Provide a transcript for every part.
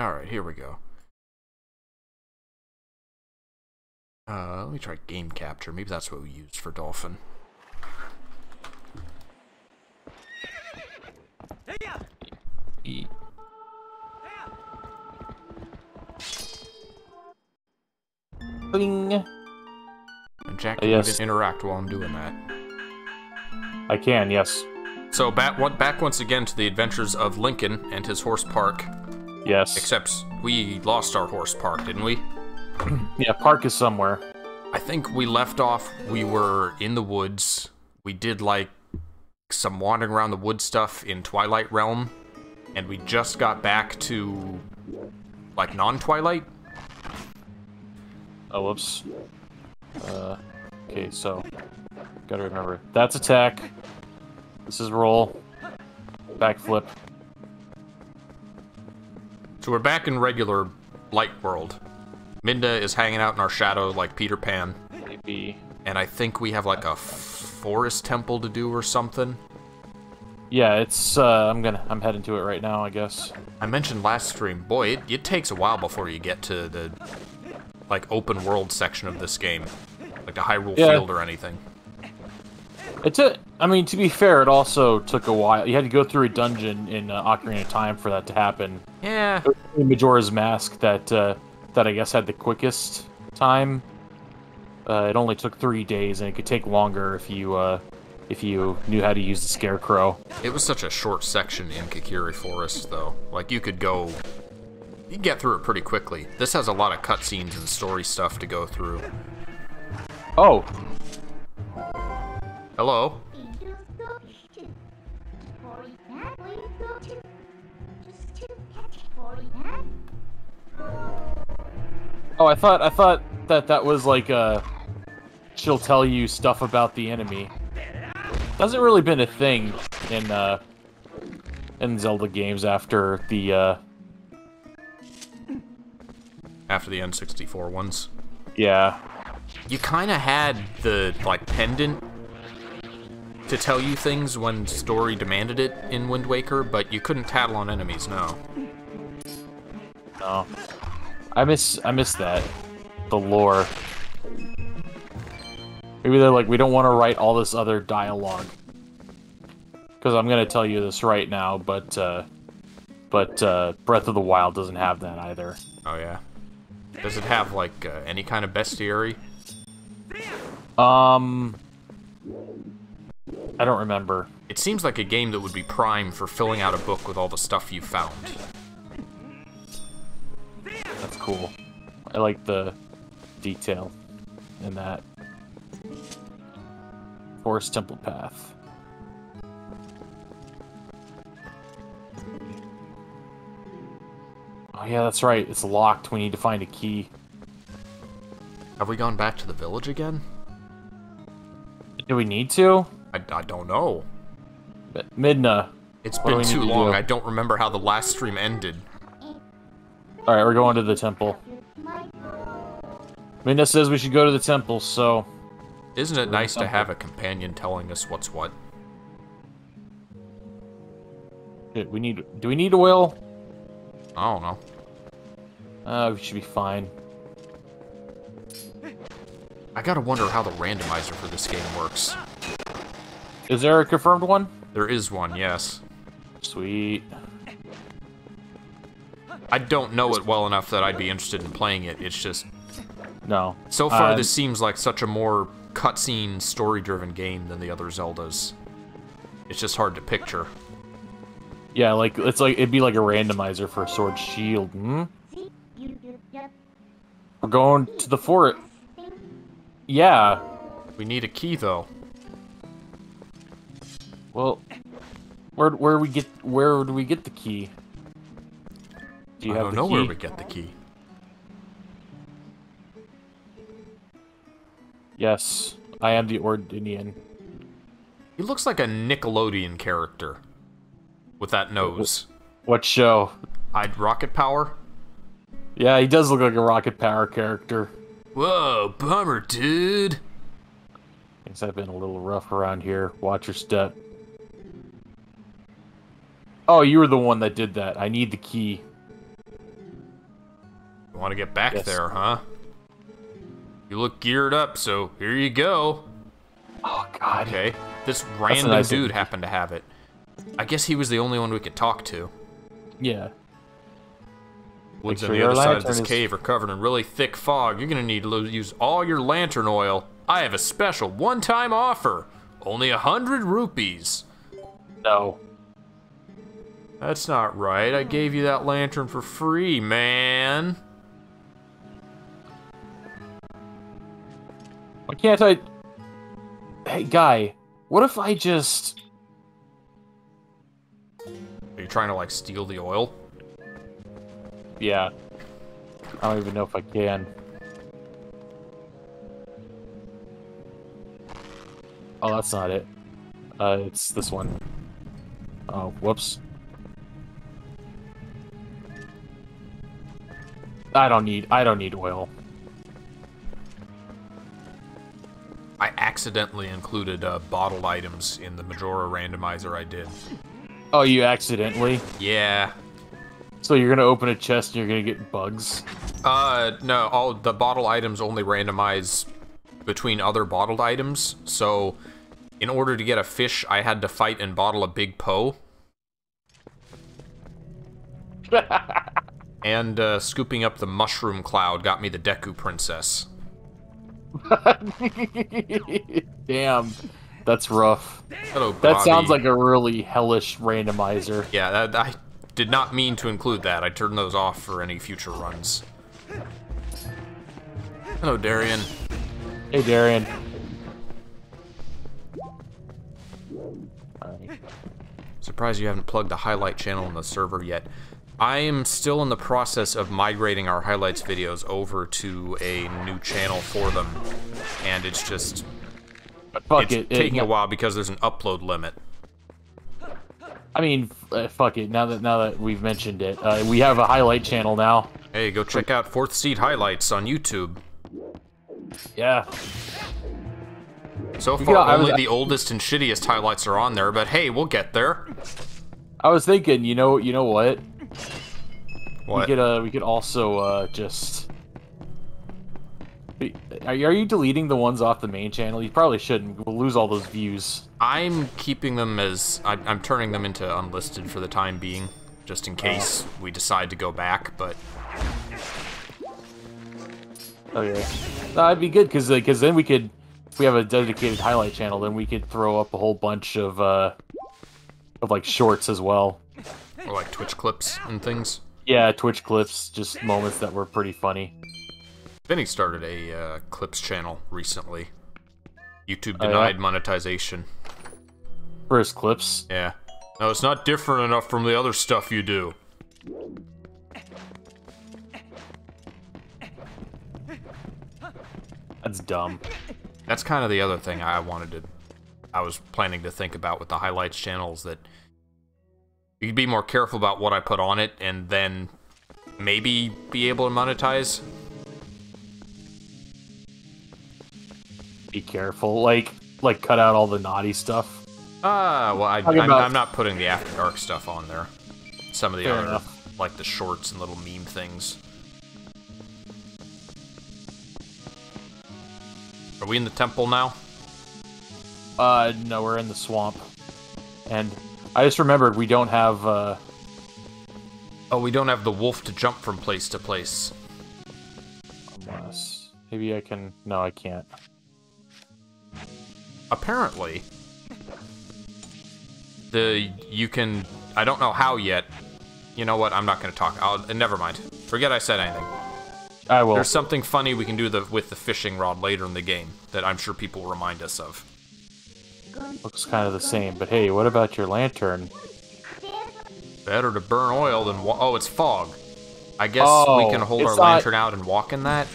Alright, here we go. Uh, let me try game capture. Maybe that's what we used for Dolphin. E- Bling. And Jack Uh, can yes. even interact while I'm doing that. I can, yes. So back, back once again to the adventures of Lincoln and his horse park. Yes. Except we lost our horse park, didn't we? yeah, park is somewhere. I think we left off. We were in the woods. We did like some wandering around the wood stuff in Twilight Realm, and we just got back to like non-Twilight. Oh, whoops. Uh, okay, so gotta remember that's attack. This is roll. Backflip. So we're back in regular light world. Midna is hanging out in our shadow like Peter Pan, Maybe. and I think we have like a forest temple to do or something. Yeah, it's. Uh, I'm gonna. I'm heading to it right now. I guess. I mentioned last stream, boy, it, it takes a while before you get to the like open world section of this game, like the Hyrule Yeah. Field or anything. It took. I mean, to be fair, it also took a while. You had to go through a dungeon in uh, Ocarina of Time for that to happen. Yeah, Majora's Mask that uh, that I guess had the quickest time. Uh, it only took three days, and it could take longer if you uh, if you knew how to use the Scarecrow. it was such a short section in Kokiri Forest, though. Like you could go, you get through it pretty quickly. This has a lot of cutscenes and story stuff to go through. Oh, Hello. oh, I thought I thought that that was like uh, she'll tell you stuff about the enemy. Hasn't really been a thing in uh, in Zelda games after the uh, After the N64 ones, yeah you kind of had the like pendant to tell you things when story demanded it in Wind Waker, but you couldn't tattle on enemies. No. No. I miss I miss that. The lore. Maybe they're like, we don't want to write all this other dialogue. Because I'm gonna tell you this right now, but uh but uh Breath of the Wild doesn't have that either. Oh yeah. Does it have like uh, any kind of bestiary? Um I don't remember. It seems like a game that would be prime for filling out a book with all the stuff you found. That's cool. I like the detail in that. Forest Temple Path. Oh yeah, that's right. It's locked. We need to find a key. Have we gone back to the village again? Do we need to? I, I don't know. But Midna. It's been too to long. do? I don't remember how the last stream ended. All right, we're going to the temple. Midna says we should go to the temple, so Isn't it nice to have a companion telling us what's what? We need. Do we need a will? I don't know. Uh, we should be fine. I gotta wonder how the randomizer for this game works. Is there a confirmed one? There is one, yes. Sweet. I don't know it well enough that I'd be interested in playing it. It's just No. so far Uh, this seems like such a more cutscene, story-driven game than the other Zeldas. It's just hard to picture. Yeah, like it's like it'd be like a randomizer for Sword Shield. Hmm? We're going to the fort. Yeah. We need a key though. Well, where where we get where do we get the key? Do you I have don't know key? where we get the key. Yes, I am the Ordonian. He looks like a Nickelodeon character with that nose. What show? I'd rocket power. Yeah, he does look like a Rocket Power character. Whoa, bummer, dude. Things have been a little rough around here. Watch your step. Oh, you were the one that did that. I need the key. You want to get back Yes. there, huh? You look geared up, so here you go. Oh god. Okay. This random nice dude happened to have it. I guess he was the only one we could talk to. Yeah. Woods Make on the other side of this is- cave are covered in really thick fog. You're gonna need to use all your lantern oil. I have a special one-time offer. Only a hundred rupees. No. That's not right. I gave you that lantern for free, man. Why can't I? Hey, guy. What if I just? Are you trying to like steal the oil? Yeah. I don't even know if I can. Oh, that's not it. Uh, it's this one. Oh, whoops. I don't need. I don't need oil. I accidentally included uh, bottled items in the Majora randomizer I did. Oh, you accidentally. Yeah. So you're gonna open a chest and you're gonna get bugs. Uh, no, all the bottle items only randomize between other bottled items. So, in order to get a fish, I had to fight and bottle a big Poe. and uh, scooping up the mushroom cloud got me the Deku Princess. Damn, that's rough. Hello, That sounds like a really hellish randomizer. Yeah, that, I did not mean to include that. I turned those off for any future runs. Hello, Darian. Hey, Darian. Surprised you haven't plugged the highlight channel in the server yet. I am still in the process of migrating our highlights videos over to a new channel for them, and it's just fuck it's it. it- taking a while because there's an upload limit. I mean, uh, fuck it. Now that now that we've mentioned it, uh, we have a highlight channel now. Hey, go check out Fourth Seat highlights on YouTube. Yeah. So far, got- I was- only the oldest and shittiest highlights are on there, but hey, we'll get there. I was thinking, you know, you know what? What? We could uh, we could also uh, just. Are you, are you deleting the ones off the main channel? You probably shouldn't. We'll lose all those views. I'm keeping them as I, I'm turning them into unlisted for the time being, just in case we decide to go back. But Okay. That'd be good because because then we could, if we have a dedicated highlight channel, then we could throw up a whole bunch of uh, of like shorts as well. Or like Twitch clips and things. Yeah, Twitch clips, just moments that were pretty funny. Benny started a uh, clips channel recently. YouTube Oh, denied monetization. First clips. Yeah. No, it's not different enough from the other stuff you do. That's dumb. That's kind of the other thing I wanted to. I was planning to think about with the highlights channels that you could be more careful about what I put on it, and then maybe be able to monetize. Be careful. Like like cut out all the naughty stuff. Ah, well, I, I'm, about- I'm not putting the After Dark stuff on there. Some of the Fair other, enough. like the shorts and little meme things. Are we in the temple now? Uh, no, we're in the swamp, and I just remembered we don't have uh. Oh, we don't have the wolf to jump from place to place. Unless maybe I can. No, I can't. Apparently, the you can. I don't know how yet. You know what? I'm not going to talk. I'll. uh, Never mind. Forget I said anything. I will. There's something funny we can do the, with the fishing rod later in the game that I'm sure people will remind us of. Looks kind of the same, but hey, what about your lantern? Better to burn oil than wa- oh, it's fog. I guess Oh, we can hold our not- lantern out and walk in that.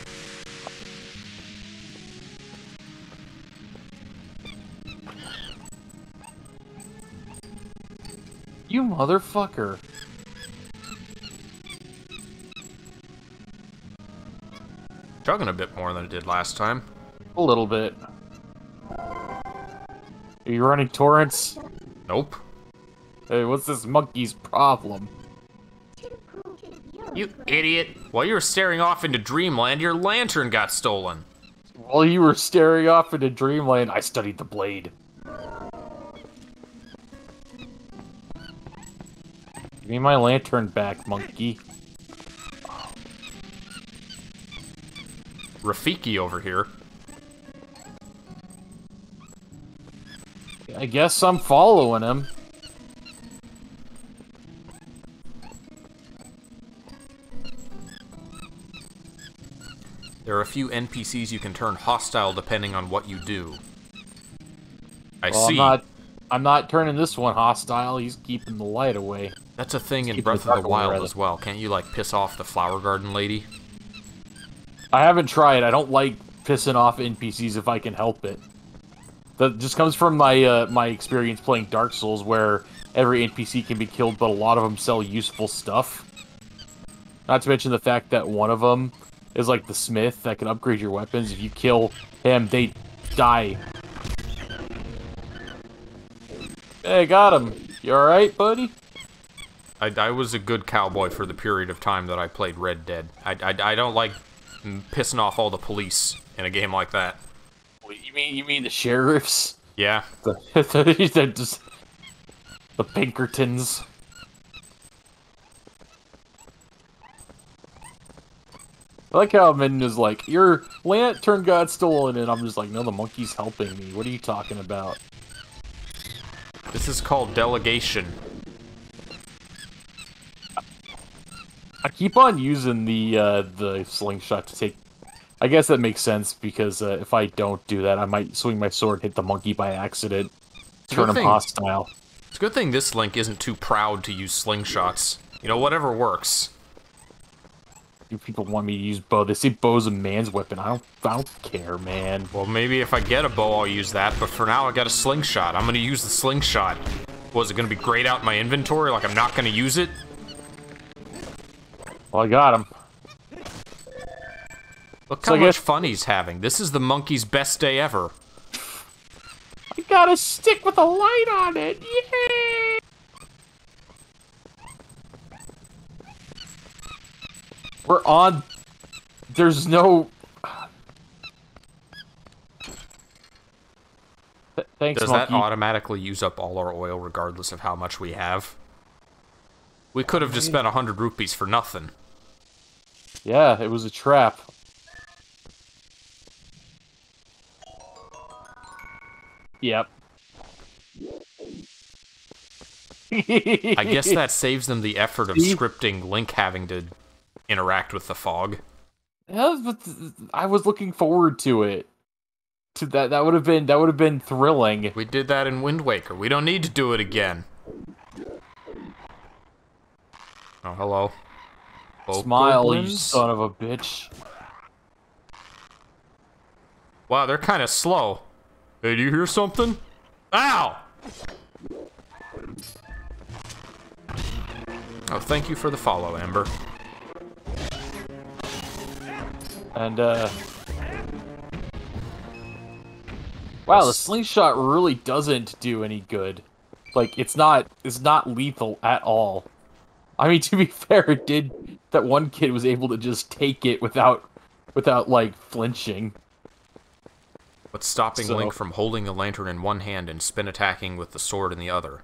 You motherfucker! Chugging a bit more than it did last time. A little bit. Are you running torrents? Nope. Hey, what's this monkey's problem? You idiot! While you were staring off into dreamland, your lantern got stolen. While you were staring off into dreamland, I studied the blade. Give me my lantern back, monkey. Rafiki over here. I guess I'm following him. There are a few NPCs you can turn hostile depending on what you do. I Well, see. I'm not. I'm not turning this one hostile. He's keeping the light away. That's a thing in Breath the of the Wild rather. as well. Can't you, like, piss off the flower garden lady? I haven't tried. I don't like pissing off NPCs if I can help it. That just comes from my uh, my experience playing Dark Souls, where every NPC can be killed, but a lot of them sell useful stuff. Not to mention the fact that one of them is like the smith that can upgrade your weapons. If you kill him, they die. Hey, got him. You all right, buddy? I, I was a good cowboy for the period of time that I played Red Dead. I, I, I don't like pissing off all the police in a game like that. Wait, you mean you mean the sheriffs? Yeah, The the, just, the Pinkertons. I like how Min is like, your lantern got stolen, and I'm just like, no, the monkey's helping me. What are you talking about? this is called delegation. I keep on using the uh, the slingshot to take. I guess that makes sense because uh, if I don't do that, I might swing my sword, hit the monkey by accident, turn him thing. hostile. It's a good thing this Link isn't too proud to use slingshots. You know, whatever works. Do people want me to use bow? They say bow's a man's weapon. I don't. I don't care, man. Well, maybe if I get a bow, I'll use that, but for now, I got a slingshot. I'm gonna use the slingshot. Was it gonna be grayed out in my inventory, like I'm not gonna use it? Well, I got him. Look how I much fun he's having. This is the monkey's best day ever. I got a stick with a light on it. Yay! We're on. There's no. Th- Thanks, Does monkey. that automatically use up all our oil regardless of how much we have? We could have just spent a hundred rupees for nothing. Yeah, it was a trap. Yep. I guess that saves them the effort of scripting Link having to interact with the fog. Yeah, I was looking forward to it. To that, that would have been that would have been thrilling. We did that in Wind Waker. We don't need to do it again. Oh, hello. Smile, you son of a bitch. Wow, they're kind of slow. Hey, do you hear something? Ow! Oh, thank you for the follow, Amber. And uh, wow, the slingshot really doesn't do any good. Like it's not it's not lethal at all. I mean, to be fair, it did. That one kid was able to just take it without without like flinching. What's stopping So- Link from holding the lantern in one hand and spin attacking with the sword in the other?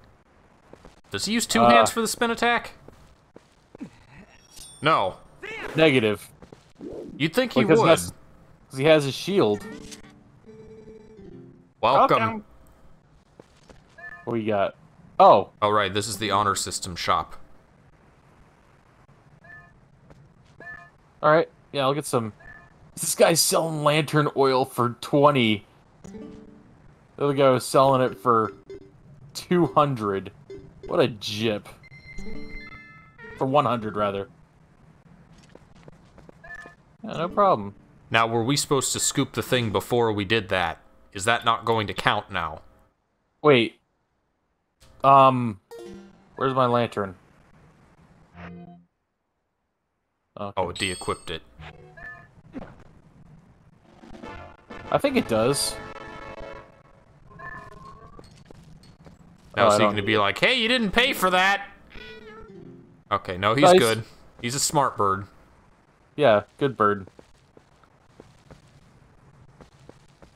Does he use two Uh, hands for the spin attack? No. Negative. You'd think he Because would. 'cause he has a shield. Welcome. What we got? Oh, All right, this is the honor system shop. all right. Yeah, I'll get some. This guy's selling lantern oil for twenty. The other guy was selling it for two hundred. What a jip. For one hundred, rather. Yeah, no problem. Now, were we supposed to scoop the thing before we did that? Is that not going to count now? Wait. Um, where's my lantern? Okay. Oh, it de-equipped it. I think it does. Now Oh, I is he to be like, hey, you didn't pay for that? Okay, no, he's Nice. good. He's a smart bird. Yeah, good bird.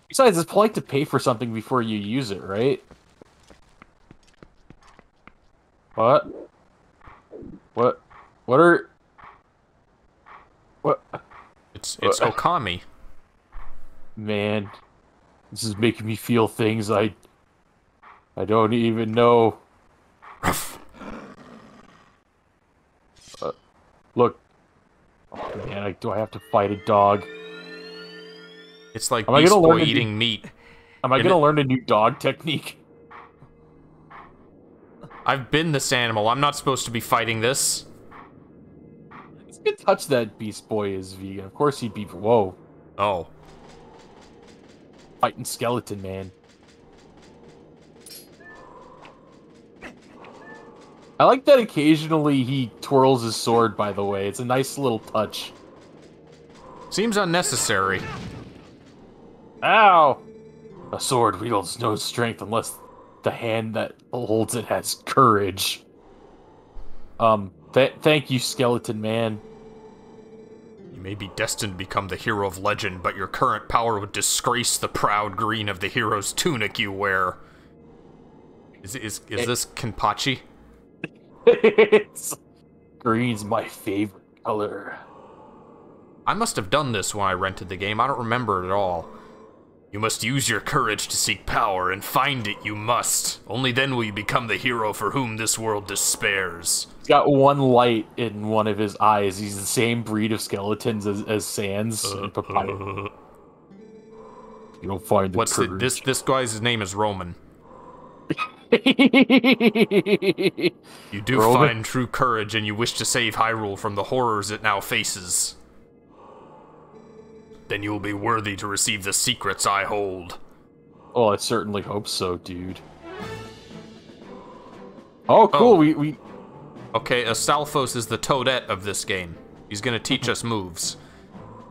Besides, it's polite to pay for something before you use it, right? What? What? What are... What? It's it's Uh, Okami. Man, this is making me feel things I... I don't even know. Uh, look. Oh, man, I, do I have to fight a dog? It's like Am Beast Boy eating meat. Am I And gonna it- learn a new dog technique? I've been this animal. I'm not supposed to be fighting this. Let's touch that Beast Boy is vegan. Of course he'd be. Whoa, Oh. Fighting skeleton man. I like that occasionally he twirls his sword. By the way, it's a nice little touch. Seems unnecessary. Ow! A sword wields no strength unless the hand that holds it has courage. Um, th- thank you, skeleton man. You may be destined to become the hero of legend, but your current power would disgrace the proud green of the hero's tunic you wear. Is is is this Kenpachi? it's green's my favorite color. I must have done this when I rented the game. I don't remember it at all. You must use your courage to seek power, and find it you must. Only then will you become the hero for whom this world despairs. Got one light in one of his eyes. He's the same breed of skeletons as, as Sans and Papyrus. Uh, You don't find the what's the, this? This guy's name is Roman. You do Roman? find true courage, and you wish to save Hyrule from the horrors it now faces. Then you will be worthy to receive the secrets I hold. oh, I certainly hope so, dude. Oh, cool. Oh. We we Okay, Astolphos is the toadette of this game. He's gonna teach us moves.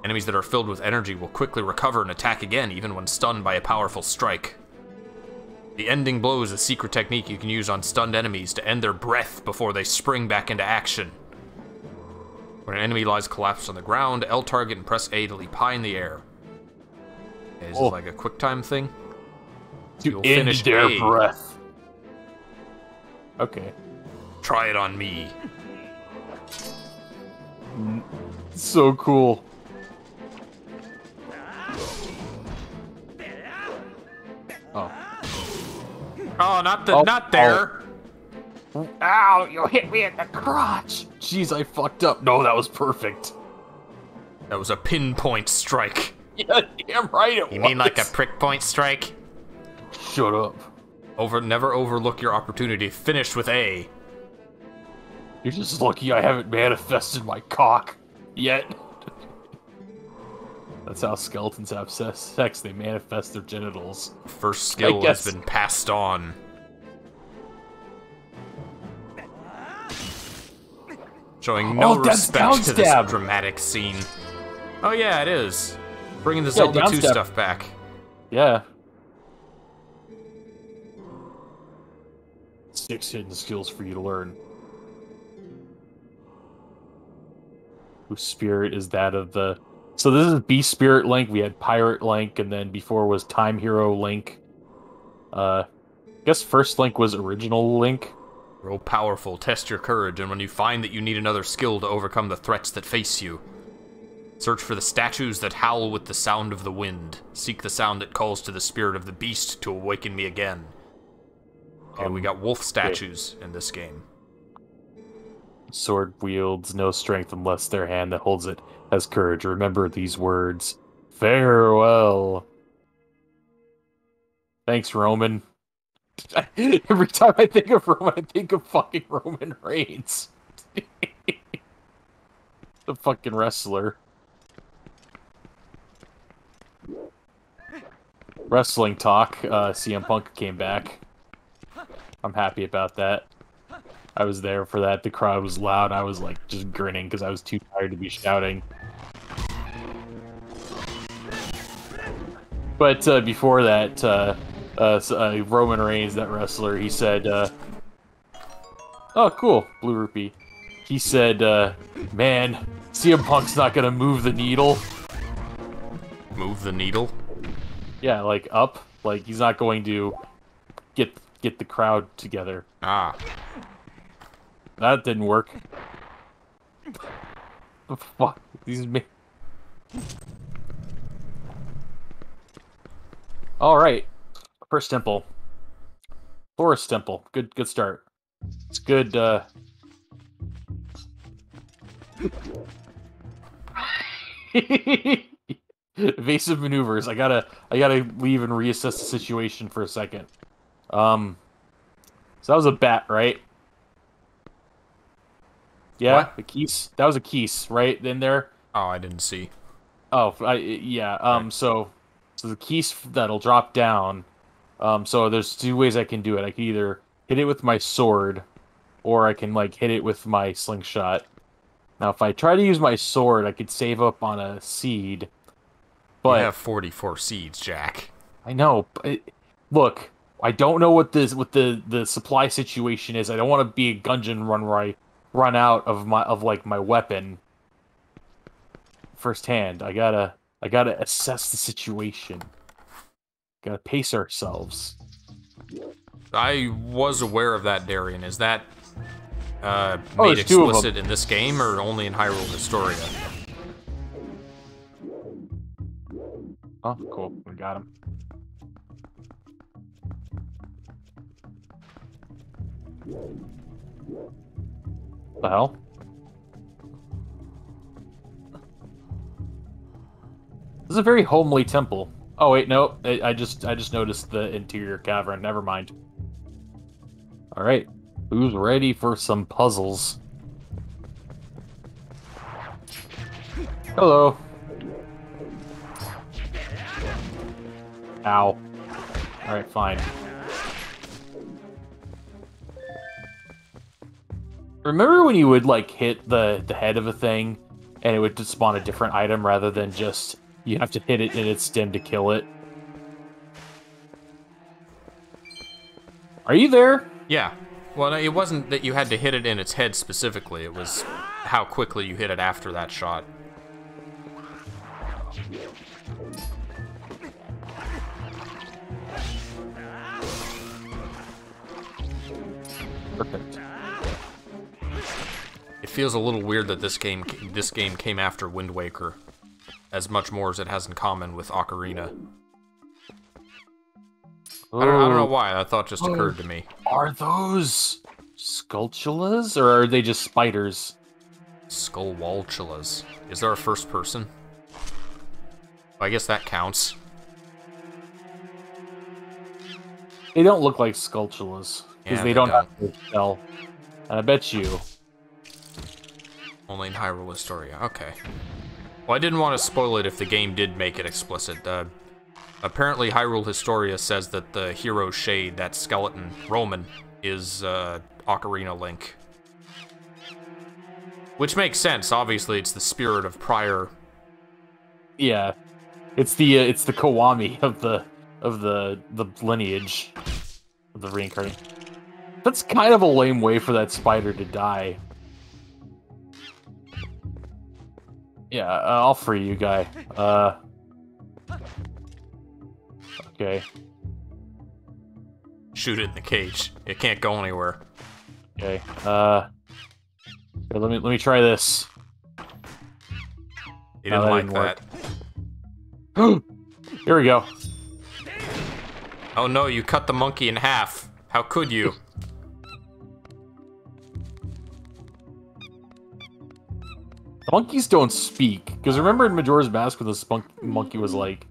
Enemies that are filled with energy will quickly recover and attack again, even when stunned by a powerful strike. The ending blow is a secret technique you can use on stunned enemies to end their breath before they spring back into action. When an enemy lies collapsed on the ground, L target and press A to leap high in the air. Is Oh. it like a quick time thing? to You'll end finish their A. breath. Okay. Try it on me. So cool. Oh. Oh, not the Oh, not there. Oh. Ow, you hit me in the crotch. Jeez, I fucked up. No, that was perfect. That was a pinpoint strike. Yeah, damn right it You was. mean like a prick point strike? Shut up. Over, never overlook your opportunity. Finish with A. You're just lucky I haven't manifested my cock yet. That's how skeletons have sex. They manifest their genitals. First skill has been passed on. Showing no Oh, respect to this dramatic scene. Oh yeah, it is. Bringing the Yeah, Zelda 2 stuff back. Yeah. Six hidden skills for you to learn. Whose spirit is that of the. So this is Beast Spirit Link. We had Pirate Link, and then before was Time Hero Link. Uh, I guess first Link was original Link. Grow powerful, test your courage, and when you find that you need another skill to overcome the threats that face you, search for the statues that howl with the sound of the wind. Seek the sound that calls to the spirit of the beast to awaken me again. And we Um, got wolf statues in this game. Sword wields no strength unless their hand that holds it has courage. Remember these words. Farewell. Thanks, Roman. Every time I think of Roman, I think of fucking Roman Reigns. the fucking wrestler. Wrestling talk. Uh, CM Punk came back. I'm happy about that. I was there for that. The crowd was loud. I was like just grinning because I was too tired to be shouting. But uh, before that, uh, uh, uh, Roman Reigns, that wrestler, he said, uh, "Oh, cool, blue rupee." he said, uh, "Man, CM Punk's not gonna move the needle." Move the needle. Yeah, like up. Like he's not going to get get the crowd together. Ah, That didn't work. The fuck? These me. All right. First temple. Forest temple. Good good start. It's good uh Evasive maneuvers. I gotta I gotta leave and reassess the situation for a second. Um so that was a bat, right? Yeah, What? the keys. That was a keys, right? In there. oh, I didn't see. Oh, I, yeah. Um, so, so the keys that'll drop down. Um, so there's two ways I can do it. I can either hit it with my sword, or I can like hit it with my slingshot. Now, if I try to use my sword, I could save up on a seed. But you have 44 seeds, Jack. I know. But it- look, I don't know what this what the the supply situation is. I don't want to be a gungeon run where I run out of my of like my weapon firsthand. I gotta I gotta assess the situation. Gotta pace ourselves. I was aware of that, Darian. Is that uh, Oh, made there's two of 'em. explicit in this game or only in Hyrule Historia? Oh, cool. We got him. The hell? This is a very homely temple. Oh wait, no. I, I just I just noticed the interior cavern. Never mind. All right. Who's ready for some puzzles? Hello. Ow. Alright, fine. Remember when you would like hit the the head of a thing and it would just spawn a different item rather than just you have to hit it in its stem to kill it? Are you there? Yeah. Well, it wasn't that you had to hit it in its head specifically. It was how quickly you hit it after that shot. Perfect. It feels a little weird that this game this game came after Wind Waker, as much more as it has in common with Ocarina. I don't, I don't know Oh, why. That thought just occurred to me. Oh, are those Skulltulas or are they just spiders? Skullwalltulas. Is there a first person? I guess that counts. They don't look like Skulltulas because Yeah, they, they don't, don't. have to shell. And I bet you. Only in Hyrule Historia. Okay. Well, I didn't want to spoil it if the game did make it explicit. Uh, apparently, Hyrule Historia says that the hero shade, that skeleton, Roman, is uh, Ocarina Link. Which makes sense. Obviously, it's the spirit of prior. Yeah, it's the uh, it's the Kiwami of the of the the lineage of the reincarnate. That's kind of a lame way for that spider to die. Yeah, uh, I'll free you, guy. Uh. Okay. Shoot it in the cage. It can't go anywhere. Okay. Uh. Here, let me let me try this. He No, didn't that like that. Here we go. Oh no, you cut the monkey in half. How could you? Monkeys don't speak. Because remember in Majora's Mask when the spunk monkey was like,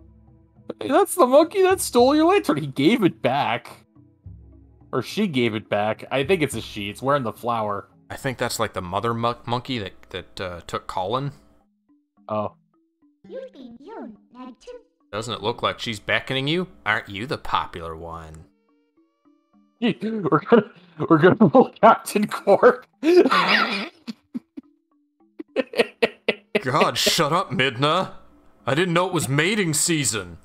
hey, that's the monkey that stole your lantern. He gave it back. Or she gave it back. I think it's a she. It's wearing the flower. I think that's like the mother mon- monkey that that uh, took Colin. Oh. Doesn't it look like she's beckoning you? Aren't you the popular one? We're gonna we're gonna pull Captain Cork. God, shut up, Midna. I didn't know it was mating season.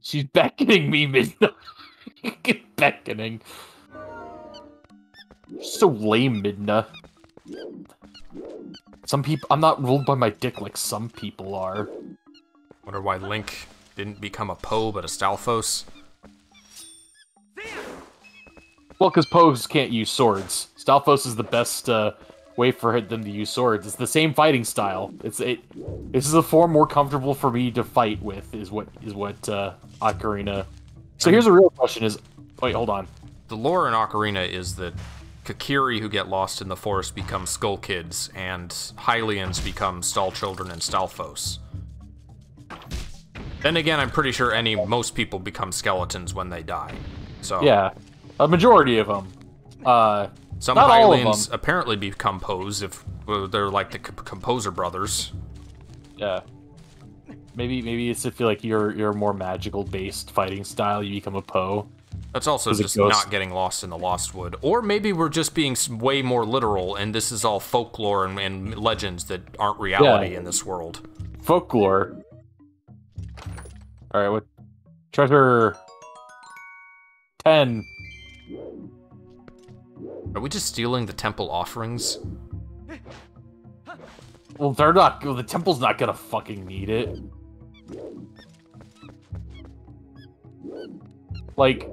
She's beckoning me, Midna. beckoning. So lame, Midna. Some people- I'm not ruled by my dick like some people are. Wonder why Link didn't become a Poe but a Stalfos. Well, because Poes can't use swords. Stalfos is the best uh, way for them to use swords. It's the same fighting style. It's it. This is a form more comfortable for me to fight with. Is what is what uh, Ocarina. So here's a real question: Is wait, hold on. The lore in Ocarina is that Kokiri who get lost in the forest become Skull Kids, and Hylians become Stalchildren and Stalfos. Then again, I'm pretty sure any most people become skeletons when they die. So Yeah, a majority of them. Uh, some not all of Hylians them. apparently become Poes if uh, they're like the C- Composer brothers. yeah. Maybe maybe it's if you like you're you're a more magical based fighting style, you become a Poe. That's also just not getting lost in the Lost Wood. Or maybe we're just being way more literal, and this is all folklore and, and legends that aren't reality Yeah. in this world. Folklore. All right, what treasure? Ten. Are we just stealing the temple offerings? Well, they're not. Well, the temple's not gonna fucking need it. Like,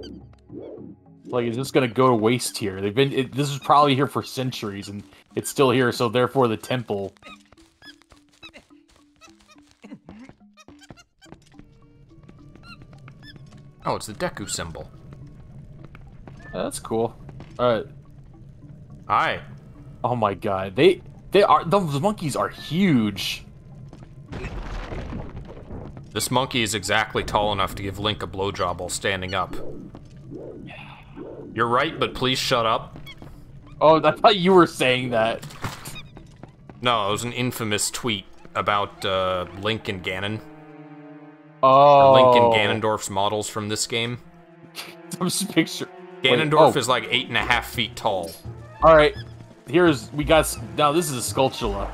like it's just gonna go to waste here. They've been. It, this is probably here for centuries, and it's still here. So therefore, the temple. Oh, it's the Deku symbol. That's cool. All right. Hi. Oh my god, they they are those monkeys are huge. This monkey is exactly tall enough to give Link a blowjob while standing up. You're right, but please shut up. Oh, I thought you were saying that. No, it was an infamous tweet about uh, Link and Ganon. Oh, Link and Ganondorf's models from this game. I'm just picture. Wait, Ganondorf oh. is like eight and a half feet tall. All right, here's we got now. This is a Skulltula.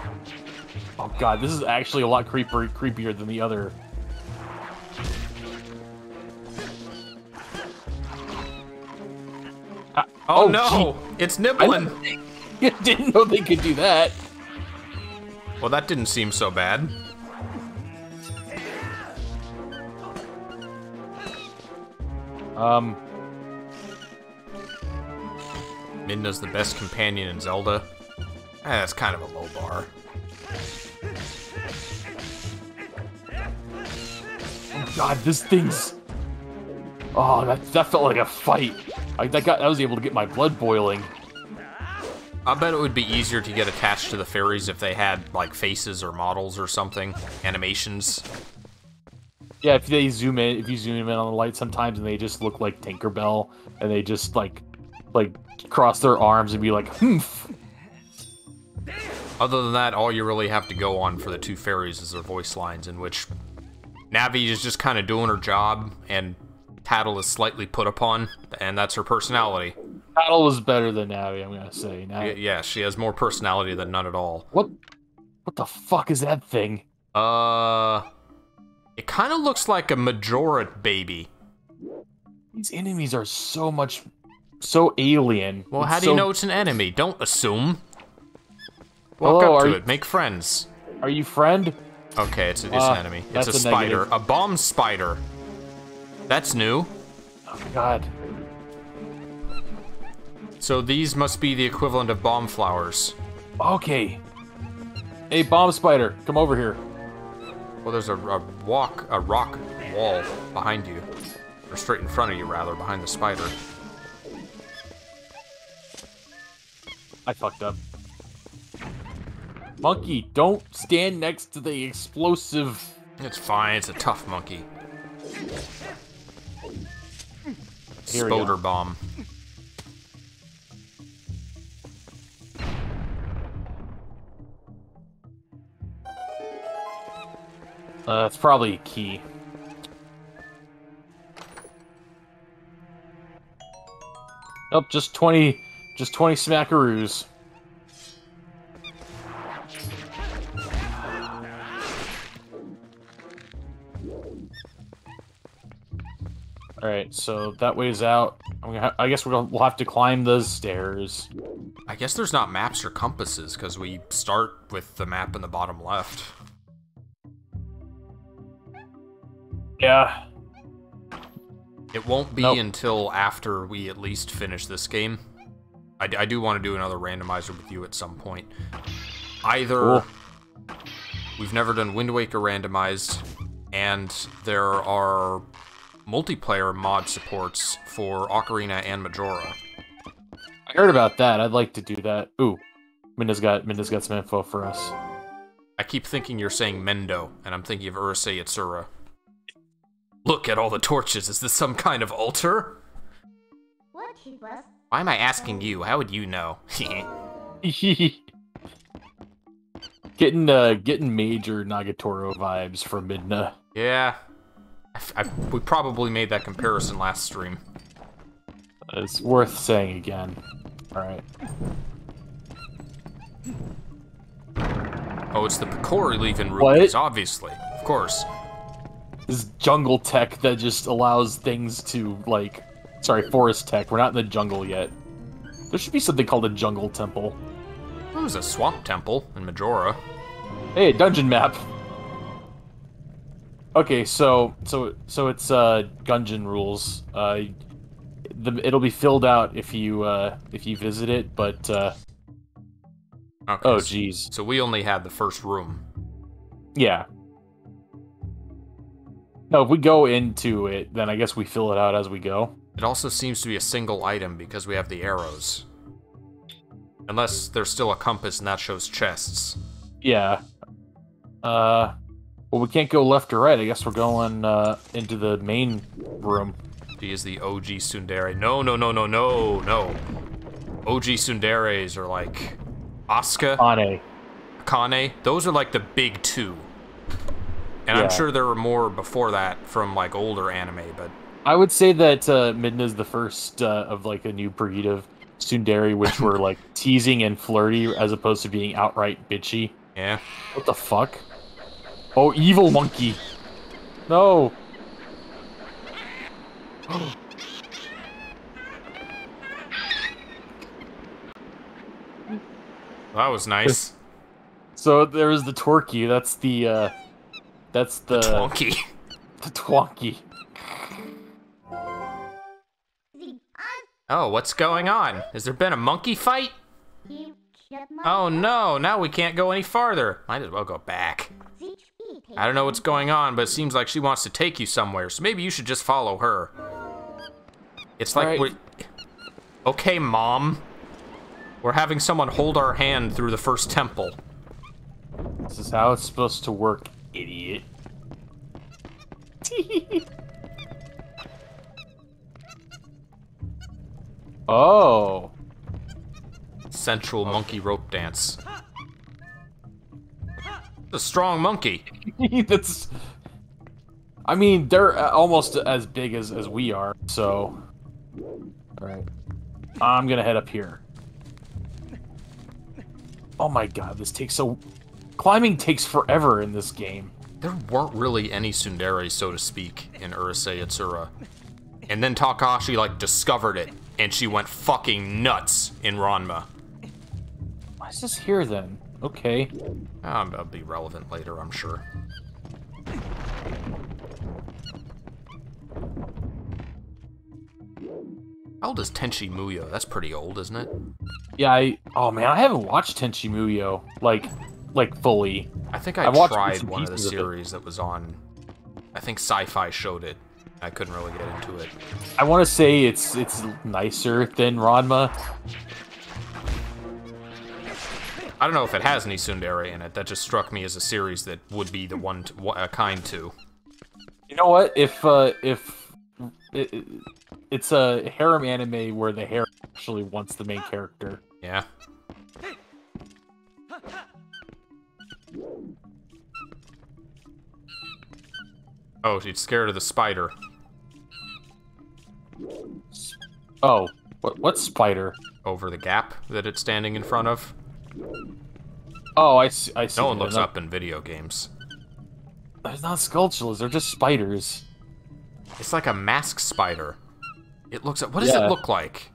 Oh god, this is actually a lot creepier creepier than the other. Ah, Oh, Oh, no! It's nibbling! I didn't know they could do that. Well, that didn't seem so bad. Um, Midna's the best companion in Zelda. Eh, that's kind of a low bar. oh god, this thing's. Oh, that that felt like a fight. I that got I was able to get my blood boiling. I bet it would be easier to get attached to the fairies if they had, like, faces or models or something. Animations. Yeah, if they zoom in, if you zoom in on the light sometimes, and they just look like Tinkerbell, and they just like, like cross their arms and be like, humph. Other than that, all you really have to go on for the two fairies is their voice lines, in which Navi is just kind of doing her job, and Tatl is slightly put upon, and that's her personality. Tatl is better than Navi, I'm gonna say. Y- Yeah, she has more personality than none at all. what, what the fuck is that thing? Uh, it kind of looks like a Majorat baby. These enemies are so much, so alien. Well, It's how do you know it's an enemy? Don't assume. Walk Hello, up to you- it, make friends. Are you friend? Okay, it's, it's Uh, an enemy. It's a a spider. negative. A bomb spider. That's new. Oh my God. So these must be the equivalent of bomb flowers. Okay. Hey, bomb spider, come over here. Well, there's a, a walk, a rock wall behind you, or straight in front of you, rather, behind the spider. I fucked up. Monkey, don't stand next to the explosive. It's fine. It's a tough monkey. Here. Spoder bomb. Uh, it's probably a key. Nope, just 20, just 20 smackaroos. Alright, so that way's out. I'm gonna ha I guess we'll, we'll have to climb those stairs. I guess there's not maps or compasses because we start with the map in the bottom left. Yeah. It won't be Nope. until after we at least finish this game. I, d- I do want to do another randomizer with you at some point. Either Cool. we've never done Wind Waker randomized, and there are multiplayer mod supports for Ocarina and Majora. I heard about that. I'd like to do that. Ooh. Midna's got Midna's got some info for us. I keep thinking you're saying Mendo, and I'm thinking of Urusei Yatsura. Look at all the torches. Is this some kind of altar? What he was? Why am I asking you? How would you know? getting uh getting major Nagatoro vibes from Midna. yeah. I I- we probably made that comparison last stream. It's worth saying again. Alright. Oh, it's the Picori leaving What? obviously. Of course. This jungle tech that just allows things to like sorry, forest tech. We're not in the jungle yet. There should be something called a jungle temple. It was a swamp temple in Majora. Hey, dungeon map. Okay, so so so it's uh dungeon rules. Uh the, it'll be filled out if you uh if you visit it, but uh Okay, oh s- geez. So we only had the first room. Yeah. No, if we go into it, then I guess we fill it out as we go. It also seems to be a single item because we have the arrows. Unless there's still a compass and that shows chests. Yeah. Uh well we can't go left or right. I guess we're going uh into the main room. He is the OG tsundere. No, no, no, no, no, no. OG tsunderes are like Asuka, Ane. Akane. Those are like the big two. And I'm sure there were more before that from like older anime, but I would say that uh, is the first uh, of like a new breed of tsundere, which were like teasing and flirty as opposed to being outright bitchy. yeah. What the fuck? Oh, evil monkey! No. That was nice. So there was the Torky. That's the uh, that's the Twonky. the Twonky. Oh, what's going on? Has there been a monkey fight? he killed my Oh no, now we can't go any farther. Might as well go back. I don't know what's going on, but it seems like she wants to take you somewhere, so maybe you should just follow her. It's like Alright. we're. Okay, mom. We're having someone hold our hand through the first temple. This is how it's supposed to work, idiot. oh. Central monkey rope dance. The strong monkey. That's. I mean, they're uh, almost as big as as we are. So, all right, I'm gonna head up here. Oh my god, this takes so. Climbing takes forever in this game. There weren't really any tsundere, so to speak, in Urusei Yatsura. And then Takahashi, like, discovered it, and she went fucking nuts in Ranma. Why is this here then? Okay. Um, that'll be relevant later, I'm sure. How old is Tenchi Muyo? That's pretty old, isn't it? Yeah, I. Oh man, I haven't watched Tenchi Muyo like, like fully. I think I I've tried one of the pieces of series that was on. I think Sci-Fi showed it. I couldn't really get into it. I want to say it's it's nicer than Ranma. I don't know if it has any tsundere in it. That just struck me as a series that would be the one to, uh, kind to. You know what? If uh, if it, it- it's a harem anime where the harem actually wants the main character. Yeah. Oh, she's scared of the spider. Oh, what what spider? Over the gap that it's standing in front of. Oh, I see. I see. No one looks up in video games. They're not sculptures. They're just spiders. It's like a mask spider. It looks. What does Yeah. it look like?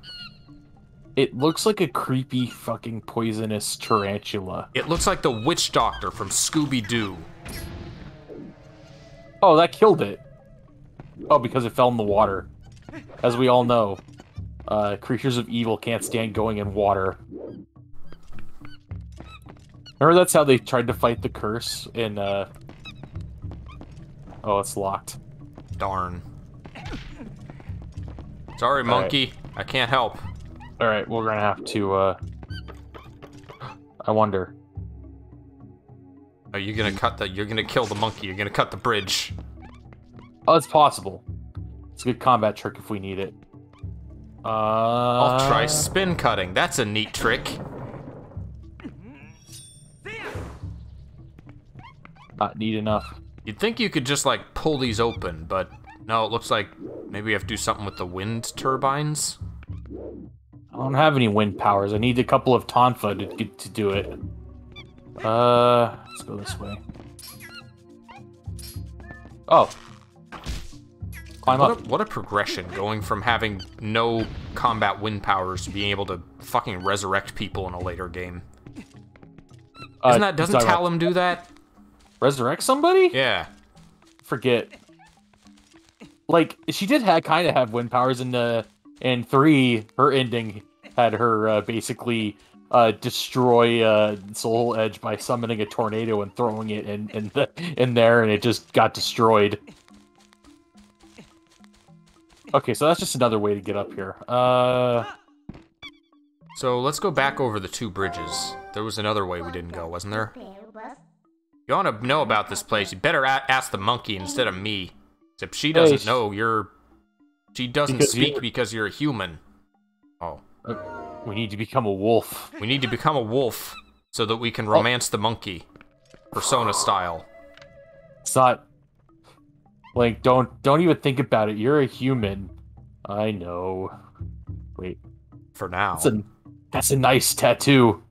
It looks like a creepy fucking poisonous tarantula. It looks like the witch doctor from Scooby Doo. Oh, that killed it. Oh, because it fell in the water. As we all know, uh, creatures of evil can't stand going in water. Remember that's how they tried to fight the curse in, uh... Oh, it's locked. Darn. Sorry, right. monkey. I can't help. Alright, we're gonna have to, uh... I wonder. Are you gonna cut the? You're gonna kill the monkey. You're gonna cut the bridge. Oh, it's possible. It's a good combat trick if we need it. Uh... I'll try spin cutting. That's a neat trick. Not neat enough. You'd think you could just like pull these open, but no. It looks like maybe we have to do something with the wind turbines. I don't have any wind powers. I need a couple of Tonfa to get to do it. Uh, let's go this way. Oh. Climb What up. a, what a progression going from having no combat wind powers to being able to fucking resurrect people in a later game. Uh, Isn't that doesn't Talim do that? resurrect somebody? Yeah. Forget. Like she did have kind of have wind powers in the in three. Her ending had her uh, basically uh, destroy uh, Soul Edge by summoning a tornado and throwing it in in, the, in there, and it just got destroyed. Okay, so that's just another way to get up here. Uh, So let's go back over the two bridges. There was another way we didn't go, wasn't there? You want to know about this place? You better a- ask the monkey instead of me. Except she doesn't Hey, know. You're. She doesn't Because speak you're- because you're a human. Oh. we need to become a wolf. We need to become a wolf so that we can romance the monkey. Persona style. It's not like don't don't even think about it. You're a human. I know. Wait, For now. that's a that's a nice tattoo,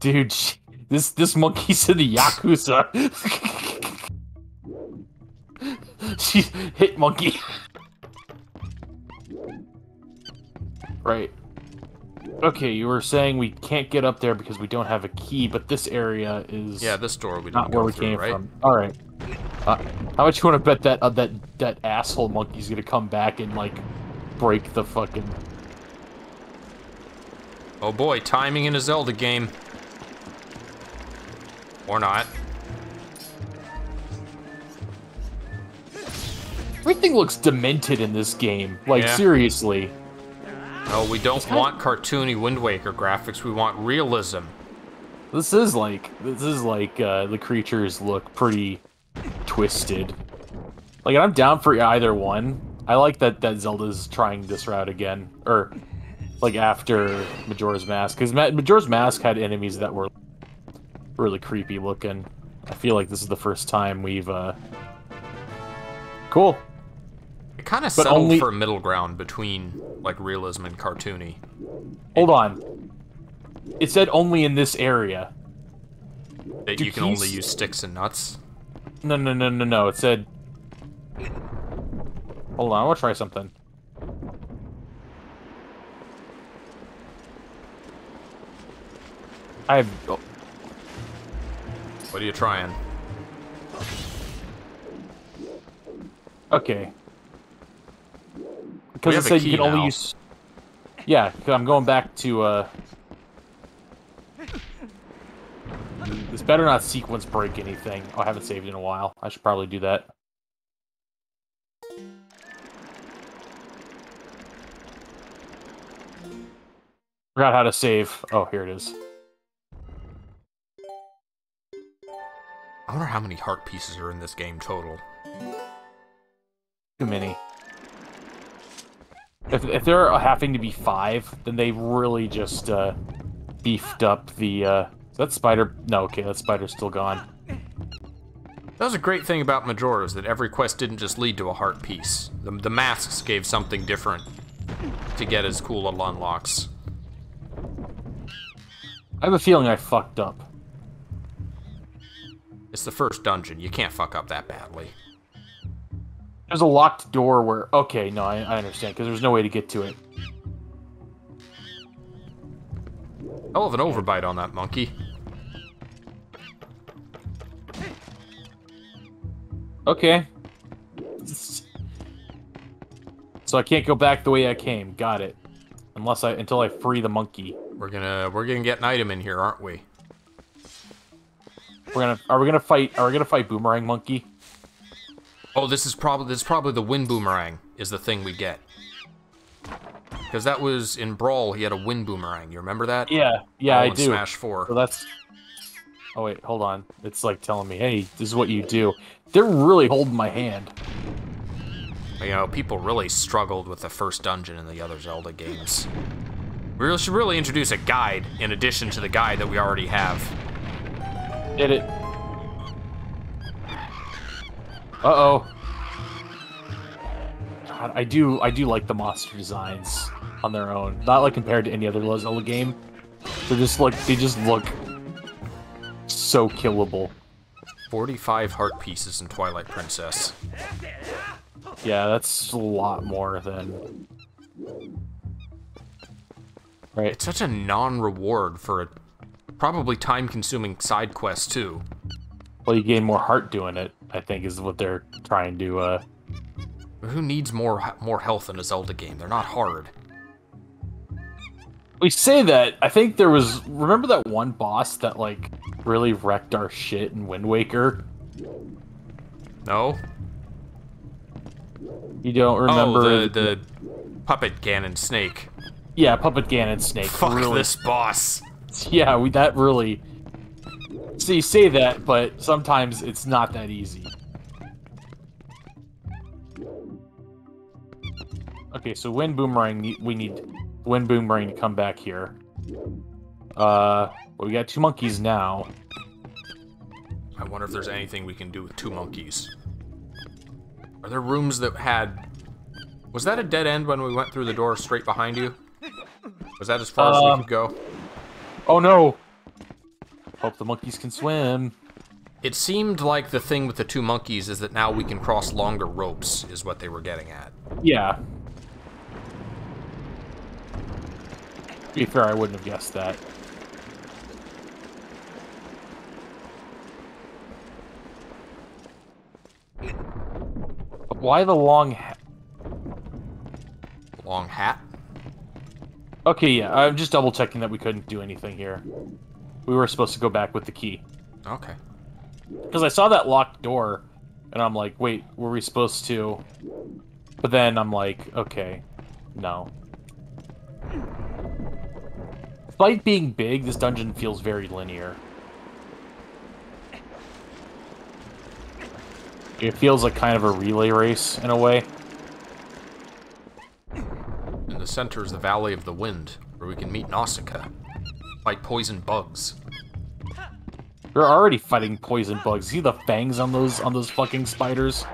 dude. This this monkey's in the yakuza. she hit monkey. right. Okay, you were saying we can't get up there because we don't have a key, but this area is Yeah, this door we not go where we through, came right? from. All right. Uh, how much you want to bet that uh, that that asshole monkey's gonna come back and like break the fucking? Oh boy, timing in a Zelda game. Or not. Everything looks demented in this game. Like Yeah. seriously. No, we don't want cartoony Wind Waker graphics. We want realism. This is like this is like uh, the creatures look pretty twisted. Like I'm down for either one. I like that that Zelda's trying this route again, or like after Majora's Mask, because Majora's Mask had enemies that were really creepy looking. I feel like this is the first time we've uh cool. It kind of settled only- for middle ground between like realism and cartoony. Hold on. It said only in this area. That Do you can only use sticks and nuts. No, no, no, no, no. It said. Hold on, I want to try something. I have. oh, What are you trying? Okay. Because it said you can only use. Yeah, I'm going back to. uh... This better not sequence break anything. Oh, I haven't saved in a while. I should probably do that. Forgot how to save. Oh, here it is. I wonder how many heart pieces are in this game total. Too many. If, if there are having to be five, then they really just uh, beefed up the. Uh, is that spider? No, okay, that spider's still gone. That was a great thing about Majora's that every quest didn't just lead to a heart piece. The, the masks gave something different to get as cool little unlocks. I have a feeling I fucked up. It's the first dungeon. You can't fuck up that badly. There's a locked door where. Okay, no, I, I understand because there's no way to get to it. Hell of an overbite on that monkey. Okay. So I can't go back the way I came. Got it. Unless I until I free the monkey. We're gonna we're gonna get an item in here, aren't we? We're gonna are we gonna fight are we gonna fight Boomerang Monkey? Oh, this is probably this is probably the wind boomerang is the thing we get. Because that was in Brawl, he had a wind boomerang. You remember that? Yeah, yeah, All I do. Smash Four. So that's Oh wait, hold on. It's like telling me, hey, this is what you do. They're really holding my hand. You know, people really struggled with the first dungeon in the other Zelda games. We should really introduce a guide in addition to the guide that we already have. Did it. Uh-oh. God, I do I do like the monster designs on their own. Not like compared to any other Zelda game. They're just like they just look so killable. 45 heart pieces in Twilight Princess. Yeah, that's a lot more than Right. It's such a non-reward for a probably time-consuming side quest too. Well, you gain more heart doing it, I think is what they're trying to uh Who needs more more health in a Zelda game? They're not hard. We say that. I think there was. Remember that one boss that like really wrecked our shit in Wind Waker. No? You don't oh, remember? oh, the the puppet Ganon snake. Yeah, Puppet Ganon Snake. Fuck really, this boss. Yeah, we that really. So you say that, but sometimes it's not that easy. Okay, so Wind Boomerang, we need Wind Boomerang to come back here. Uh, well, we got two monkeys now. I wonder if there's anything we can do with two monkeys. Are there rooms that had... Was that a dead end when we went through the door straight behind you? Was that as far as Um, we could go? Oh no! Hope the monkeys can swim. It seemed like the thing with the two monkeys is that now we can cross longer ropes, is what they were getting at. Yeah. To be fair, I wouldn't have guessed that. Why the long ha- Long hat? Okay, yeah, I'm just double checking that we couldn't do anything here. We were supposed to go back with the key. Okay. Because I saw that locked door, and I'm like, wait, were we supposed to? But then I'm like, okay, no. Despite being big, this dungeon feels very linear. It feels like kind of a relay race in a way. In the center is the Valley of the Wind, where we can meet Nausicaa. Fight poison bugs. You're already fighting poison bugs. See the fangs on those on those fucking spiders?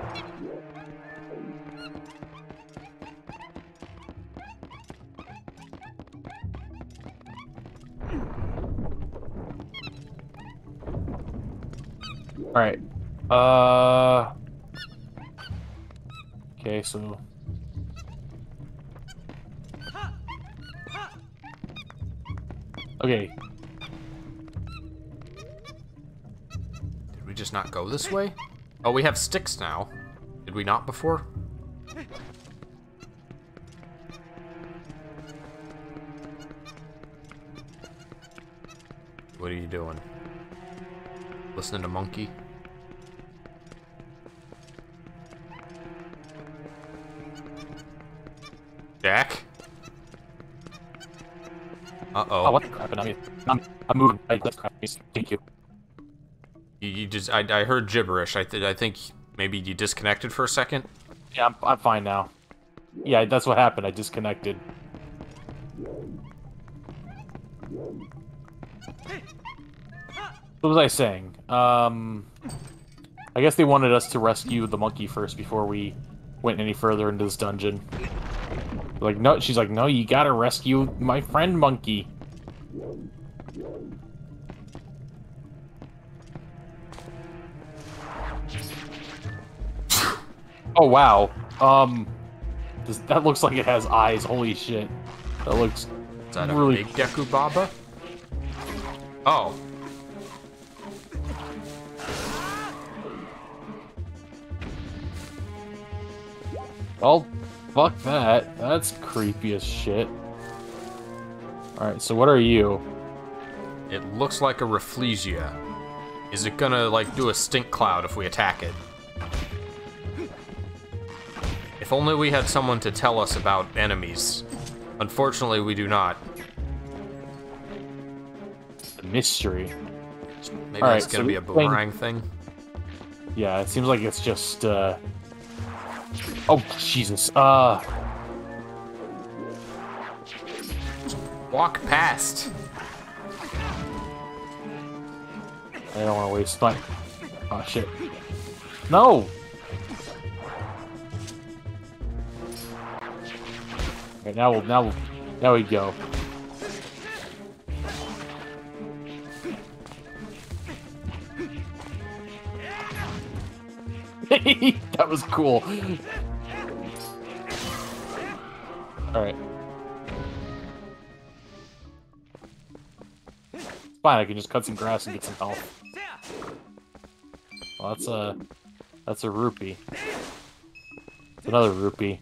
Alright. Uh Okay, so Okay, Did we just not go this way? Oh, we have sticks now. Did we not before? What are you doing? Listening to Monkey? Uh-oh. Oh, what the crap? I mean, I'm, I'm moving. I, that's crap. Thank you. You, you just, I, I heard gibberish. I, th I think maybe you disconnected for a second. Yeah, I'm, I'm fine now. Yeah, that's what happened. I disconnected. What was I saying? Um, I guess they wanted us to rescue the monkey first before we went any further into this dungeon. Like, no, she's like, no, you gotta rescue my friend monkey. Oh wow. Um, this, that looks like it has eyes. Holy shit. That looks Is that a Really- big Deku Baba? Oh. Oh, fuck that. That's creepy as shit. Alright, so what are you? It looks like a Rafflesia. Is it gonna, like, do a stink cloud if we attack it? If only we had someone to tell us about enemies. Unfortunately, we do not. The mystery. Maybe Alright, it's gonna so be a we playing- boomerang thing. Yeah, it seems like it's just, uh... Oh, Jesus. Uh... Walk past. I don't want to waste my... Oh, shit. No! Okay, now we'll... Now we'll... Now we go. that was cool. Alright. Fine, I can just cut some grass and get some health. Well, that's a... That's a rupee. It's another rupee.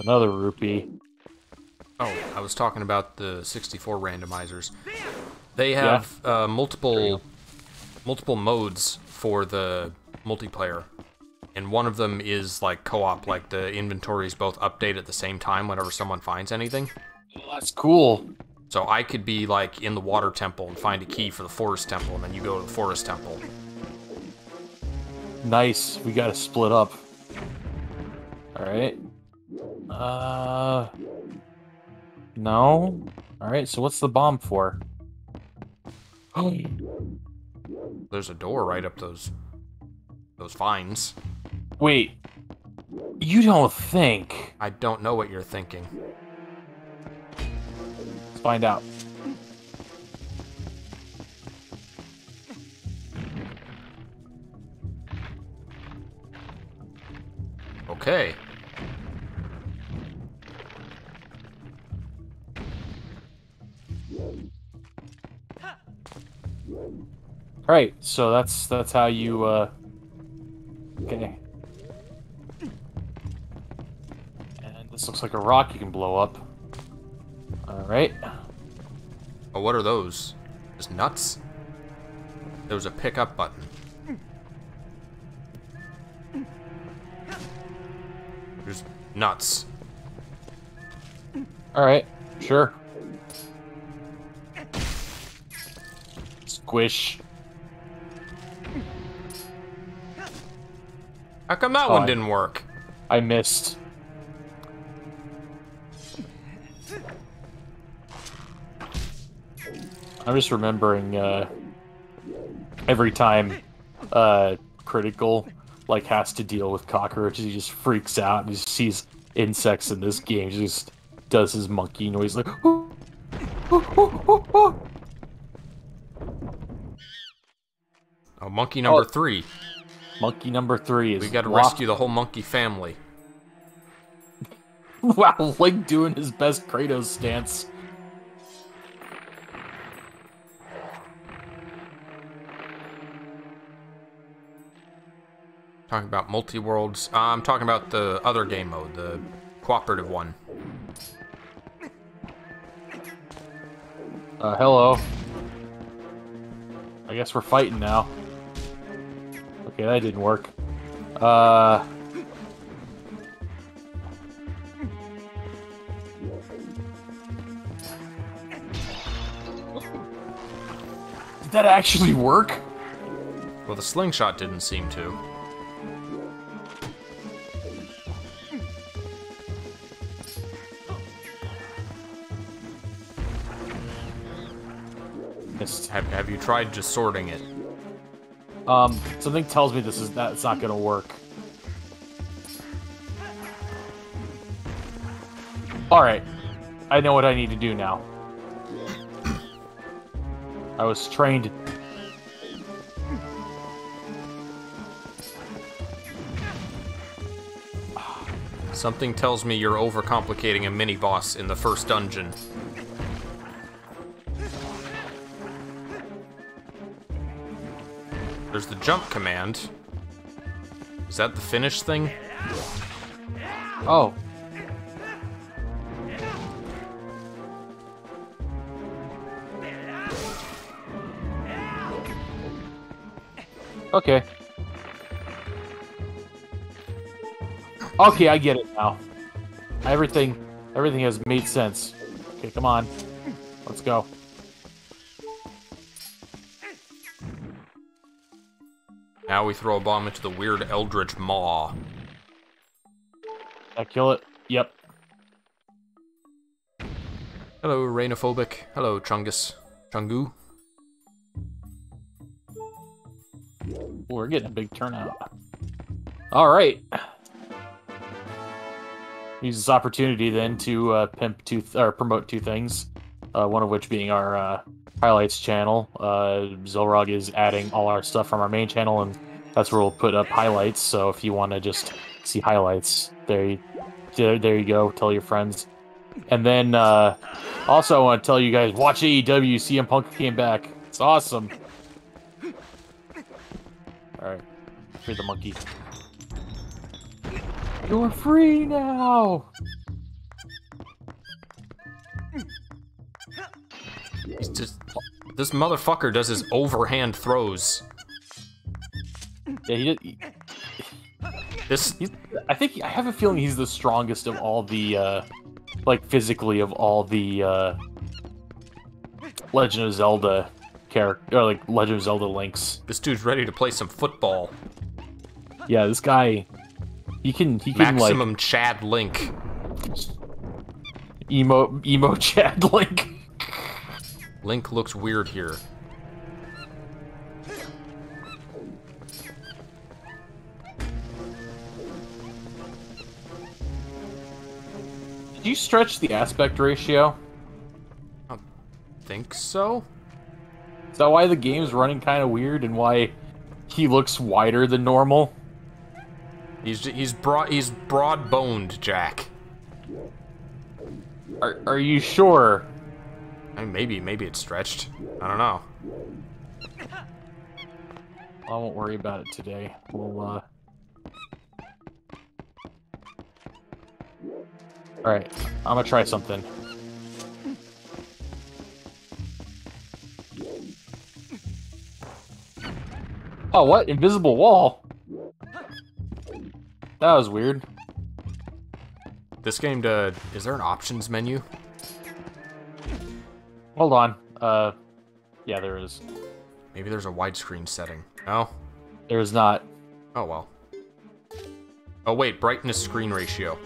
Another rupee. Oh, I was talking about the 64 randomizers. They have uh, multiple multiple modes for the multiplayer. And one of them is like co-op, like the inventories both update at the same time whenever someone finds anything. Well, that's cool. So I could be like in the water temple and find a key for the forest temple, and then you go to the forest temple. Nice. We gotta split up. Alright. Uh... No? Alright, so what's the bomb for? Oh. There's a door right up those those vines. Wait. You don't think... I don't know what you're thinking. Let's find out. Okay. All right, so that's that's how you uh Okay. And this looks like a rock you can blow up. Alright. Oh, what are those? Just nuts? There was a pickup button. There's nuts. Alright, sure. Squish. How come that Oh, one didn't work? I missed. I'm just remembering uh, every time uh, critical like has to deal with cockroaches, he just freaks out and he just sees insects in this game. He just does his monkey noise like. Oh, monkey number Oh. three. Monkey number three is We gotta walk- rescue the whole monkey family. Wow, Link doing his best Kratos stance. Talking about multi-worlds. Uh, I'm talking about the other game mode, the cooperative one. Uh, hello. I guess we're fighting now. Okay, that didn't work. Uh... Did that actually work? Well, the slingshot didn't seem to. Have, have you tried just sorting it? Um, something tells me this is that it's not gonna work. Alright. I know what I need to do now. I was trained. Something tells me you're overcomplicating a mini boss in the first dungeon. Jump command. Is that the finish thing? Oh. Okay. Okay, I get it now. Everything, everything has made sense. Okay, come on. Let's go. Now we throw a bomb into the weird eldritch maw. I kill it. Yep. Hello, Rainophobic. Hello, Chungus. Chungu. We're getting a big turnout. All right. Use this opportunity then to uh, pimp two th- or promote two things. Uh, one of which being our uh, highlights channel. Uh, Xelrog is adding all our stuff from our main channel, and that's where we'll put up highlights. So if you want to just see highlights, there, you, there, there you go. Tell your friends. And then uh, also, I want to tell you guys, watch AEW. CM Punk came back. It's awesome. All right, free the monkey. You're free now. He's just. This motherfucker does his overhand throws. Yeah, he did. he- This. I think I have a feeling he's the strongest of all the, uh, like physically of all the uh, Legend of Zelda character or like Legend of Zelda links. This dude's ready to play some football. Yeah, this guy, he can he can Maximum Chad Link. emo emo Chad Link. Link looks weird here. Did you stretch the aspect ratio? I think so? Is that why the game's running kind of weird and why he looks wider than normal? He's he's broad he's broad boned, Jack. Are are you sure? I mean, maybe maybe it's stretched. I don't know. I won't worry about it today. We'll uh Alright, I'm gonna try something. Oh, what? Invisible wall? That was weird. This game, to, is there an options menu? Hold on. Uh, yeah, there is. Maybe there's a widescreen setting. No? There is not. Oh well. Oh wait, brightness screen ratio.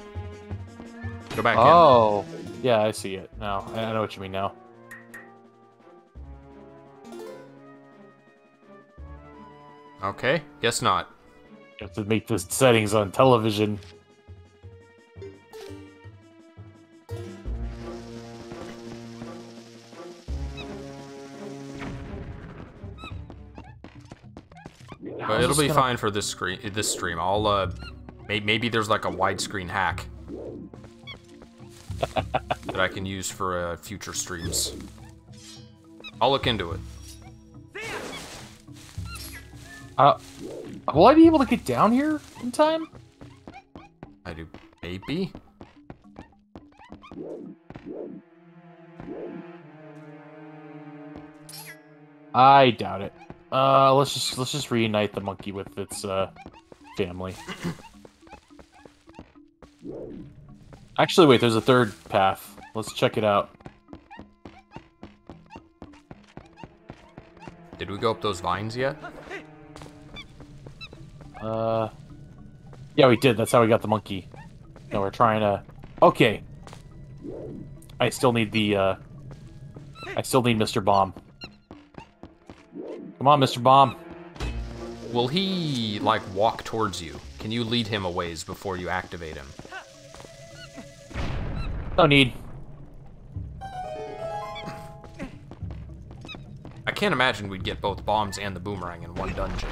Go back in. Oh, yeah, I see it now. I know what you mean now. Okay, guess not. You have to make the settings on television. But it'll be fine for this screen, this stream. I'll uh, may- maybe there's like a widescreen hack that I can use for uh, future streams. I'll look into it. Uh, will I be able to get down here in time? I do maybe. I doubt it. Uh, let's just let's just reunite the monkey with its uh family. Actually, wait. There's a third path. Let's check it out. Did we go up those vines yet? Uh, yeah, we did. That's how we got the monkey. No, we're trying to. Okay. I still need the. uh... I still need Mr. Bomb. Come on, Mr. Bomb. Will he like walk towards you? Can you lead him a ways before you activate him? No need. I can't imagine we'd get both bombs and the boomerang in one dungeon.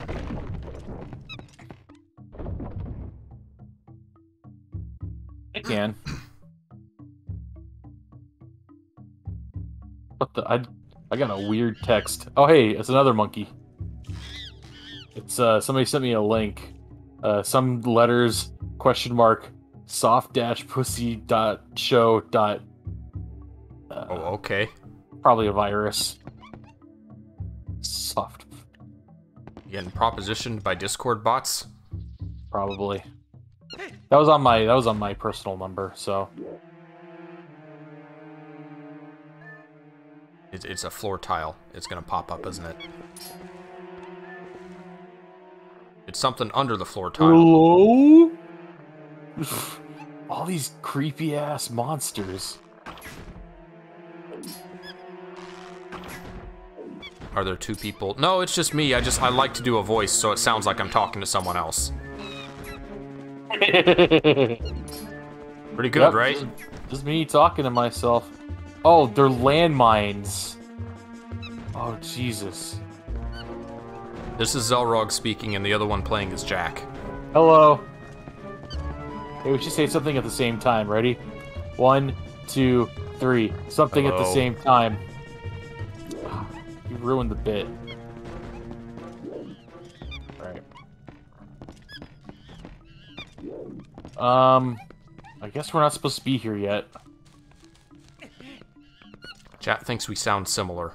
I can. What the? I I got a weird text. Oh hey, it's another monkey. It's uh somebody sent me a link. Uh, some letters question mark soft dash pussy dot show dot. Uh, Oh, okay. probably a virus. Soft, You getting propositioned by Discord bots? probably. That was on my that was on my personal number. So It's, it's a floor tile. It's gonna pop up, isn't it? It's something under the floor tile. hello. All these creepy ass monsters. Are there two people? No, it's just me. I just I like to do a voice so it sounds like I'm talking to someone else. Pretty good, Yep, right? Just, just me talking to myself. Oh, they're landmines. Oh Jesus. This is Xelrog speaking, and the other one playing is Jack. Hello. Hey, we should say something at the same time. Ready? One, two, three. Something at the same time. You ruined the bit. Alright. Um, I guess we're not supposed to be here yet. Chat thinks we sound similar.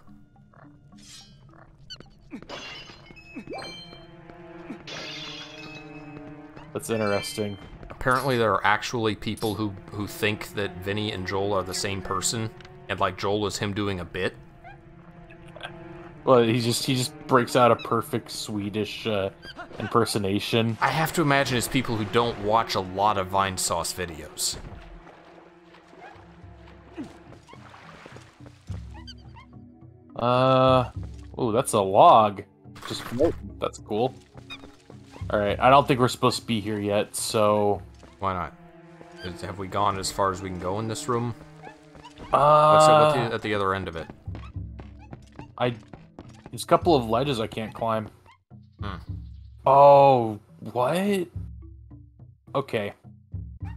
That's interesting. Apparently, there are actually people who who think that Vinny and Joel are the same person, and like Joel is him doing a bit. Well, he just he just breaks out a perfect Swedish uh, impersonation. I have to imagine it's people who don't watch a lot of Vinesauce videos. Uh, oh, that's a log. Just. That's cool. All right, I don't think we're supposed to be here yet, so Why not? Is, have we gone as far as we can go in this room? What's, uh, at, the, at the other end of it? I there's a couple of ledges I can't climb. Hmm. Oh, what? Okay. I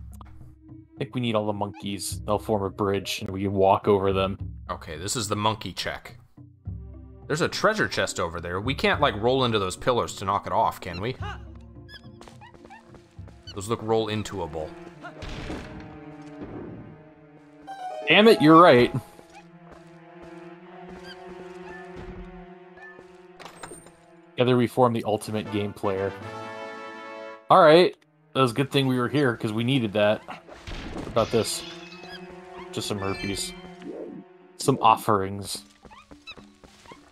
think we need all the monkeys. They'll form a bridge, and we can walk over them. Okay, this is the monkey check. There's a treasure chest over there. We can't, like, roll into those pillars to knock it off, can we? Those look roll intoable. Damn it, you're right. Together we form the ultimate game player. Alright. That was a good thing we were here, because we needed that. What about this? Just some herpes. Some offerings. I'm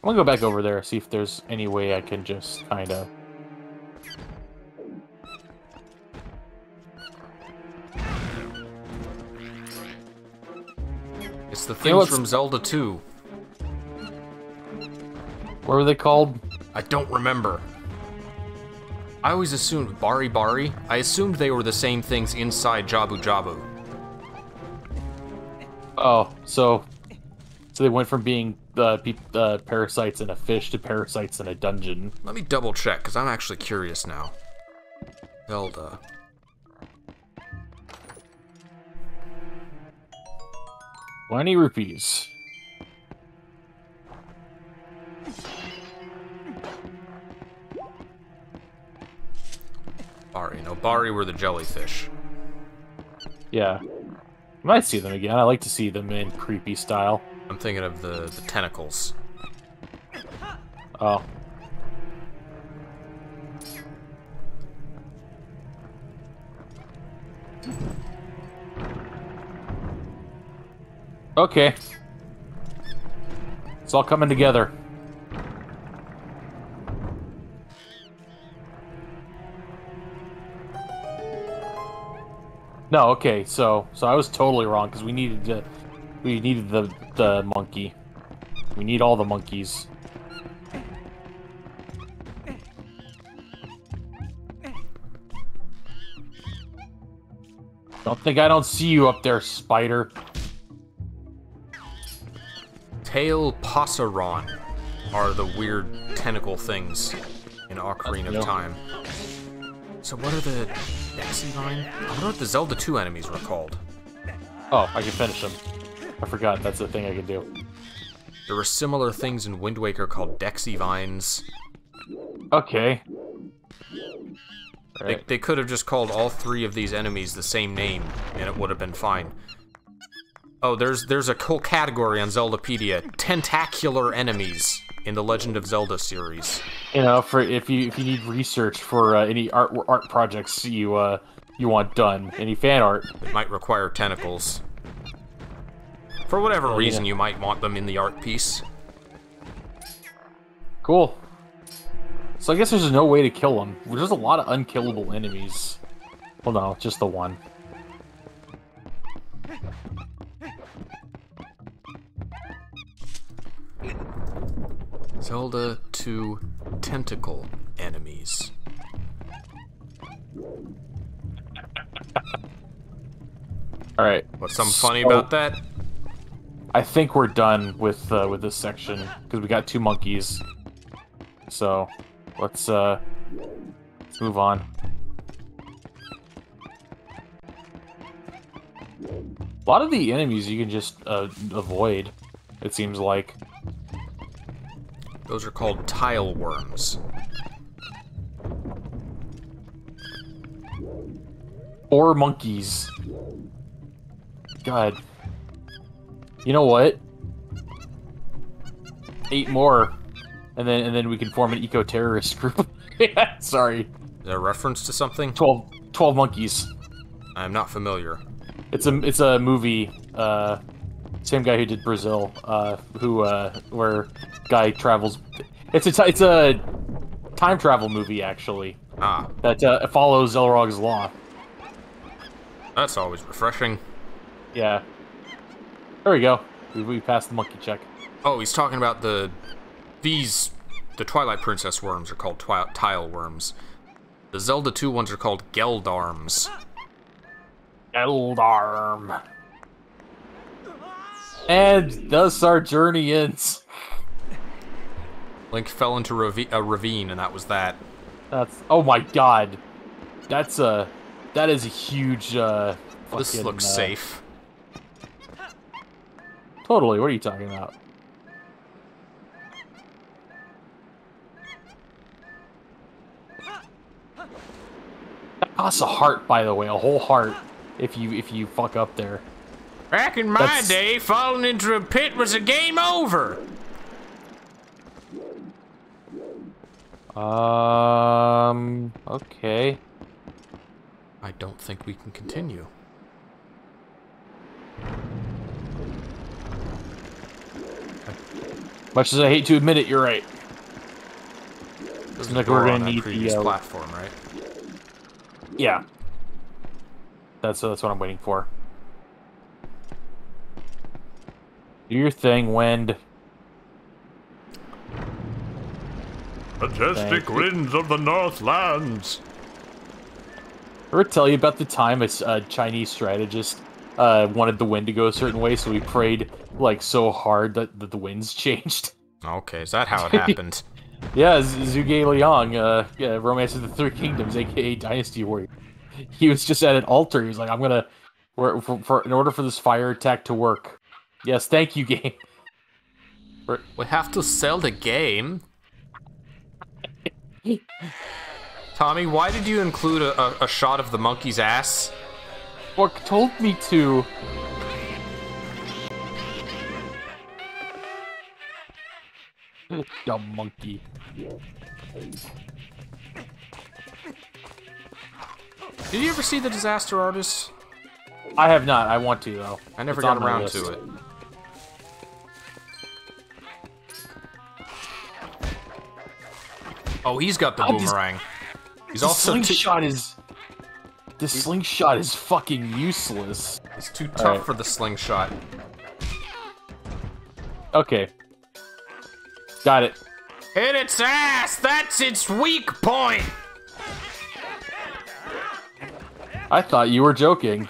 gonna go back over there, see if there's any way I can just kinda... It's the know things what's- from Zelda 2. What were they called? I don't remember. I always assumed Bari Bari. I assumed they were the same things inside Jabu Jabu. Oh, so... So they went from being uh, uh, parasites in a fish to parasites in a dungeon. Let me double check, because I'm actually curious now. Zelda. Twenty rupees. Bari. No, Bari were the jellyfish. Yeah. You might see them again. I like to see them in creepy style. I'm thinking of the, the tentacles. Oh. Okay. It's all coming together. No, okay, so so I was totally wrong because we needed to we needed the the monkey. We need all the monkeys. Don't think I don't see you up there, spider. Tail Passaron are the weird tentacle things in Ocarina Yeah. of Time. So what are the Dexivine? I wonder what the Zelda 2 enemies were called. Oh, I can finish them. I forgot. That's the thing I can do. There were similar things in Wind Waker called Dexivines. Okay. They, they could have just called all three of these enemies the same name, and it would have been fine. Oh, there's there's a cool category on Zeldapedia: tentacular enemies in the Legend of Zelda series. You know, for if you if you need research for uh, any art art projects you uh you want done, any fan art. It might require tentacles. For whatever Oh, reason, yeah. you might want them in the art piece. Cool. So I guess there's no way to kill them. There's a lot of unkillable enemies. Well, no, just the one. Zelda 2 tentacle enemies. All right. What's something funny So- about that? I think we're done with uh, with this section because we got two monkeys. So let's uh let's move on. A lot of the enemies you can just uh, avoid. It seems like. Those are called tile worms. Or monkeys. God. You know what? Eight more, and then and then we can form an eco-terrorist group. Sorry, Is that a reference to something? 12, 12 monkeys. I'm not familiar. It's a it's a movie. Uh, same guy who did Brazil. Uh, who uh, where guy travels. It's a it's a time travel movie actually Ah, that uh, follows Xelrog's law. that's always refreshing. Yeah. There we go. We, we passed the monkey check. Oh, he's talking about the these the Twilight Princess worms are called twi- tile worms. The Zelda 2 ones are called Geldarms. Geldarm. And thus our journey ends. Link fell into ravi- a ravine, and that was that. That's oh my god. That's a that is a huge uh This looks uh, safe. Totally. What are you talking about? That costs a heart, by the way, a whole heart. If you if you fuck up there. Back in my That's- day, falling into a pit was a game over. Um. Okay. I don't think we can continue. Much as I hate to admit it, you're right. There's like we're gonna need the, uh, platform, right? Yeah. That's that's what I'm waiting for. Do your thing, Wind. Majestic Thank you. winds of the Northlands. Ever tell you about the time a Chinese strategist uh, wanted the wind to go a certain way, so he prayed like so hard that, that the winds changed? Okay, is that how it happened? yeah, Z- Zhuge Liang, uh, yeah, Romance of the Three Kingdoms, aka Dynasty Warrior. He was just at an altar. He was like, "I'm gonna, for, for, for in order for this fire attack to work." Yes, thank you, game. We have to sell the game. Tommy, why did you include a, a, a shot of the monkey's ass? What told me to? Dumb monkey. Did you ever see the Disaster Artist? I have not. I want to though. I never It's got around to it. Oh, he's got the How does- boomerang. He's The also too, slingshot is. The slingshot is fucking useless. It's too tough Alright. for the slingshot. Okay. Got it. Hit its ass! That's its weak point! I thought you were joking.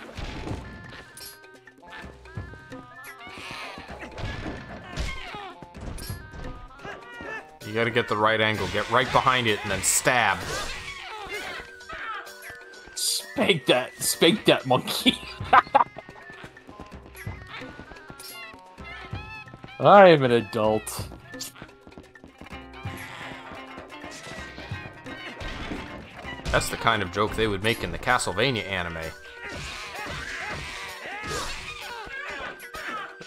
You gotta get the right angle. Get right behind it and then stab. Spank that, spank that monkey. I am an adult. That's the kind of joke they would make in the Castlevania anime.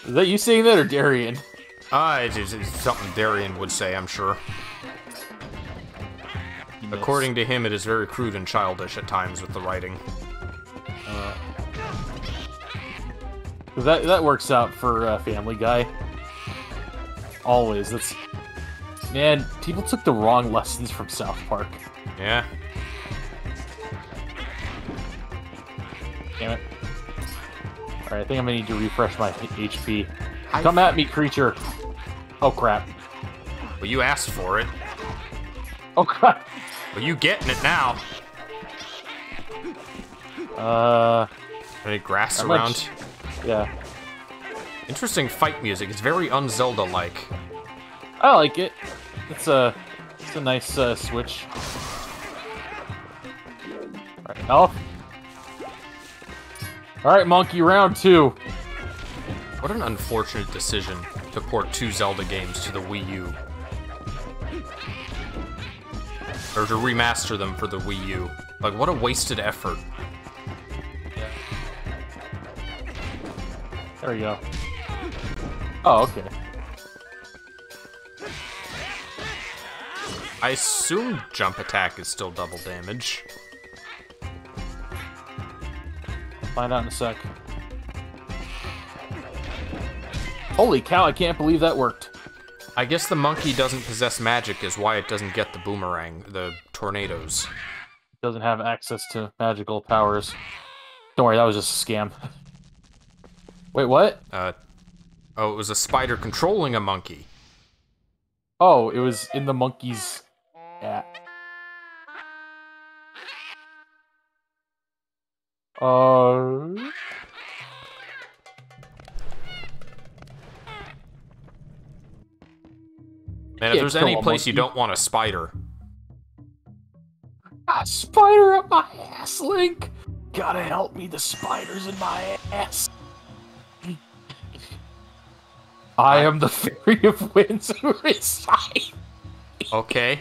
Is that you saying that or Darian? Ah, it is it's something Darian would say, I'm sure. According to him, it is very crude and childish at times with the writing. That that works out for uh, Family Guy. Always. That's man. People took the wrong lessons from South Park. Yeah. Damn it. All right, I think I'm gonna need to refresh my HP. Come at me, creature. Oh crap. Well, you asked for it. Oh crap. Well, you getting it now. Uh, Any grass around? much? yeah. Interesting fight music. It's very un-Zelda-like. I like it. It's a it's a nice uh, switch. All right, health. All right, monkey, round two. What an unfortunate decision to port two Zelda games to the Wii U. Or to remaster them for the Wii U. Like, what a wasted effort. There we go. Oh, okay. I assume jump attack is still double damage. Find out in a sec. Holy cow, I can't believe that worked. I guess the monkey doesn't possess magic is why it doesn't get the boomerang, the tornadoes. It doesn't have access to magical powers. Don't worry, that was just a scam. Wait, what? Uh, oh, it was a spider controlling a monkey. Oh, it was in the monkey's. Yeah. Uh. Man, if Yeah, there's any place you don't want a spider, A spider up my ass, Link! Gotta help me, the spider's in my ass. I am the fairy of winds who reside. okay?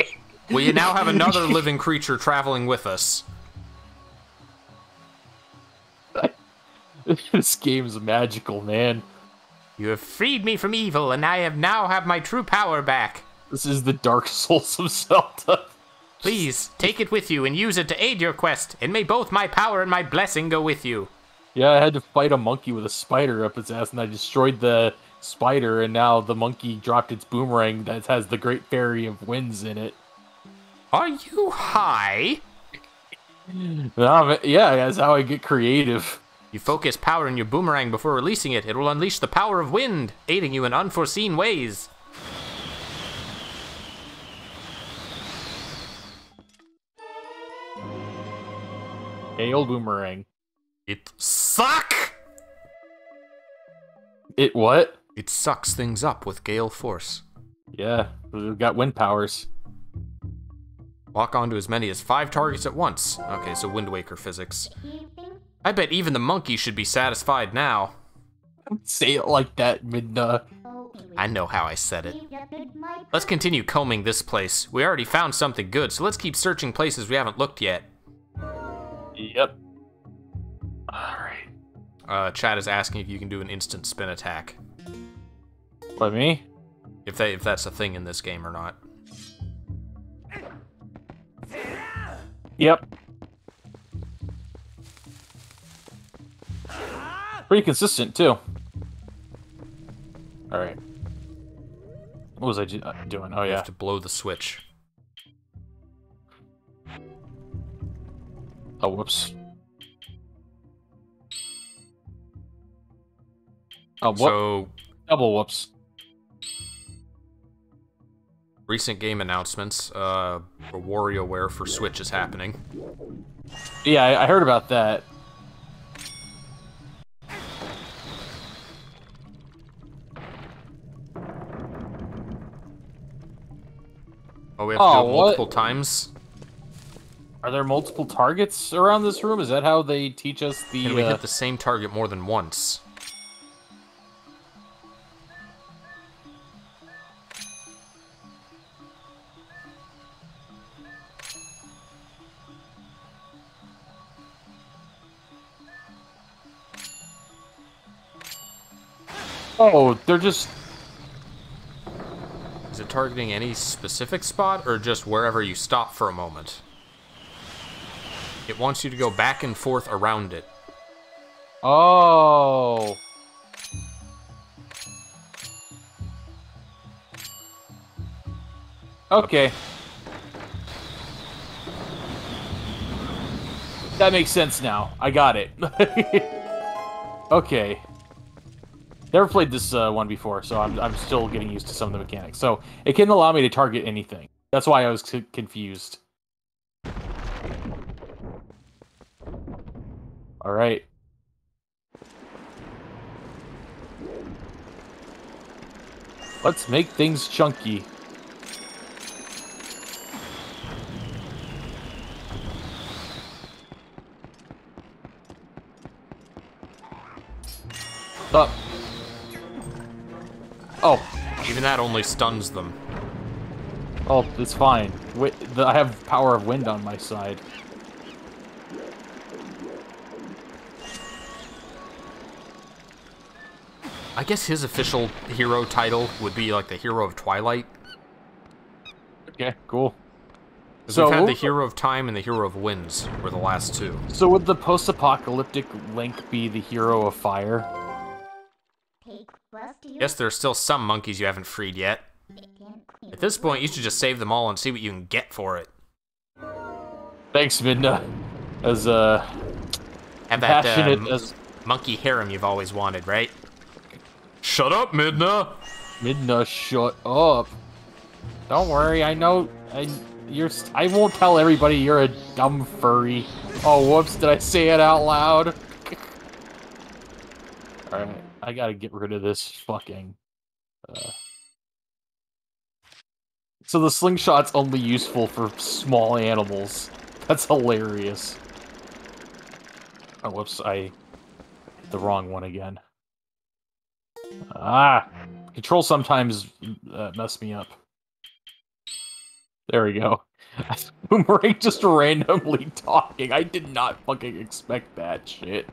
Well, you now have another living creature traveling with us. this game's magical, man. You have freed me from evil, and I have now have my true power back. This is the Dark Souls of Zelda. Please, take it with you and use it to aid your quest, and may both my power and my blessing go with you. Yeah, I had to fight a monkey with a spider up its ass, and I destroyed the spider, and now the monkey dropped its boomerang that has the Great Fairy of Winds in it. Are you high? Yeah, that's how I get creative. You focus power in your boomerang before releasing it. It will unleash the power of wind, aiding you in unforeseen ways. Hail boomerang. It suck! It what? It sucks things up with gale force. Yeah, we've got wind powers. Lock onto as many as five targets at once. Okay, so Wind Waker physics. I bet even the monkey should be satisfied now. Say it like that, Midna. I know how I said it. Let's continue combing this place. We already found something good, so let's keep searching places we haven't looked yet. Yep. Alright. Uh, Chad is asking if you can do an instant spin attack. What, me? If they, if that's a thing in this game or not. Yep. Pretty consistent, too. Alright. What was I do- uh, doing? Oh, You yeah. have to blow the switch. Oh, whoops. Oh, what? So, Double whoops. recent game announcements. Uh, a WarioWare for Switch is happening. Yeah, I, I heard about that. Oh, we have to Oh, do it what? multiple times. Are there multiple targets around this room? Is that how they teach us the? Can we uh, hit the same target more than once? Oh, they're just. Is it targeting any specific spot or just wherever you stop for a moment? It wants you to go back and forth around it. Oh. Okay. That makes sense now. I got it. okay. Never played this uh, one before, so I'm, I'm still getting used to some of the mechanics. So it can allow me to target anything. That's why I was confused. All right. Let's make things chunky. Up. Oh, Even that only stuns them. oh, it's fine. I have power of wind on my side. I guess his official hero title would be like the Hero of Twilight. Okay, cool. So we've had the Hero of Time and the Hero of Winds were the last two. So would the post-apocalyptic Link be the hero of fire? Yes, there are still some monkeys you haven't freed yet. At this point, you should just save them all and see what you can get for it. Thanks, Midna. As uh, Have that um, as monkey harem you've always wanted, right? Shut up, Midna! Midna, shut up. Don't worry, I know. I you're. I won't tell everybody you're a dumb furry. Oh, whoops! Did I say it out loud? All right, I gotta get rid of this fucking. Uh... So the slingshot's only useful for small animals. That's hilarious. Oh, whoops! I hit the wrong one again. Ah, control sometimes uh, mess me up. There we go. Boomerang just randomly talking. I did not fucking expect that shit.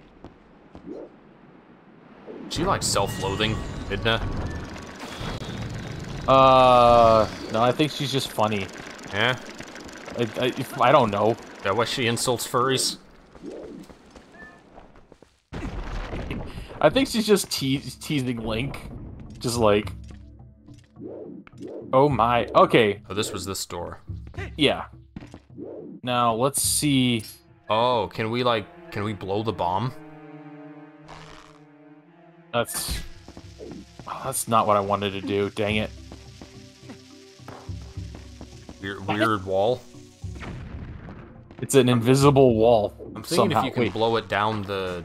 She like self-loathing, Midna? Uh, no, I think she's just funny. Yeah? I, I, I don't know. Is that why she insults furries? I think she's just te- teasing Link. Just like, oh my. Okay, Oh, this was this door. yeah. Now let's see. Oh, can we like, can we blow the bomb? That's oh, that's not what I wanted to do. Dang it. Weird, weird wall. It's an invisible wall. I'm thinking somehow. if you can Wait, blow it down the...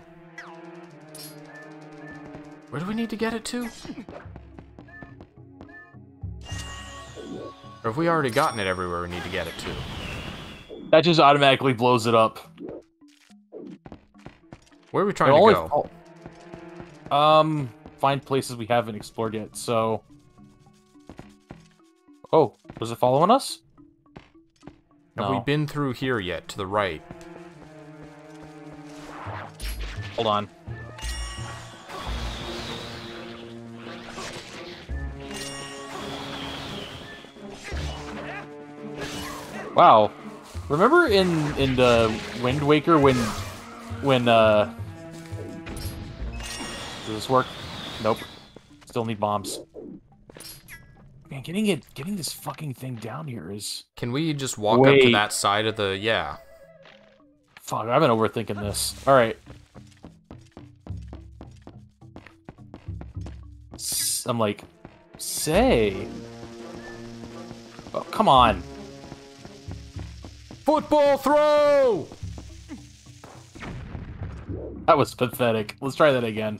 Where do we need to get it to? Or have we already gotten it everywhere we need to get it to? that just automatically blows it up. Where are we trying to go? fo- Um, find places we haven't explored yet. So, oh, was it following us? Have we been through here yet, to the right? Hold on. Wow. Remember in in the Wind Waker when when uh Does this work? Nope. Still need bombs. Man, getting it getting this fucking thing down here is Can we just walk up to that side of the... Yeah. fuck, I've been overthinking this. Alright. I'm like, say. Oh, come on. Football throw! That was pathetic. Let's try that again.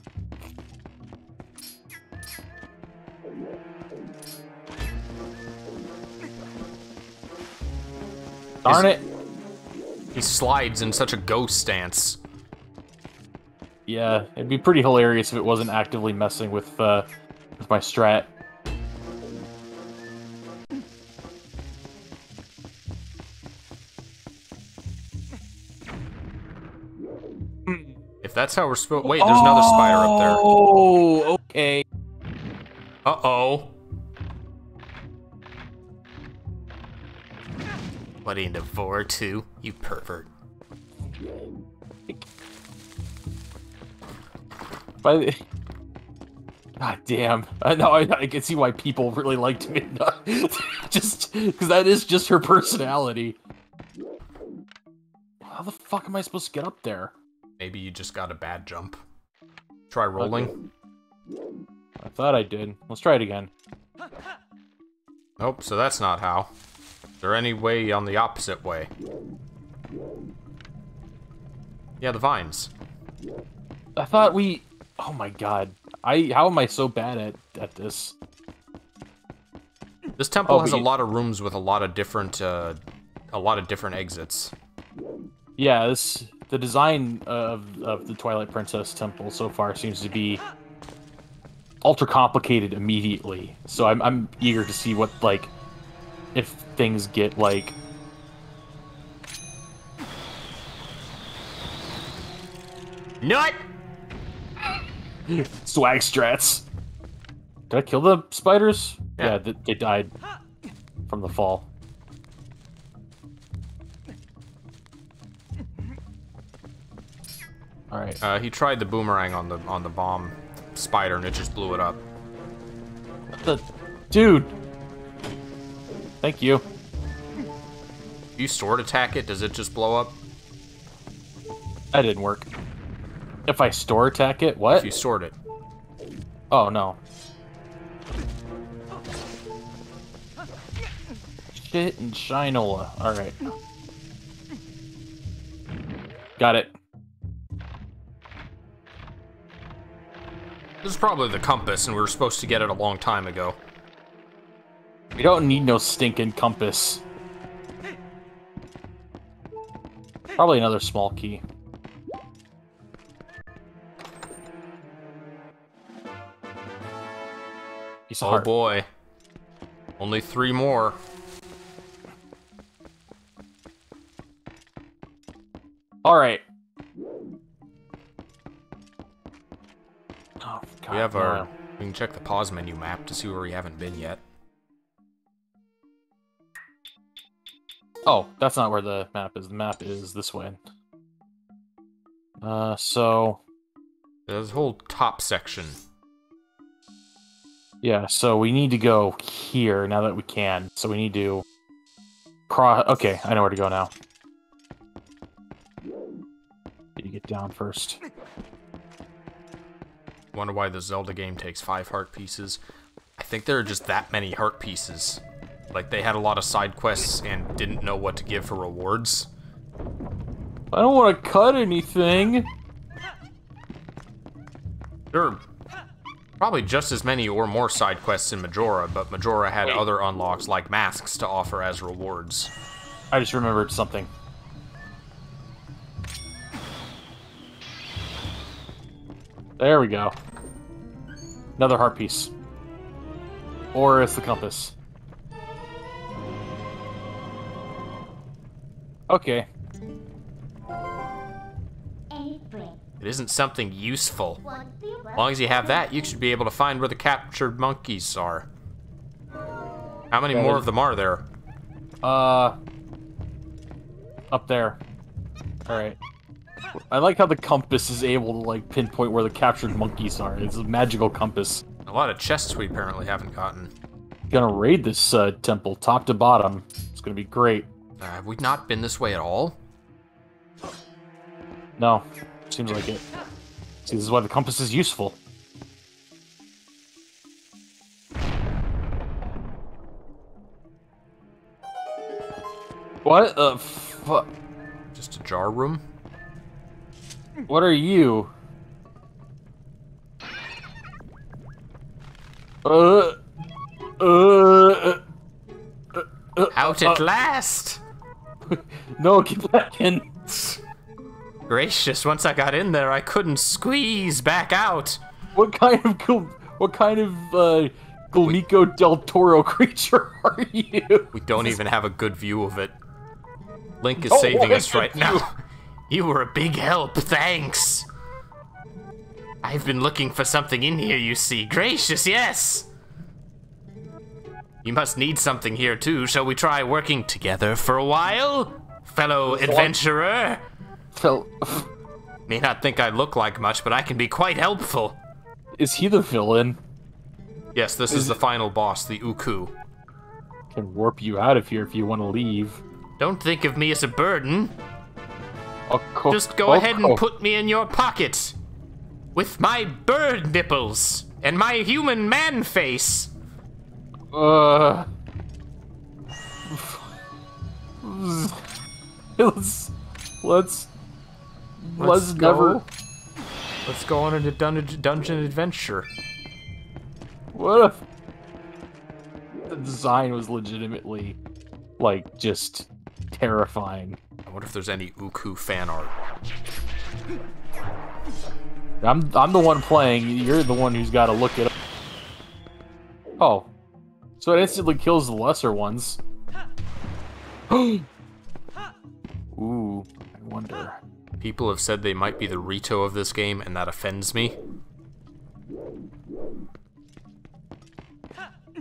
Darn it. He slides in such a ghost stance. Yeah, it'd be pretty hilarious if it wasn't actively messing with uh, with my strat. That's how we're supposed. Wait, there's another spider up there. Oh, okay. Uh oh. What into four two? You pervert. By the... God damn. I know, I, I can see why people really liked Midna. just, because that is just her personality. How the fuck am I supposed to get up there? Maybe you just got a bad jump. Try rolling. I thought I did. Let's try it again. Nope, so that's not how. Is there any way on the opposite way? Yeah, the vines. I thought we... Oh my god. I How am I so bad at, at this? This temple Oh, has a you- lot of rooms with a lot of different, uh, a lot of different exits. Yeah, this the design of of the Twilight Princess temple so far seems to be ultra complicated immediately. So I'm I'm eager to see what like if things get like Nut! swag strats. Did I kill the spiders? Yeah. Yeah, th- they died from the fall. All right. Uh, he tried the boomerang on the on the bomb spider and it just blew it up. The dude. Thank you. You sword attack it, does it just blow up? That didn't work. If I store attack it, what? If what? you sword it. Oh no. Shit and Shinola. Alright. Got it. This is probably the compass, and we were supposed to get it a long time ago. We don't need no stinking compass. Probably another small key. Piece Oh boy. Only three more. All We have our. We can check the pause menu map to see where we haven't been yet. Oh, that's not where the map is. The map is this way. Uh, so There's a whole top section. yeah, so we need to go here now that we can. So we need to cross. Okay, I know where to go now. Need to get down first. Wonder why the Zelda game takes five heart pieces. I think there are just that many heart pieces. Like they had a lot of side quests and didn't know what to give for rewards. I don't want to cut anything. There are probably just as many or more side quests in Majora, but Majora had Wait. other unlocks like masks to offer as rewards. I just remembered something. There we go. Another heart piece. Or it's the compass. Okay. It isn't something useful. As long as you have that, you should be able to find where the captured monkeys are. How many more of them are there? Uh. Up there. Alright. I like how the compass is able to, like, pinpoint where the captured monkeys are. It's a magical compass. A lot of chests we apparently haven't gotten. Gonna raid this uh, temple top to bottom. It's gonna be great. Uh, have we not been this way at all? No, seems like it. See, this is why the compass is useful. What the fuck? Just a jar room? What are you? Uh, uh, uh, uh, Out uh, at last! no, get back in. Gracious, once I got in there, I couldn't squeeze back out. What kind of what kind of uh, Guillermo del Toro creature are you? We don't even have a good view of it. Link is saving us right now. You were a big help, thanks. I've been looking for something in here, you see. Gracious, yes. You must need something here too. Shall we try working together for a while? Fellow adventurer? Fel- May not think I look like much, but I can be quite helpful. Is he the villain? Yes, this is the final boss, the Oocca. Can warp you out of here if you want to leave. Don't think of me as a burden. Just go ahead and put me in your pocket. With my bird nipples and my human man face. Uh. let's let's let's, never. go. Let's go on a dun- dungeon adventure. What if the design was legitimately like just terrifying? I wonder if there's any Oocca fan art. I'm I'm the one playing. You're the one who's got to look it up. Oh, so it instantly kills the lesser ones. Ooh, I wonder. People have said they might be the Rito of this game, and that offends me.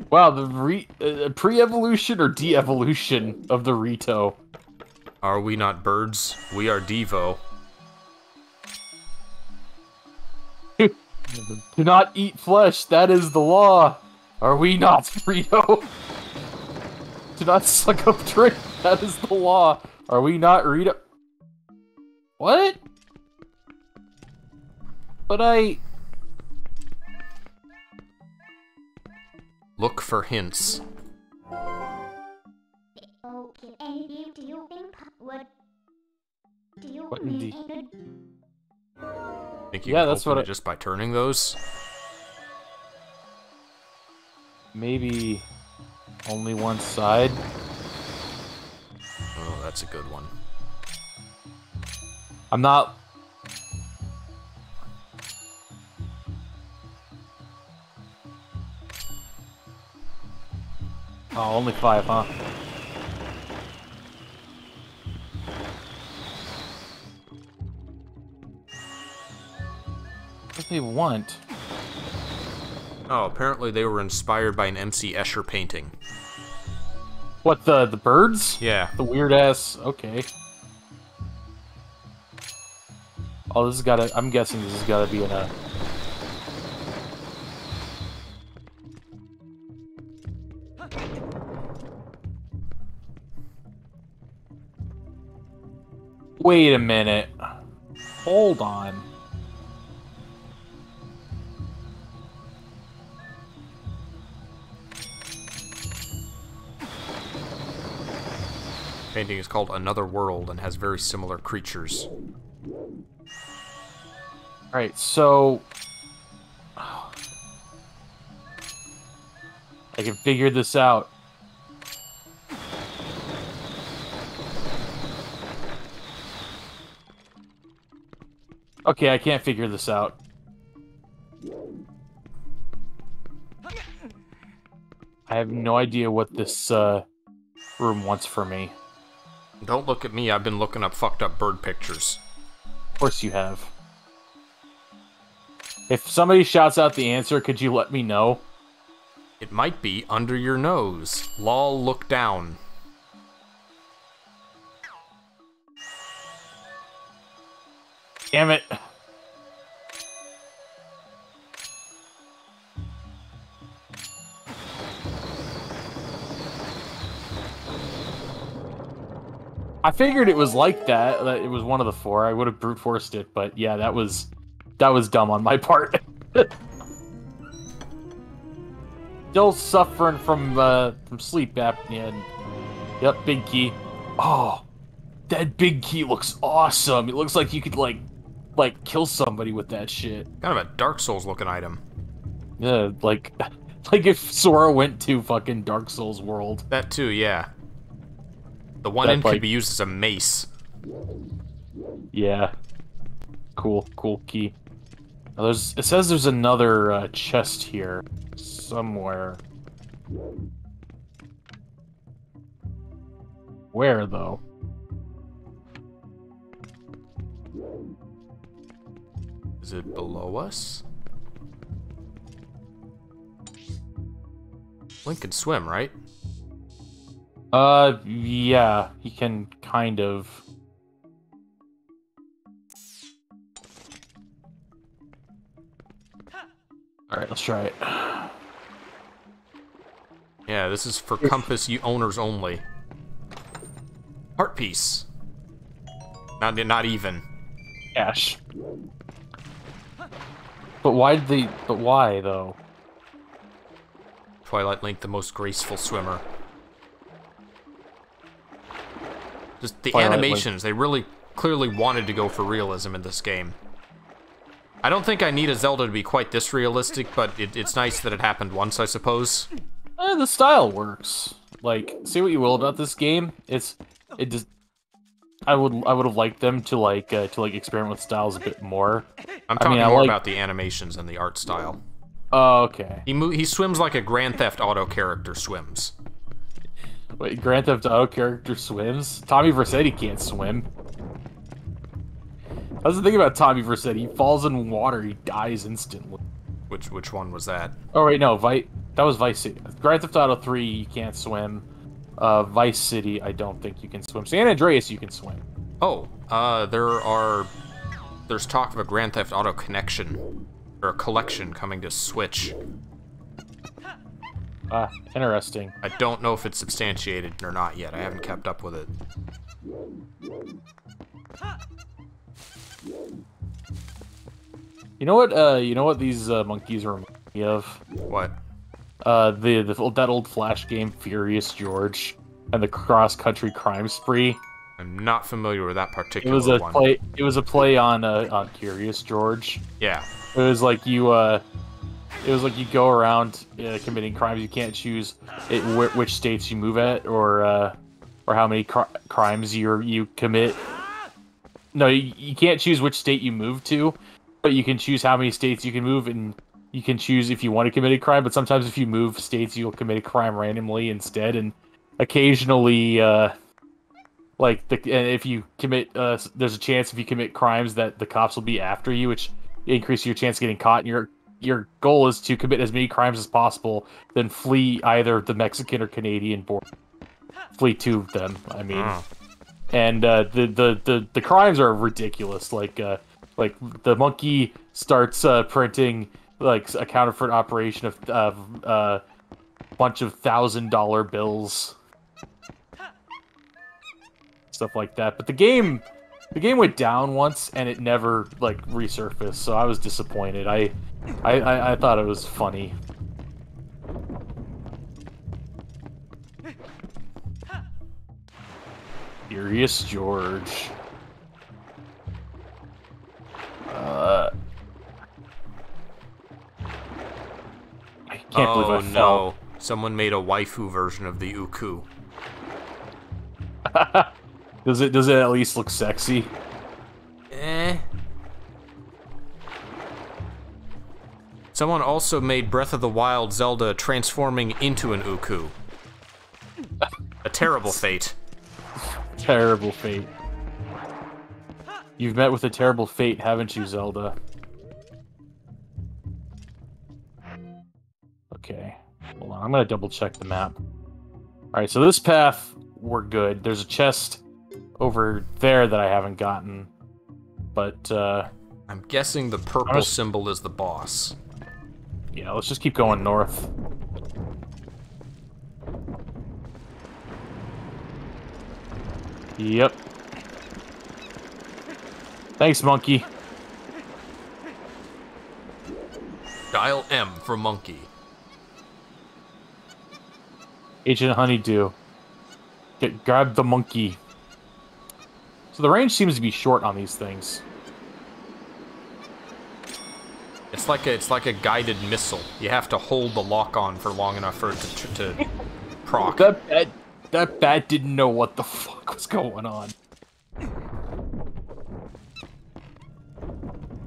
Wow, the re uh, pre-evolution or de-evolution of the Rito. Are we not birds? We are Devo. Do not eat flesh. That is the law. Are we not, Rito? Do not suck up drink. That is the law. Are we not, Rito? What? But I. Look for hints. Okay, and you, do you think what? Do you indeed? Think you Yeah, that's what I- just by turning those? Maybe only one side. Oh, that's a good one. I'm not. Oh, only five, huh? What do they want? Oh, apparently they were inspired by an MC Escher painting. What the the birds? Yeah. The weird ass. Okay. Oh, this has gotta. I'm guessing this has gotta be in a. Wait a minute. Hold on. Painting is called Another World and has very similar creatures. Alright, so. I can figure this out. Okay, I can't figure this out. I have no idea what this uh, room wants for me. Don't look at me, I've been looking up fucked up bird pictures. Of course you have. If somebody shouts out the answer, could you let me know? It might be under your nose. Lol, look down. Damn it. I figured it was like that, that it was one of the four. I would have brute forced it, but yeah, that was that was dumb on my part. Still suffering from uh from sleep apnea. And, yep, big key. Oh, that big key looks awesome. It looks like you could like like kill somebody with that shit. Kind of a Dark Souls looking item. Yeah, like like if Sora went to fucking Dark Souls world. That too, yeah. The one That, end could be used as a mace. Yeah. cool, cool key. Now, there's it says there's another uh, chest here somewhere. Where though? Is it below us? Link can swim, right? Uh, yeah, he can kind of. All right, let's try it. Yeah, this is for Compass you owners only. Heart piece. Not not even. Ash. But why did they? But why though? Twilight Link, the most graceful swimmer. Just the Twilight Link. animations, they really clearly wanted to go for realism in this game. I don't think I need a Zelda to be quite this realistic, but it, it's nice that it happened once, I suppose. Eh, the style works. Like, say what you will about this game, it's it just. I would I would have liked them to like uh, to like experiment with styles a bit more. I'm I talking mean, more like- about the animations and the art style. Oh, okay. He mo- he swims like a Grand Theft Auto character swims. Wait, Grand Theft Auto character swims? Tommy Vercetti can't swim. That's the thing about Tommy Vercetti. He falls in water, he dies instantly. Which which one was that? Oh wait, no, Vi- that was Vice City. Grand Theft Auto 3, you can't swim. Uh, Vice City, I don't think you can swim. San Andreas, you can swim. Oh, uh, there are. There's talk of a Grand Theft Auto connection or a collection coming to Switch. Ah, interesting. I don't know if it's substantiated or not yet. I haven't kept up with it. You know what? Uh, you know what these uh, monkeys remind me of? What? Uh, the, the that old Flash game, Furious George, and the cross country crime spree. I'm not familiar with that particular. It was a one. play. It was a play on uh, on Curious George. Yeah. It was like you. Uh, it was like you go around uh, committing crimes. You can't choose it, wh- which states you move at, or uh, or how many cr- crimes you you commit. No, you, you can't choose which state you move to, but you can choose how many states you can move, and you can choose if you want to commit a crime. But sometimes, if you move states, you'll commit a crime randomly instead, and occasionally, uh, like the and if you commit, uh, there's a chance if you commit crimes that the cops will be after you, which increase your chance of getting caught. And your your goal is to commit as many crimes as possible, then flee either the Mexican or Canadian border. Flee to them. I mean, Oh. and uh, the, the the the crimes are ridiculous. Like uh, like the monkey starts uh, printing like a counterfeit operation of of uh, bunch of thousand dollar bills, stuff like that. But the game the game went down once and it never like resurfaced, so I was disappointed. I I, I, I thought it was funny. Furious George. Uh, can't oh believe I no. Someone made a waifu version of the Oocca. Does it does it at least look sexy? Eh. Someone also made Breath of the Wild Zelda transforming into an Oocca. A terrible fate. Terrible fate. You've met with a terrible fate, haven't you, Zelda? Okay. Hold on, I'm gonna double check the map. Alright, so this path, we're good. There's a chest over there that I haven't gotten. But, uh, I'm guessing the purple Honest- symbol is the boss. yeah, let's just keep going north. Yep. Thanks, monkey. Dial M for monkey. Agent Honeydew. Get grab the monkey. So the range seems to be short on these things. It's like a it's like a guided missile. You have to hold the lock on for long enough for it to, to proc. That bat, that bat didn't know what the fuck was going on.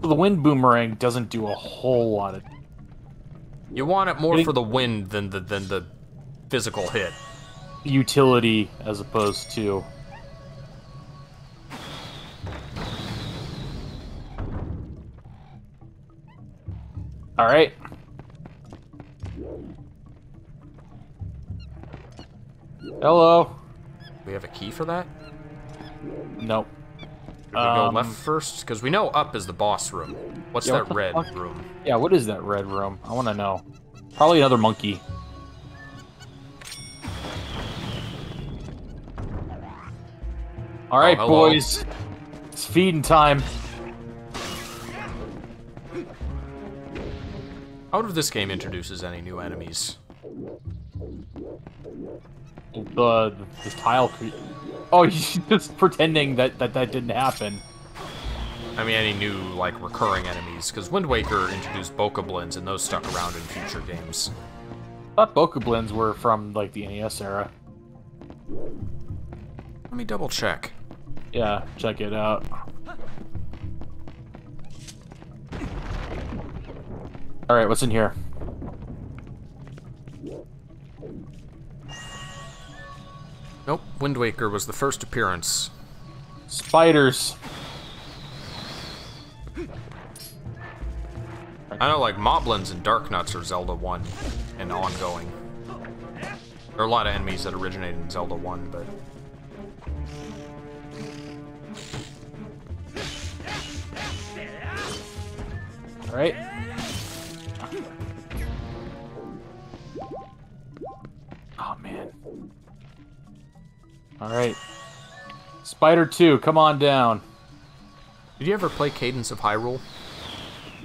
The wind boomerang doesn't do a whole lot of. You want it more Getting- for the wind than the than the physical hit. utility as opposed to all right hello We have a key for that? nope Should we go Um, left first? Because we know up is the boss room. What's Yeah, that what red fuck? room? yeah what is that red room i want to know probably another monkey all right Oh, boys it's feeding time How if this game introduces any new enemies? the the tile oh he's just pretending that, that that didn't happen I mean, any new, like, recurring enemies? Because Wind Waker introduced Bokoblins, and those stuck around in future games. I thought Bokoblins were from like the NES era. Let me double check. Yeah, check it out. All right, what's in here? Nope, Wind Waker was the first appearance. Spiders. I know, like, Moblins and Darknuts are Zelda 1 and ongoing. There are a lot of enemies that originated in Zelda 1, but... right. Oh man. All right. Spider 2, come on down. Did you ever play Cadence of Hyrule?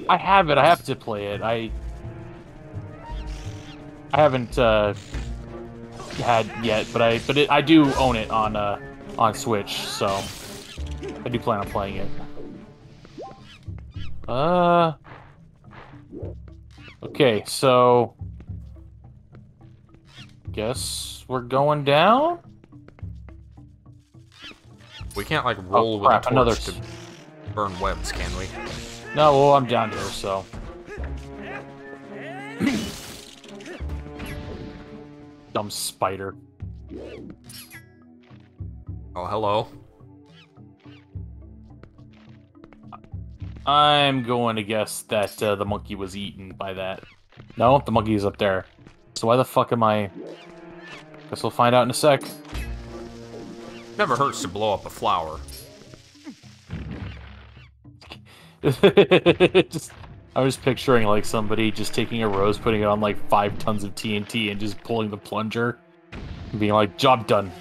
I have it. I have to play it. I I haven't uh, had yet, but I but it, I do own it on uh, on Switch, so I do plan on playing it. Uh. Okay, so guess we're going down. We can't, like, oh, roll Oh, with crap, a another to burn webs, can we? No, well, I'm down here, so. Dumb spider. Oh, hello. I'm going to guess that uh, the monkey was eaten by that. No, the monkey is up there. So why the fuck am I? Guess we'll find out in a sec. Never hurts to blow up a flower. just, I was picturing like somebody just taking a rose, putting it on like five tons of TNT, and just pulling the plunger, and being like, "Job done."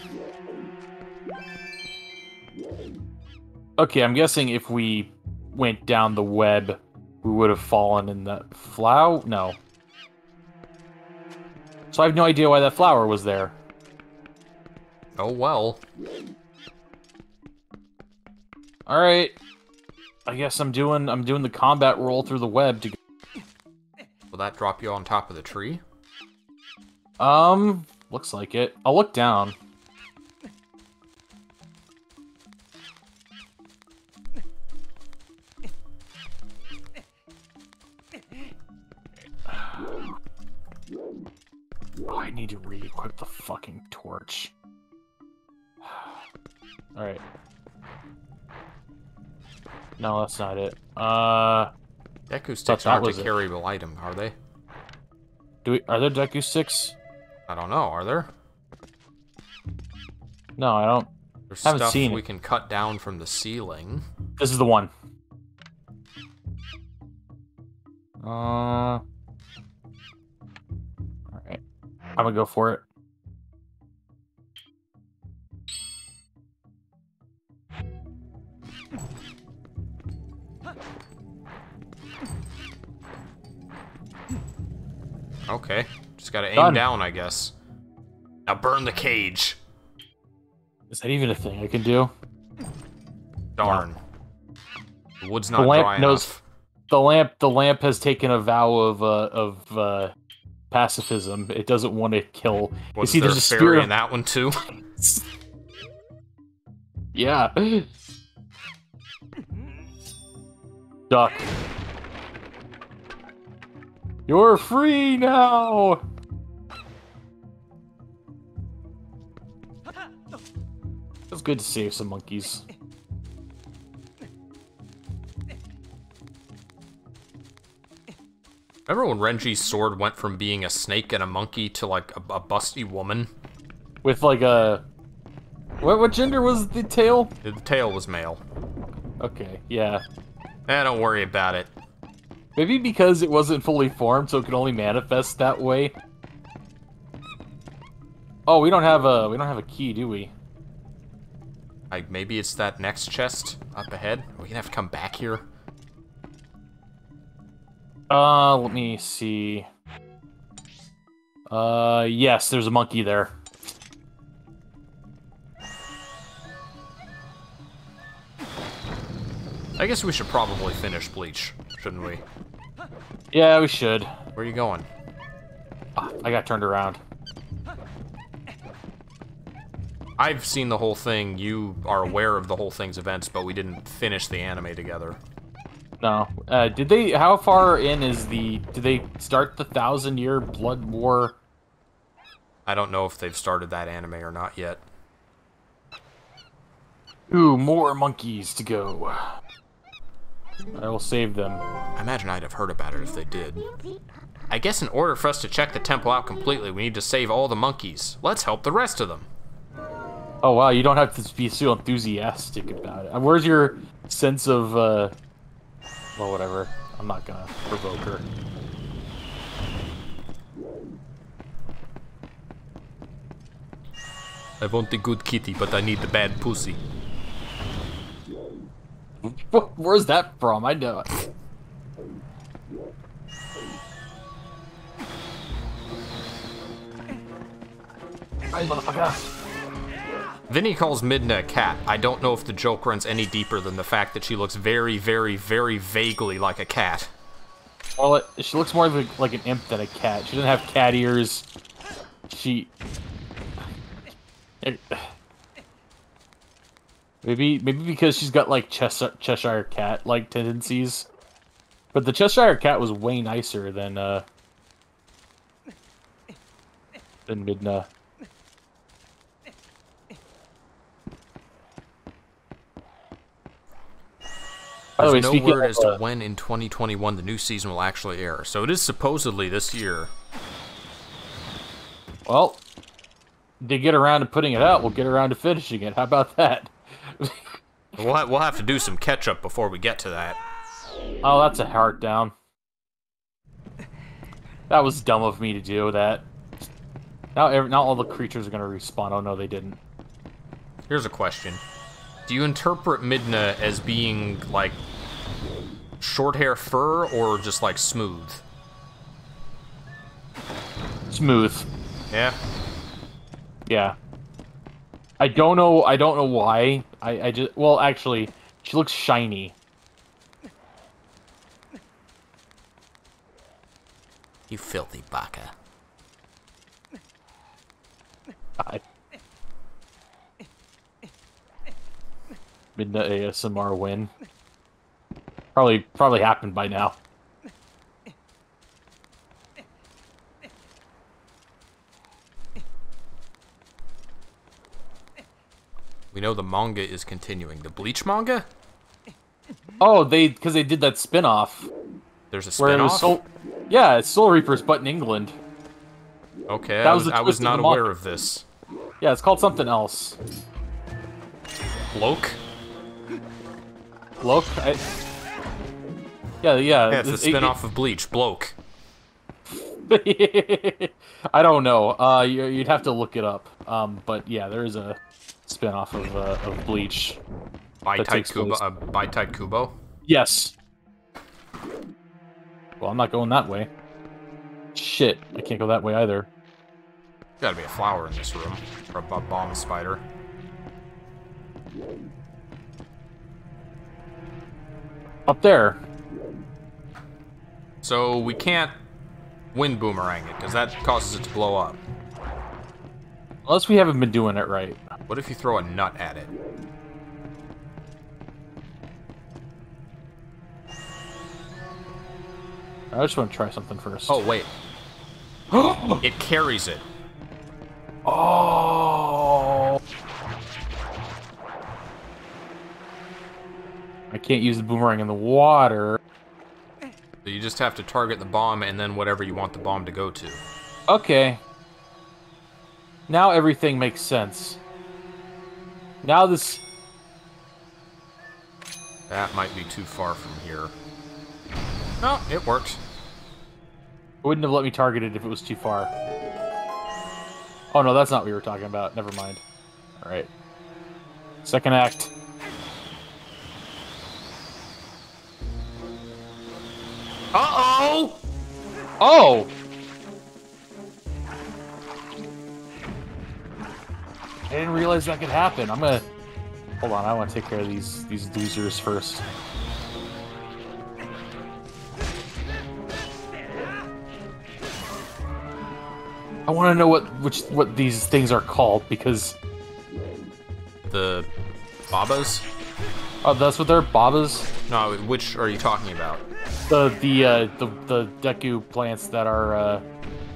Okay, I'm guessing if we went down the web, we would have fallen in that flower. No. So I have no idea why that flower was there. Oh well. All right. I guess I'm doing I'm doing the combat roll through the web to Will that drop you on top of the tree? Um, looks like it. I'll look down. Oh, I need to re-equip the fucking torch. Alright. No, that's not it. Uh, Deku sticks aren't a was it. carryable item, are they? do we, are there Deku sticks? I don't know, are there? No, I don't. There's Haven't stuff seen we it. can cut down from the ceiling. This is the one. Uh. I'm gonna go for it. Okay. Just gotta aim Done. down, I guess. Now burn the cage. Is that even a thing I can do? Darn. The wood's The not lamp dry knows- enough. The lamp. The lamp has taken a vow of uh, of uh, pacifism. It doesn't want to kill. Was see, there there's a a fairy spirit in that one too? Yeah. Duck. You're free now! It's good to save some monkeys. Remember when Renji's sword went from being a snake and a monkey to like a, a busty woman? With like a... What, what gender was the tail? The tail was male. Okay, yeah. Eh, don't worry about it. Maybe because it wasn't fully formed, so it could only manifest that way. Oh, we don't have a we don't have a key, do we? Like maybe it's that next chest up ahead. Are we gonna have to come back here? Uh, let me see. Uh, yes, there's a monkey there. I guess we should probably finish Bleach, shouldn't we? Yeah, we should. Where are you going? Ah, I got turned around. I've seen the whole thing. You are aware of the whole thing's events, but we didn't finish the anime together. No. Uh, did they? How far in is the? Did they start the thousand year blood war? I don't know if they've started that anime or not yet. Ooh, more monkeys to go. I will save them. I imagine I'd have heard about it if they did. I guess in order for us to check the temple out completely, we need to save all the monkeys. Let's help the rest of them. Oh wow, you don't have to be so enthusiastic about it. Where's your sense of? uh... Well, whatever. I'm not gonna provoke her. I want the good kitty, but I need the bad pussy. Where's that from? I know. it. Motherfucker. Vinny calls Midna a cat. I don't know if the joke runs any deeper than the fact that she looks very, very, very vaguely like a cat. Well, it, she looks more like, like an imp than a cat. She doesn't have cat ears. She. Maybe, maybe because she's got like Cheshire, Cheshire cat like tendencies. But the Cheshire cat was way nicer than uh than Midna. There's way, no word of, as to when in 2021 the new season will actually air. So it is supposedly this year. Well, they get around to putting it out. We'll get around to finishing it. How about that? We'll, ha- we'll have to do some catch up before we get to that. oh, that's a heart down. That was dumb of me to do that. Now, ev- now all the creatures are gonna respawn. Oh no, they didn't. Here's a question. Do you interpret Midna as being like short hair fur or just like smooth? Smooth. Yeah. Yeah. I don't know. I don't know why. I, I just. Well, actually, she looks shiny. You filthy baka. I... Midnight uh, ASMR win. Probably, probably happened by now. We know the manga is continuing. The Bleach manga? Oh, they because they did that spin-off There's a it spin-off? was Soul. Yeah, it's Soul Reapers, but in England. okay, that I was was, I was not aware of this. Yeah, it's called something else. Bloke? Look, I... Yeah, yeah. Yeah, it's a spin-off of Bleach. Bloke. I don't know. Uh, you, you'd have to look it up. Um, but yeah, there is a spin-off of uh, of Bleach. By Tite Kubo. Uh, by Tite Kubo. Yes. Well, I'm not going that way. Shit, I can't go that way either. Gotta be a flower in this room. Or a bomb spider. Up there. So we can't wind boomerang it, because that causes it to blow up. Unless we haven't been doing it right. What if you throw a nut at it? I just want to try something first. Oh, wait. it carries it. Oh. I can't use the boomerang in the water. So you just have to target the bomb and then whatever you want the bomb to go to. Okay. Now everything makes sense. Now this... That might be too far from here. No, it worked. wouldn't have let me target it if it was too far. Oh no, that's not what we were talking about. Never mind. Alright. Second act. Uh-oh! Oh! I didn't realize that could happen. I'm gonna... Hold on, I want to take care of these these losers first. I want to know what which what these things are called because The Babas? oh that's what they're babas No, which are you talking about? The the uh, the the Deku plants that are uh,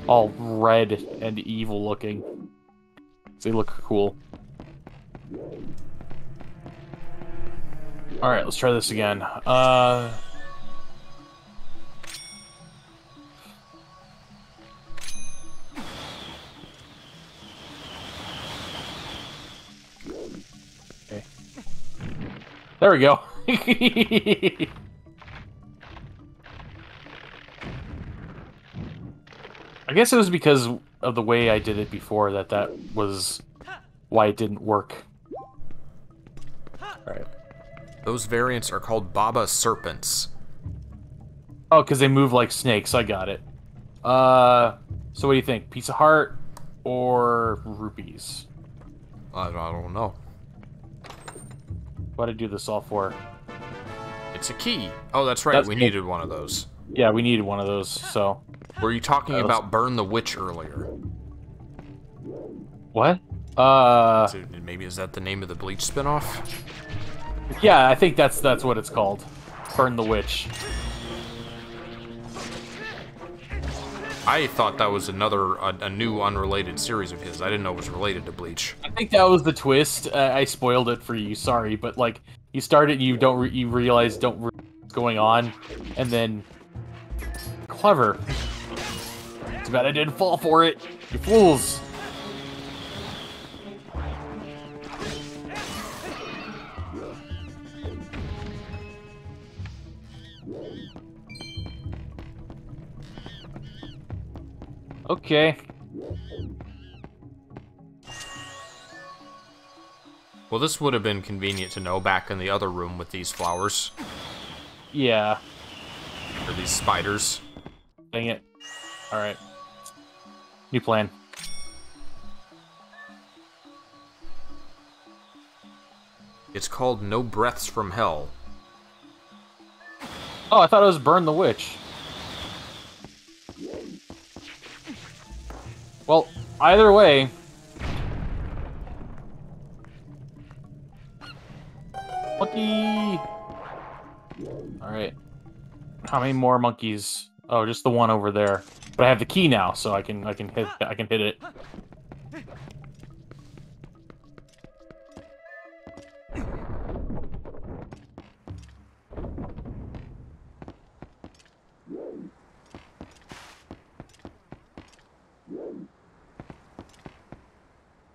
all red and evil looking. They look cool. All right, let's try this again. Uh. Okay. There we go. I guess it was because of the way I did it before that that was why it didn't work. Alright. Those variants are called Baba Serpents. Oh, because they move like snakes. I got it. Uh, so what do you think? Piece of heart or rupees? I, I don't know. What did I do this all for? It's a key. Oh, that's right. That's we good. needed one of those. Yeah, we needed one of those. So Were you talking about Burn the Witch earlier? what? Uh, So maybe is that the name of the Bleach spinoff? yeah, I think that's that's what it's called. Burn the witch. I thought that was another a, a new unrelated series of his. I didn't know it was related to Bleach. I think that was the twist. Uh, I spoiled it for you. Sorry, but like you start it, you don't re- you realize don't re- what's going on, and then clever. Too bad I didn't fall for it. You fools. Okay. Well, this would have been convenient to know back in the other room with these flowers Yeah. or these spiders. Dang it. Alright. New plan. It's called No Breaths from Hell. Oh, I thought it was Burn the Witch. Well, either way. Monkey! Alright. How many more monkeys? Oh, just the one over there. But I have the key now, so I can I can hit I can hit it.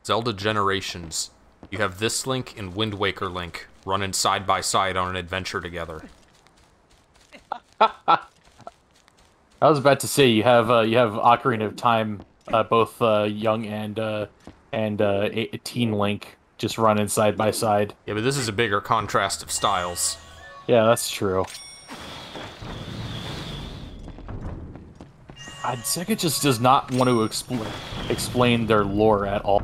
Zelda Generations. You have this link and Wind Waker link running side by side on an adventure together. I was about to say you have uh, you have Ocarina of Time, uh, both uh, young and uh, and uh, a- teen Link just running side by side. Yeah, but this is a bigger contrast of styles. Yeah, that's true. I Sega just does not want to explain explain their lore at all.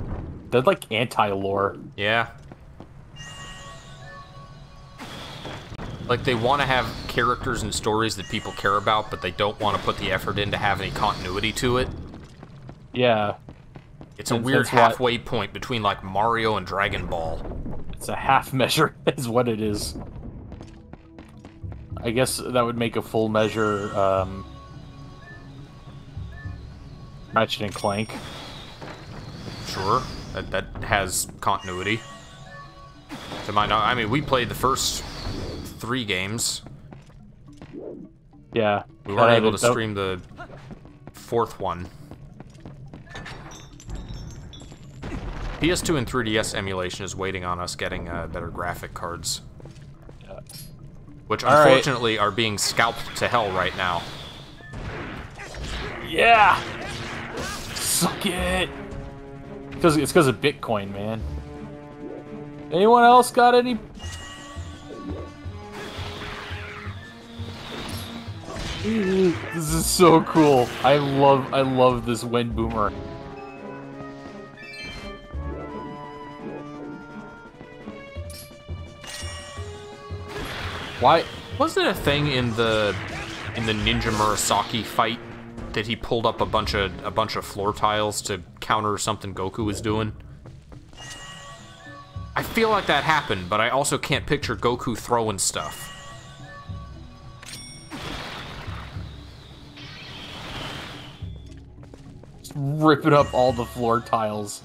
They're like anti-lore. Yeah. Like they want to have characters and stories that people care about, but they don't want to put the effort in to have any continuity to it. Yeah, It's a And weird halfway point between like Mario and Dragon Ball. it's a half measure is what it is. I guess that would make a full measure um, Ratchet and Clank. Sure, that, that has continuity. To my knowledge, I mean, we played the first three games. Yeah. We weren't Uh, able to stream the fourth one. PS2 and 3DS emulation is waiting on us getting uh, better graphic cards. Which All right. unfortunately are being scalped to hell right now. Yeah. Suck it. Cause it's because of Bitcoin, man. Anyone else got any? This is so cool. I love, I love this wind boomer. Why? Wasn't it a thing in the in the Ninja Murasaki fight that he pulled up a bunch of a bunch of floor tiles to counter something Goku was doing? I feel like that happened, but I also can't picture Goku throwing stuff. Just ripping up all the floor tiles.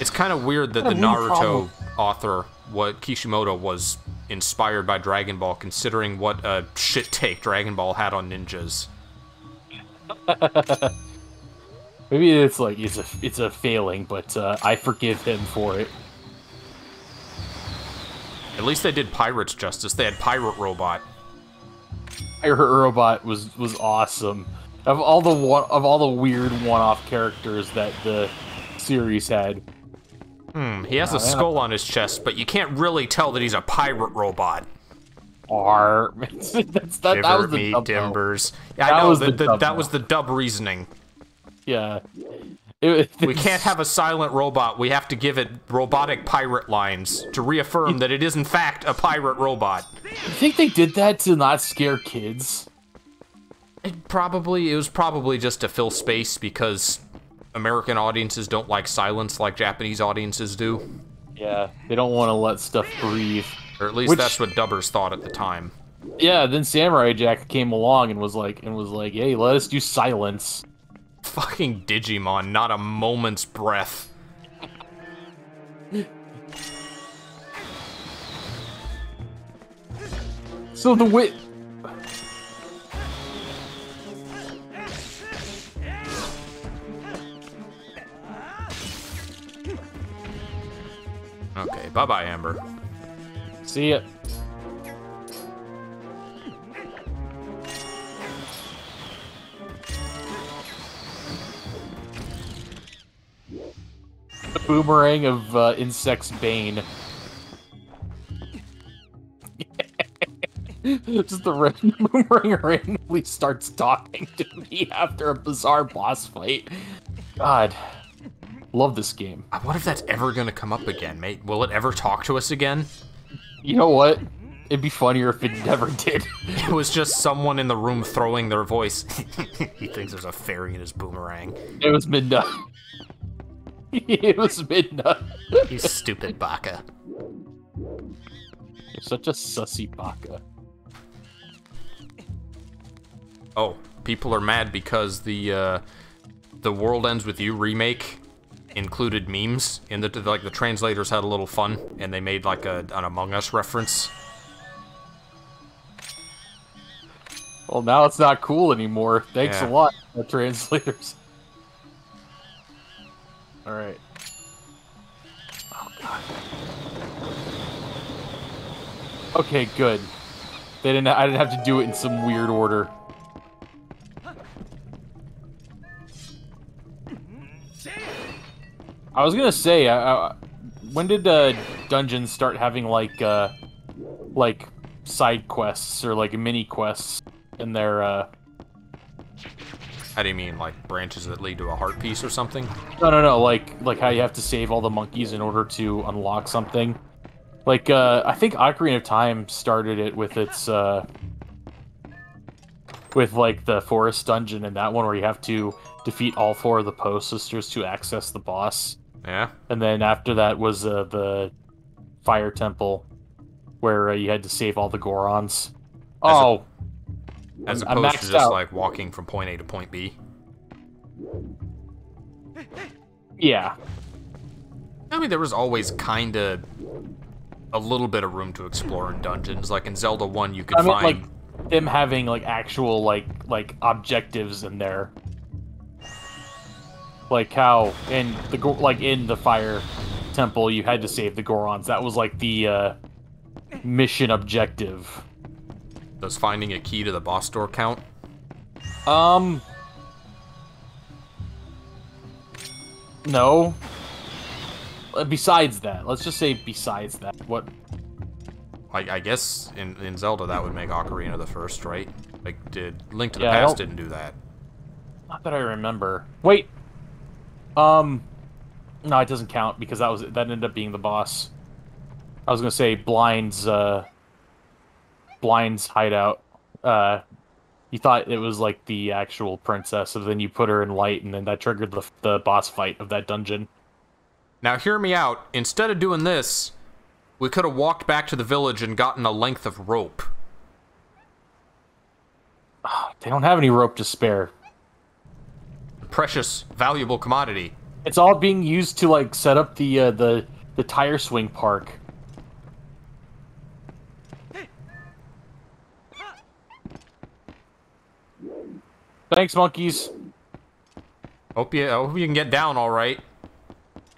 It's kind of weird that the Naruto problem. author, what Kishimoto was inspired by Dragon Ball, considering what a shit take Dragon Ball had on ninjas. Maybe it's like it's a it's a failing, but uh, I forgive him for it. At least they did pirates justice. They had pirate robot. Pirate Robot was was awesome. Of all the one of all the weird one-off characters that the series had, Hmm, he has a skull on his chest, but you can't really tell that he's a pirate robot. are that's that, that Shiver was the me dub, timbers. Yeah, That I know was the, the dub, that was the dub reasoning. Yeah, It- We can't have a silent robot. We have to give it robotic pirate lines to reaffirm that it is in fact a pirate robot. You think they did that to not scare kids? It probably it was probably just to fill space because American audiences don't like silence like Japanese audiences do. Yeah, they don't want to let stuff breathe. Or at least Which- that's what dubbers thought at the time. Yeah, then Samurai Jack came along and was like and was like, "Hey, let us do silence." Fucking Digimon, not a moment's breath. So the wit. Okay, bye bye, Amber. See ya. The boomerang of uh, insects bane. Just the random boomerang randomly starts talking to me after a bizarre boss fight. God, love this game. Uh, What if that's ever gonna come up again, mate? Will it ever talk to us again? You know what? It'd be funnier if it never did. It was just someone in the room throwing their voice. he thinks there's a fairy in his boomerang. It was Midna. it was Midna. You stupid baka. You're such a sussy baka. Oh, people are mad because the uh, the World Ends with You remake included memes in the like the translators had a little fun and they made like a an Among Us reference. Well, now it's not cool anymore. Thanks Yeah. a lot, the translators. All right. Oh god. Okay, good. They didn't. I didn't have to do it in some weird order. I was gonna say, when did uh, dungeons start having like, uh, like side quests or like mini quests in their? Uh... How do you mean like branches that lead to a heart piece or something? No, no, no. Like, like how you have to save all the monkeys in order to unlock something. Like, uh, I think Ocarina of Time started it with its, uh, with like the forest dungeon and that one where you have to defeat all four of the Poe sisters to access the boss. Yeah. And then after that was uh, the Fire Temple, where uh, you had to save all the Gorons. As Oh, As I'm- I'm opposed to just out. like walking from point A to point B. yeah. I mean, there was always kind of a little bit of room to explore in dungeons. Like in Zelda 1, you could I mean, find. like them having like actual like like objectives in there, like how in the like in the fire temple you had to save the Gorons. That was like the uh, mission objective. Does finding a key to the boss door count? Um. No. Uh, Besides that, let's just say besides that, what? I, I guess in, in Zelda that would make Ocarina the first, right? Like, did Link to the Yeah, Past didn't do that? Not that I remember. Wait. Um. No, it doesn't count because that was that ended up being the boss. I was gonna say Blind's uh. Blind's hideout. Uh, you thought it was like the actual princess, and then you put her in light, and then that triggered the the boss fight of that dungeon. Now, hear me out. Instead of doing this, we could have walked back to the village and gotten a length of rope. They don't have any rope to spare. Precious, valuable commodity. It's all being used to like set up the uh, the the tire swing park. Thanks, monkeys. Hope you, I hope you can get down all right.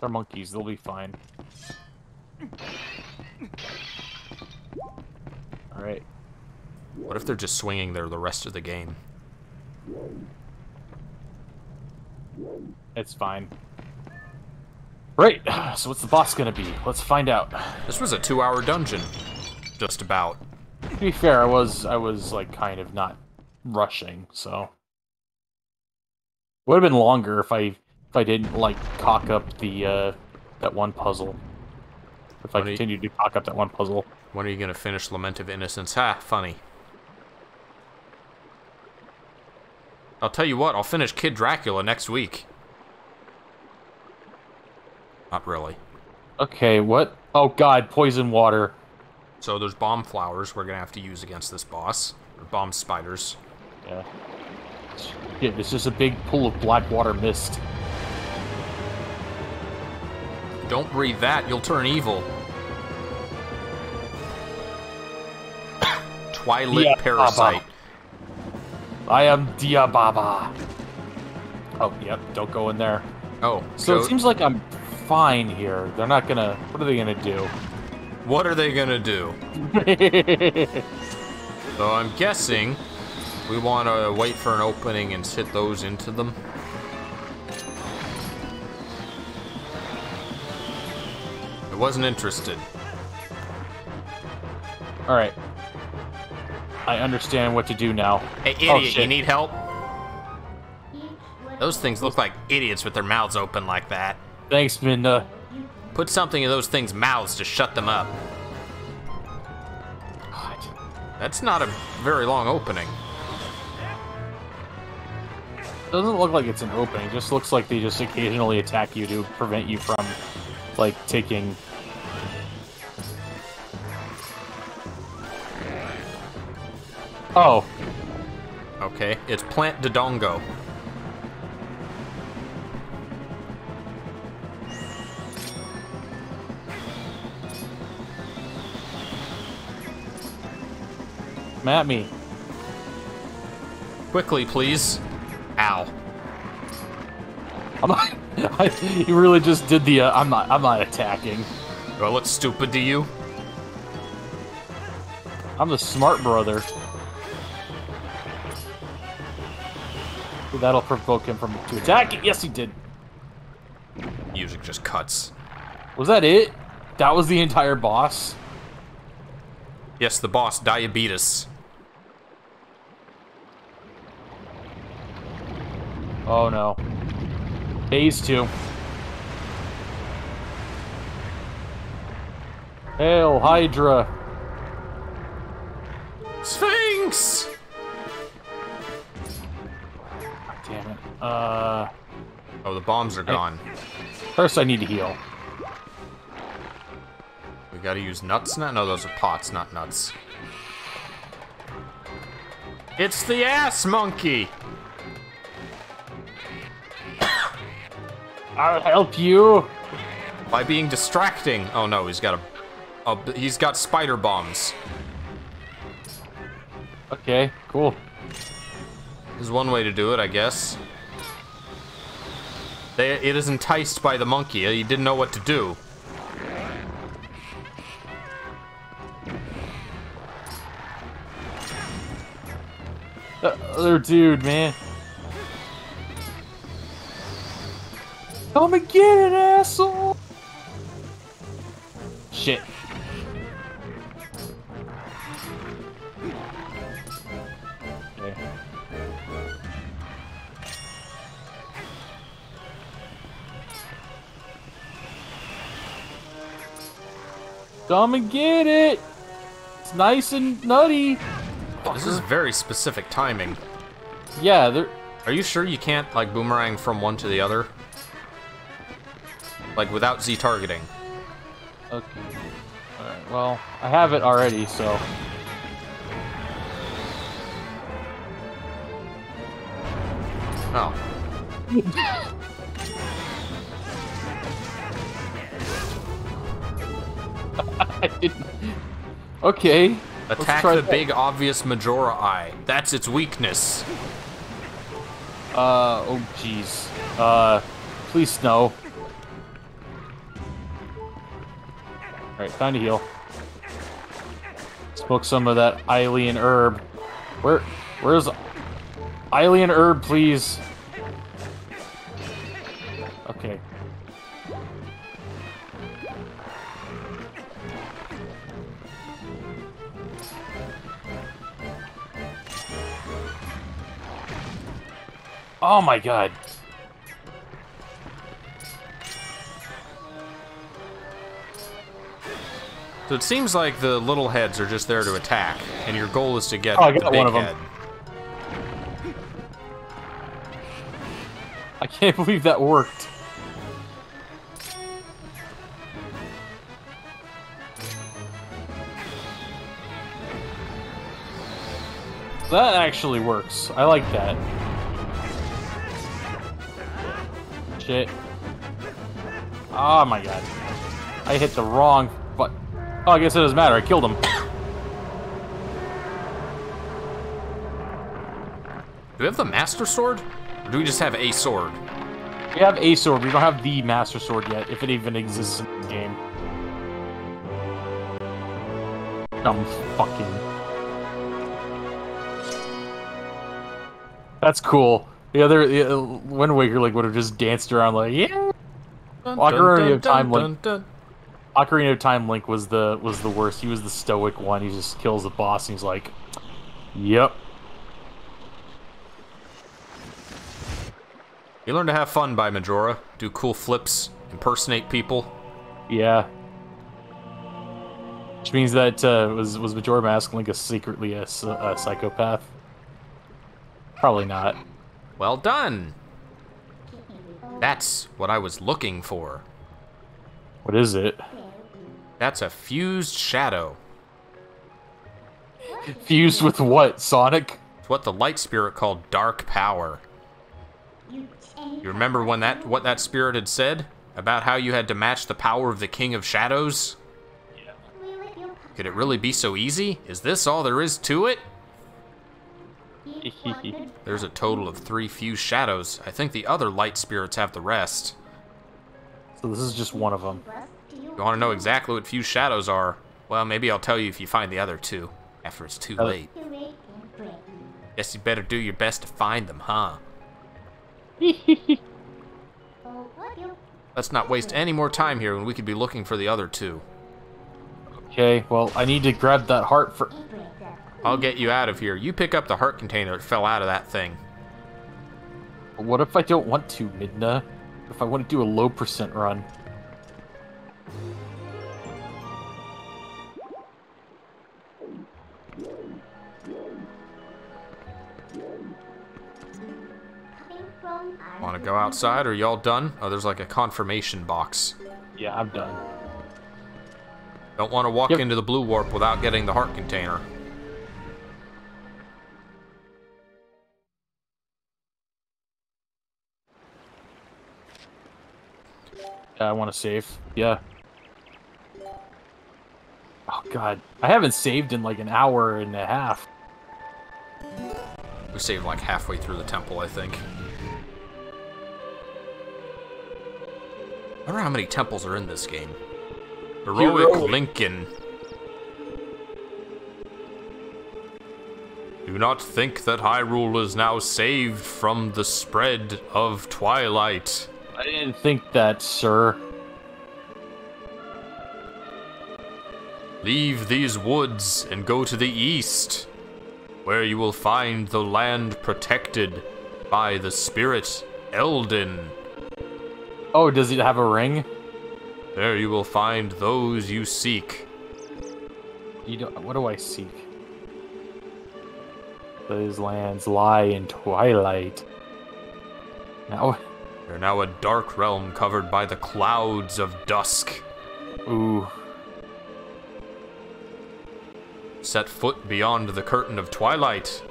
They're monkeys. They'll be fine. All right. What if they're just swinging there the rest of the game? It's fine. Right. So what's the boss gonna be? Let's find out. This was a two-hour dungeon, just about. To be fair, I was I was like kind of not rushing, so would have been longer if I if I didn't like cock up the uh that one puzzle. If I What do you- continued to cock up that one puzzle. When are you gonna finish Lament of Innocence? Ha, funny. I'll tell you what, I'll finish Kid Dracula next week. Not really. Okay, what? Oh god, poison water. So there's bomb flowers we're gonna have to use against this boss. Or bomb spiders. Yeah. Shit, it's just a big pool of black water mist. Don't breathe that, you'll turn evil. Twilight Yeah, Parasite. I am Diababa. Oh, yep, don't go in there. Oh, So go- it seems like I'm fine here. They're not gonna. What are they gonna do? what are they gonna do? So I'm guessing we want to wait for an opening and sit those into them. I wasn't interested. All right. I understand what to do now. Hey, Oh, idiot, you need help? Those things look like idiots with their mouths open like that. Thanks, Minda. Put something in those things' mouths to shut them up. God. That's not a very long opening. Doesn't look like it's an opening. It just looks like they just occasionally attack you to prevent you from, like, taking. Oh, Okay, it's Plant Dodongo. come at me. Quickly, please. Ow. I'm not, you really just did the. Uh, I'm not. I'm not attacking. Do I look stupid to you? I'm the smart brother. That'll provoke him from to attack. Yes, he did. Music just cuts. Was that it? That was the entire boss. Yes, the boss, Diabetes. Oh no. Phase two. Hail Hydra. Sphinx! Damn it. Uh, Oh, the bombs are gone. first I need to heal. We gotta use nuts now? No, those are pots, not nuts. It's the ass monkey! I'll help you. By being distracting. Oh no, he's got a, a he's got spider bombs. Okay, cool. Is one way to do it, I guess. They, it is enticed by the monkey. He didn't know what to do. The other dude, man. Come and get it, asshole! Shit. Come and get it! It's nice and nutty. This is very specific timing. Yeah, there. Are you sure you can't, like, boomerang from one to the other? Like, without Z targeting? Okay. Alright, well, I have it already, so. Oh. I didn't. Okay. Attack the that. big obvious Majora Eye. That's its weakness. Uh, oh jeez. Uh, please snow. Alright, time to heal. Smoke some of that Hylian herb. Where, where's Hylian herb, please? Okay. Oh my god. So it seems like the little heads are just there to attack, and your goal is to get Oh, I the got big one of 'em. head. I can't believe that worked. That actually works. I like that. Shit. Oh my god. I hit the wrong Oh, I guess it doesn't matter. I killed him. Do we have the Master Sword? Or do we just have a sword? We have a sword. We don't have the Master Sword yet, if it even exists in the game. Dumb fucking. That's cool. The other the, uh, Wind Waker like would have just danced around like yeah. Ocarina of Time Link. Ocarina of Time Link was the was the worst. He was the stoic one. He just kills the boss and he's like, "Yep." You learn to have fun by Majora. Do cool flips, impersonate people. Yeah. Which means that uh, was was Majora Mask Link a secretly a, a psychopath? Probably not. Well done! That's what I was looking for. What is it? That's a fused shadow. Fused with what? Sonic? It's what the light spirit called dark power. You You remember when that what that spirit had said about how you had to match the power of the King of Shadows? Could it really be so easy? Is this all there is to it? There's a total of three fused shadows. I think the other light spirits have the rest. So this is just one of them. You want to know exactly what fused shadows are? Well, maybe I'll tell you if you find the other two. After it's too late. Guess you better do your best to find them, huh? Let's not waste any more time here when we could be looking for the other two. Okay, well, I need to grab that heart for. I'll get you out of here. You pick up the heart container that fell out of that thing. What if I don't want to, Midna? If I want to do a low percent run? Want to go outside? Are y'all done? Oh, there's like a confirmation box. Yeah, I'm done. Don't want to walk Yep. into the blue warp without getting the heart container. Yeah, I want to save. Yeah. Oh god, I haven't saved in like an hour and a half. We saved like halfway through the temple, I think. I wonder how many temples are in this game. Heroic, Heroic. Lincoln. Do not think that Hyrule is now saved from the spread of twilight. I didn't think that, sir. Leave these woods and go to the east, where you will find the land protected by the spirit Eldin. Oh, does it have a ring? There you will find those you seek. You don't, what do I seek? Those lands lie in twilight. Now, They're now a dark realm covered by the clouds of dusk. ooh, Set foot beyond the curtain of twilight.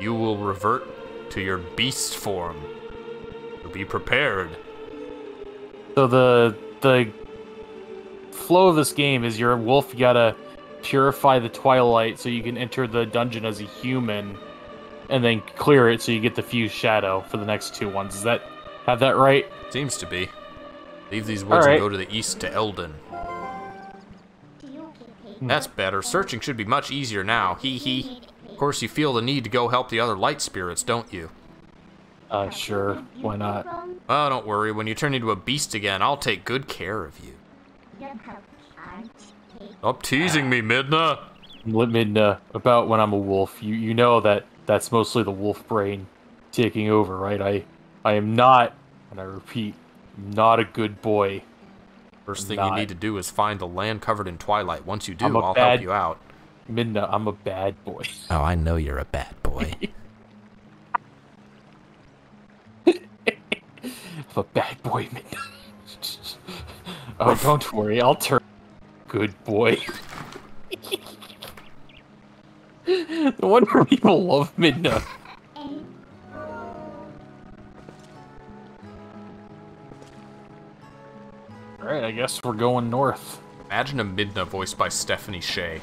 You will revert to your beast form. So be prepared. So the the flow of this game is you're a wolf. You gotta purify the twilight so you can enter the dungeon as a human, and then clear it so you get the fused shadow for the next two ones. Does that have that right? Seems to be. Leave these woods Alright. and go to the east to Eldin. Do you keep. That's better. Searching should be much easier now. Hee hee. Of course, you feel the need to go help the other light spirits, don't you? Uh, sure. Why not? from Oh, don't worry. When you turn into a beast again, I'll take good care of you. the couch? take Stop teasing me, Midna. Let me uh, about when I'm a wolf. You you know that that's mostly the wolf brain taking over, right? I I am not, and I repeat, not a good boy. First thing Not. you need to do is find the land covered in twilight. Once you do, I'm a I'll bad- help you out. Midna, I'm a bad boy. Oh, I know you're a bad boy. I'm a bad boy, Midna. oh, don't worry, I'll turn good boy. no wonder people love Midna. and All right, I guess we're going north. Imagine a Midna voiced by Stephanie Sheh.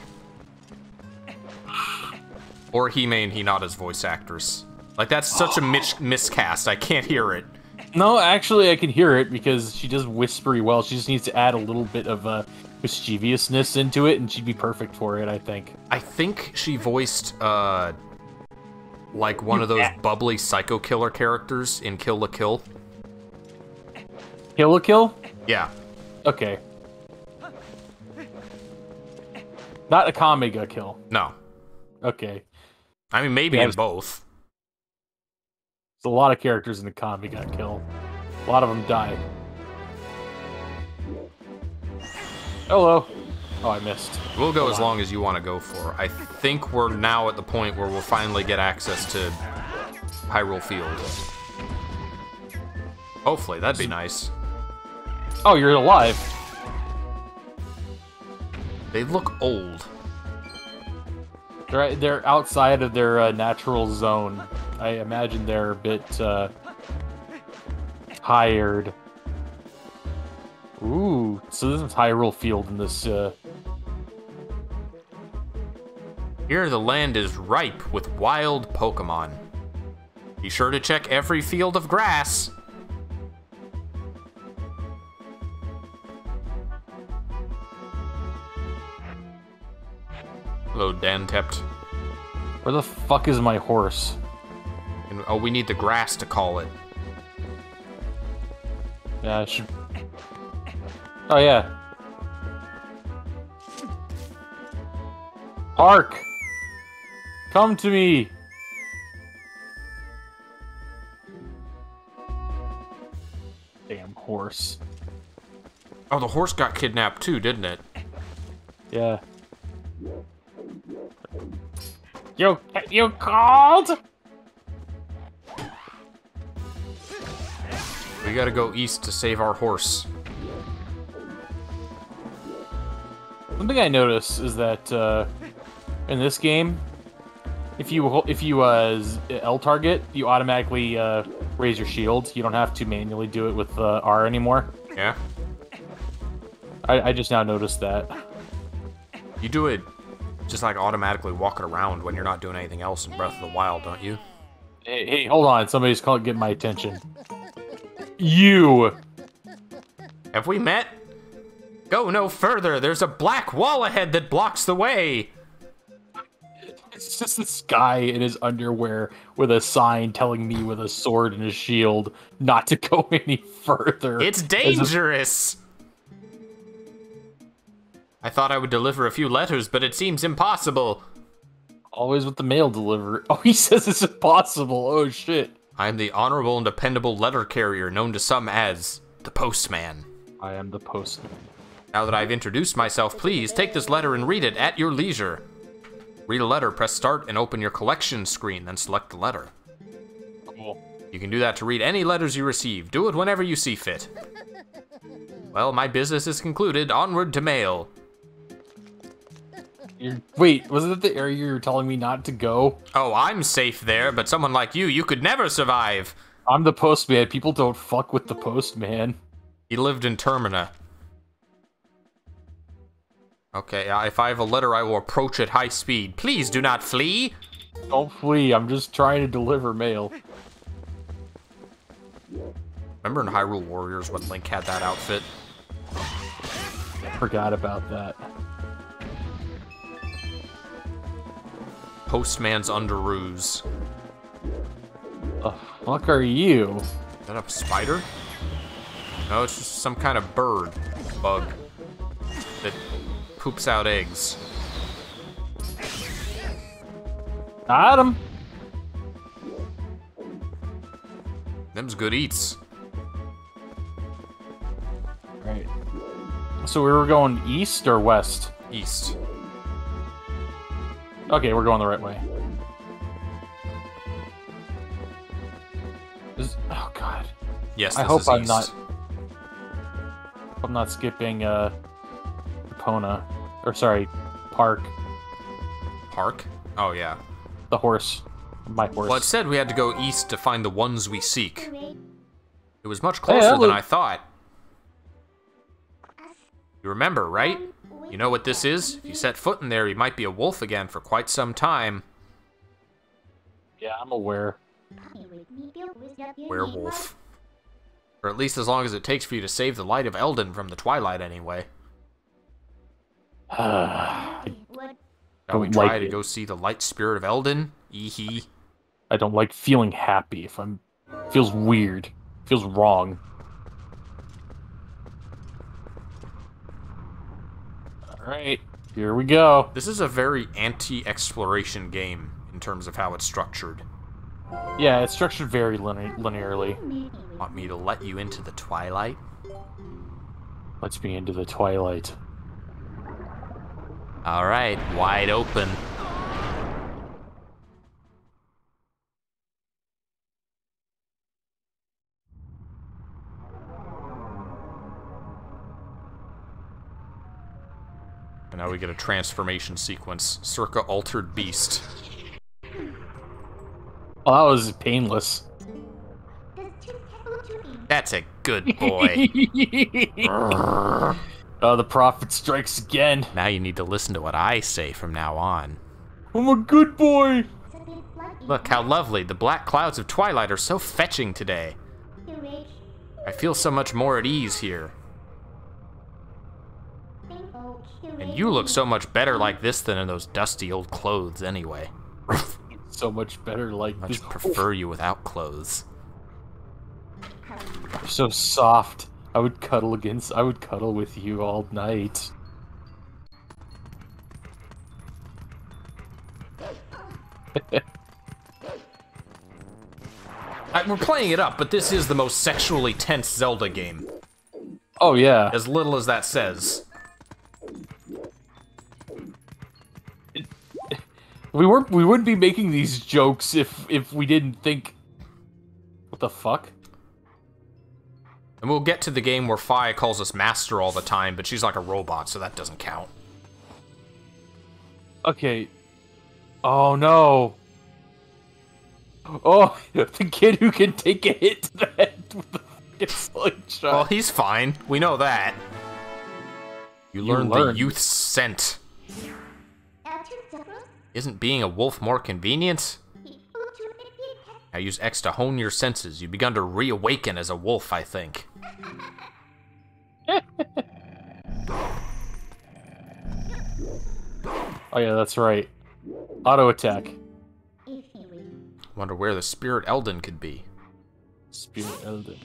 Or Hime and Hinata's voice actress. Like, that's such a mis- miscast. I can't hear it. No, actually, I can hear it because she does whispery well. She just needs to add a little bit of uh, mischievousness into it, and she'd be perfect for it. I think. I think she voiced, uh, like one of those bubbly psycho killer characters in Kill la Kill. Kill a kill. Yeah. Okay. Not a Kamiga kill. No. Okay. I mean, maybe Yeah, in both. A lot of characters in the comic got killed. A lot of them died. Hello. Oh, I missed. We'll go Hold as on. long as you want to go for. I think we're now at the point where we'll finally get access to Hyrule Field. Hopefully, that'd be nice. Oh, you're alive. They look old. They're they're outside of their uh, natural zone. I imagine they're a bit uh, tired. Ooh, so this is Hyrule Field in this. Uh, Here, the land is ripe with wild Pokemon. Be sure to check every field of grass. Hello, Dan Dantept. where the fuck is my horse? And, oh, we need the grass to call it. Yeah, I should. Oh yeah. Hark! Come to me. Damn horse. Oh, the horse got kidnapped too, didn't it? Yeah. You you called? We gotta go east to save our horse. One thing I notice is that uh, in this game, if you if you uh, L target, you automatically uh, raise your shield. You don't have to manually do it with uh, R anymore. Yeah? I, I just now noticed that. You do it just like automatically walking around when you're not doing anything else in Breath of the Wild, don't you? Hey, hey hold on! Somebody's calling, get my attention. You. Have we met? Go no further. There's a black wall ahead that blocks the way. It's just this guy in his underwear with a sign telling me with a sword and a shield not to go any further. It's dangerous. I thought I would deliver a few letters, but it seems impossible. always with the mail delivery. Oh, he says it's impossible. Oh shit. I am the honorable and dependable letter carrier known to some as the postman. I am the postman. Now that I've introduced myself, please take this letter and read it at your leisure. Read a letter, press start, and open your collection screen, then select the letter. Cool. You can do that to read any letters you receive. Do it whenever you see fit. Well, my business is concluded. Onward to mail. You're, wait, was it the area you were telling me not to go? Oh, I'm safe there, but someone like you, you could never survive. I'm the postman. People don't fuck with the postman. He lived in Termina. Okay, uh, if I have a letter, I will approach at high speed. Please do not flee. Don't flee. I'm just trying to deliver mail. Remember in Hyrule Warriors when Link had that outfit? I forgot about that. Postman's Underoos. The fuck are you? Is that a spider? No, it's just some kind of bird. Bug. That poops out eggs. Got him. Them's good eats. Right. So we were going east or west? East. Okay, we're going the right way. Is, oh god. Yes, I hope I'm east. not- I'm not skipping uh Epona. Or sorry, Park. Park? Oh, yeah. The horse. My horse. Well, it said we had to go east to find the ones we seek. It was much closer that than I thought. You remember, right? You know what this is? If you set foot in there, you might be a wolf again for quite some time. yeah, I'm aware. Werewolf. Or at least as long as it takes for you to save the light of Eldin from the twilight, anyway. Shall we Don't try like to it. go see the light spirit of Eldin? Eehee. I don't like feeling happy if I'm feels weird. Feels wrong. Alright, here we go. This is a very anti-exploration game in terms of how it's structured. Yeah, it's structured very linear- linearly. Want me to let you into the twilight? Let's be into the twilight. Alright, wide open. And now we get a transformation sequence, circa altered beast. Oh, that was painless. That's a good boy. oh, the prophet strikes again. now you need to listen to what I say from now on. I'm a good boy. Look how lovely, the black clouds of twilight are so fetching today. I feel so much more at ease here. And you look so much better like this than in those dusty old clothes anyway. So much better like Much this. prefer you without clothes. You're so soft. I would cuddle against. I would cuddle with you all night. I, we're playing it up, but this is the most sexually tense Zelda game. Oh yeah. As little as that says. We were we wouldn't be making these jokes if if we didn't think. What the fuck? And we'll get to the game where Fi calls us master all the time, but she's like a robot, so that doesn't count. Okay. Oh no. Oh, the kid who can take a hit to the head with the fucking slingshot. Well, he's fine. We know that. You, You learned learned. the youth scent. After Zebra, Isn't being a wolf more convenient? he flew to the pit. I use X to hone your senses. You've begun to reawaken as a wolf, I think. oh yeah, that's right. Auto attack. If he will. Wonder where the spirit Eldin could be. Spirit Elden.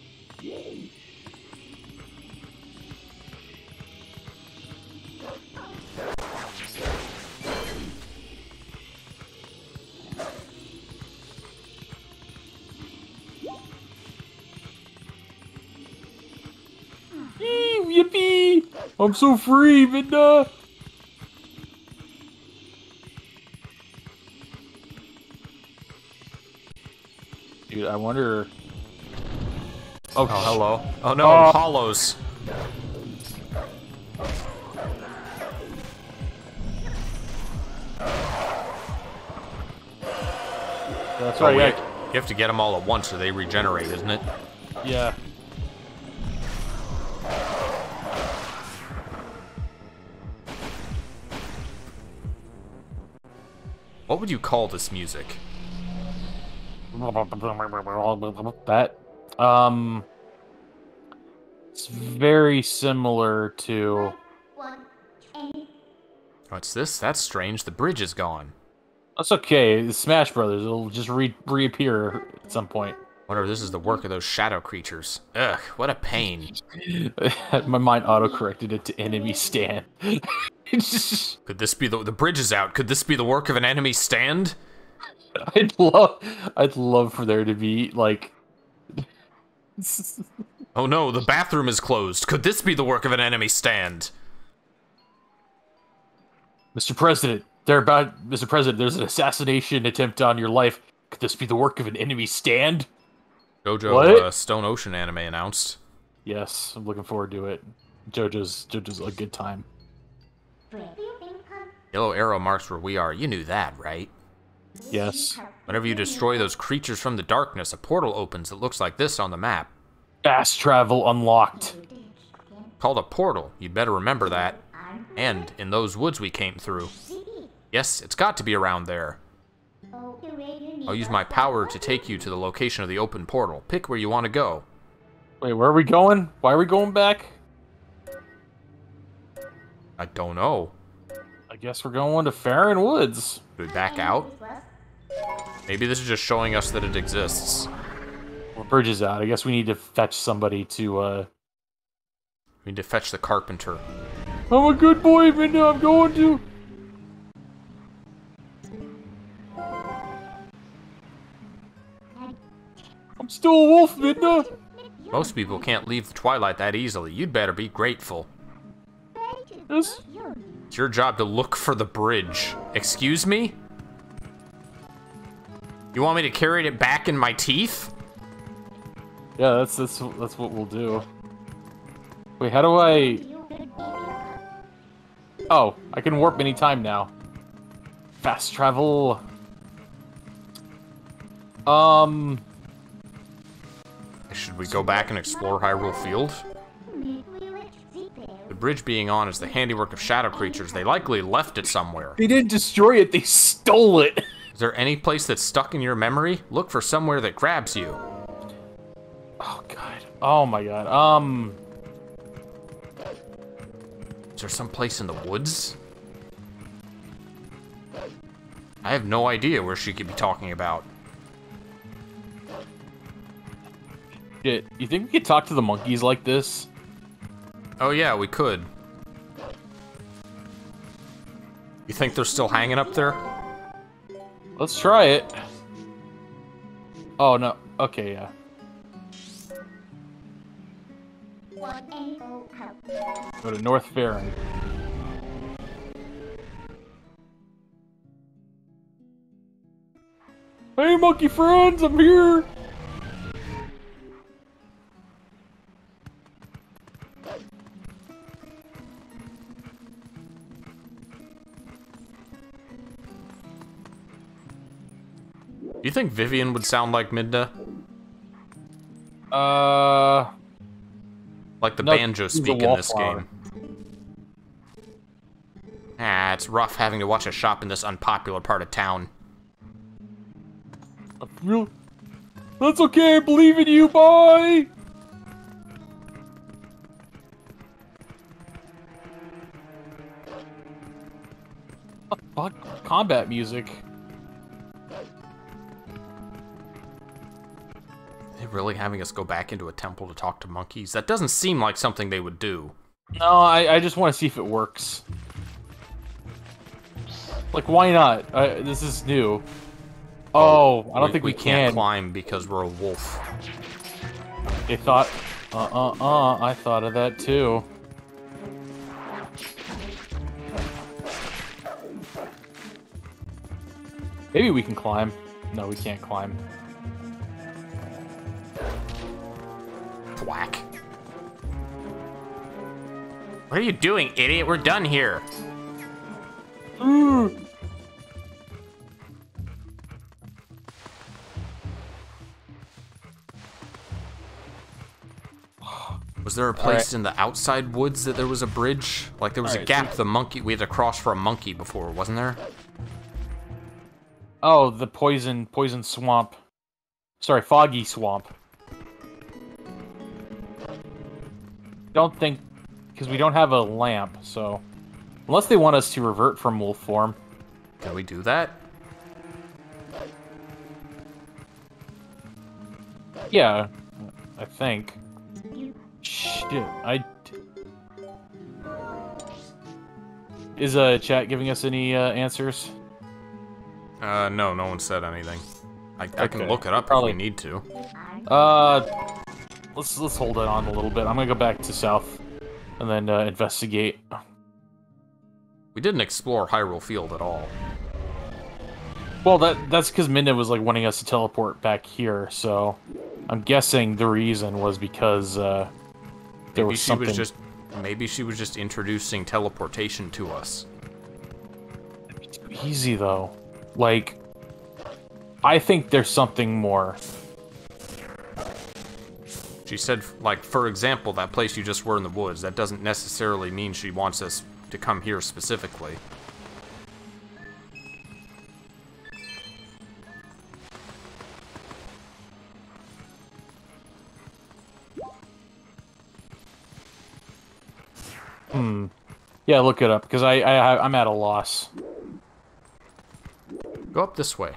Yippee! I'm so free, Midna! Dude, I wonder. Oh, oh hello. Oh no, ah. Oh. hollows. That's Oh, right. wait. Yeah. You have to get them all at once or they regenerate, isn't it? yeah. What would you call this music? That. Um. It's very similar to. What's this? That's strange. The bridge is gone. That's okay. Smash Brothers. It'll just re- reappear at some point. If this is the work of those shadow creatures. Ugh, what a pain. My mind auto corrected it to enemy stand. Could this be the the bridge is out? Could this be the work of an enemy stand? I'd love, I'd love for there to be like. Oh no, the bathroom is closed. Could this be the work of an enemy stand? Mr. President, they're about Mr. President. There's an assassination attempt on your life. Could this be the work of an enemy stand? Jojo Uh, Stone Ocean anime announced. Yes, I'm looking forward to it. JoJo's JoJo's a good time. Yellow arrow marks where we are. You knew that, right? Yes. Whenever you destroy those creatures from the darkness, a portal opens that looks like this on the map. Fast travel unlocked. Called a portal. You'd better remember that. And in those woods we came through. Yes, it's got to be around there. I'll use my power to take you to the location of the open portal. Pick where you want to go. Wait, where are we going? Why are we going back? I don't know. I guess we're going to Faron Woods. Do we back out? Maybe this is just showing us that it exists. Well, bridge is out. I guess we need to fetch somebody to. uh... We need to fetch the carpenter. I'm a good boy, Midna. I'm going to. I'm still a wolf, Midna. Most people can't leave the twilight that easily. You'd better be grateful. Yes. It's your job to look for the bridge. Excuse me? You want me to carry it back in my teeth? Yeah, that's that's that's what we'll do. Wait, how do I? Oh, I can warp any time now. Fast travel. Um, Should we go back and explore Hyrule Field? The bridge being on is the handiwork of shadow creatures. They likely left it somewhere. they didn't destroy it. They stole it. Is there any place that's stuck in your memory? Look for somewhere that grabs you. Oh god. Oh my god. Um. Is there some place in the woods? I have no idea where she could be talking about. Shit. You think we could talk to the monkeys like this? Oh yeah, we could. You think they're still hanging up there? Let's try it. Oh no. Okay, yeah. Go to North Faron. Hey, monkey friends, I'm here. You think Vivian would sound like Midna? Uh, Like the No, banjo speak in this game. Ah, it's rough having to watch a shop in this unpopular part of town. real. That's okay. I believe in you. Bye. Oh, Fuck combat music. Really having us go back into a temple to talk to monkeys? That doesn't seem like something they would do. No, I, I just want to see if it works. Like, why not? Uh, this is new. Oh, I don't think we, can't can. climb because we're a wolf. They thought, uh, uh, uh. I thought of that too. Maybe we can climb. No, we can't climb. Thwack. What are you doing, idiot? We're done here. Was there a place in the outside woods that there was a bridge? Like there was a Alright, gap the monkey we had to cross for a monkey before, wasn't there? Oh, the poison, poison swamp. Sorry, foggy swamp. Don't think, because we don't have a lamp, so unless they want us to revert from wolf form. Can we do that? Yeah, I think. Shit, I. Is uh chat giving us any uh, answers? Uh, no, no one said anything. I, I can look it up probably- if we need to. Uh, let's let's hold it on a little bit. I'm gonna go back to south, and then uh, investigate. We didn't explore Hyrule Field at all. Well, that that's because Midna was like wanting us to teleport back here, so I'm guessing the reason was because uh, there Maybe was she something. was just maybe she was just introducing teleportation to us. too easy though. Like, I think there's something more. She said, like, for example, that place you just were in the woods. That doesn't necessarily mean she wants us to come here specifically. Hmm. Yeah, look it up because I, I I'm at a loss. Go up this way,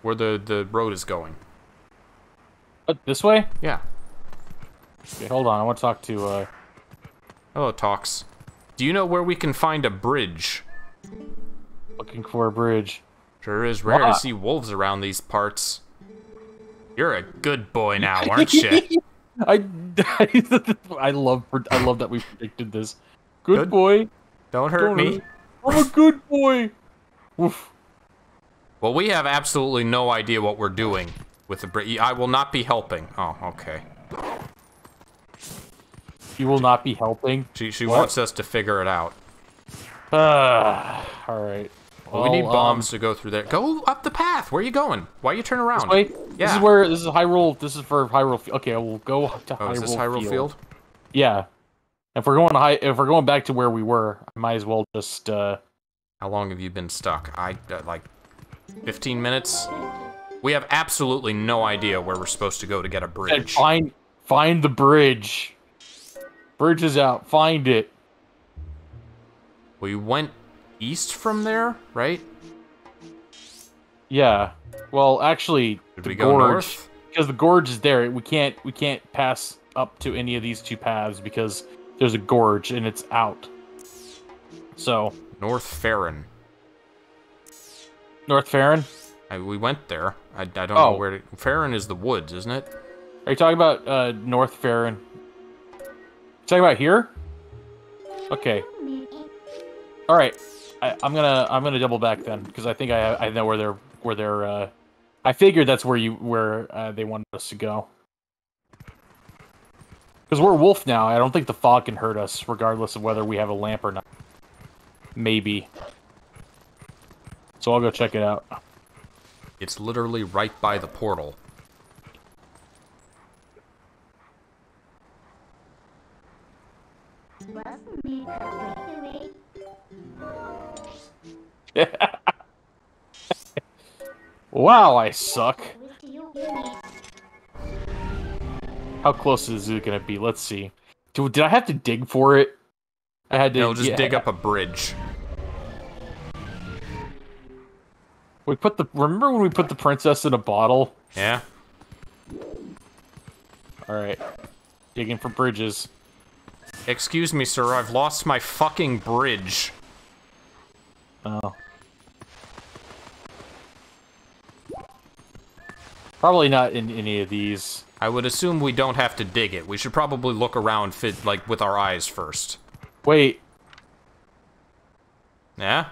where the the road is going. But this way? Yeah. Okay, hold on. I want to talk to. uh... Hello, talks. Do you know where we can find a bridge? Looking for a bridge. Sure is rare Why? to see wolves around these parts. You're a good boy now, aren't you? I, I love I love that we predicted this. Good, Good. boy. Don't hurt Don't me. hurt- I'm a good boy. Woof. Well, we have absolutely no idea what we're doing with the bridge. I will not be helping. Oh, okay. You will not be helping. She she What? wants us to figure it out. Ah, all right. Well, we need bombs um, to go through there. Go up the path. Where are you going? Why are you turn around? This way. This is where this is Hyrule. This is for Hyrule. Okay, we'll go to Oh, Hyrule, is this Hyrule Field. Field? Yeah. If we're going to high, if we're going back to where we were, I might as well just uh How long have you been stuck? I uh, like 15 minutes. We have absolutely no idea where we're supposed to go to get a bridge. find find the bridge. Bridge is out. Find it. We went east from there, right? Yeah. Well, actually, Did the we go gorge, north? because the gorge is there. We can't we can't pass up to any of these two paths because there's a gorge and it's out. So North Faron. North Faron. I, we went there. I, I don't Oh. know where. To, Faron is the woods, isn't it? Are you talking about uh, North Faron? Talking about here? Okay. All right. I, I'm gonna I'm gonna double back then because I think I I know where they're where they're. Uh, I figured that's where you where uh, they wanted us to go. Because we're wolf now. I don't think the fog can hurt us, regardless of whether we have a lamp or not. Maybe. So I'll go check it out. It's literally right by the portal. Wasn't made for. Wow, I suck. With you in it. How close is it gonna be? Let's see. Dude, did I have to dig for it? I had to. No, just yeah, dig up a bridge. We put the. Remember when we put the princess in a bottle? Yeah? All right. Digging for bridges. Excuse me, sir, I've lost my fucking bridge. Oh. Probably not in any of these. I would assume we don't have to dig it. We should probably look around fit like with our eyes first. Wait. Yeah?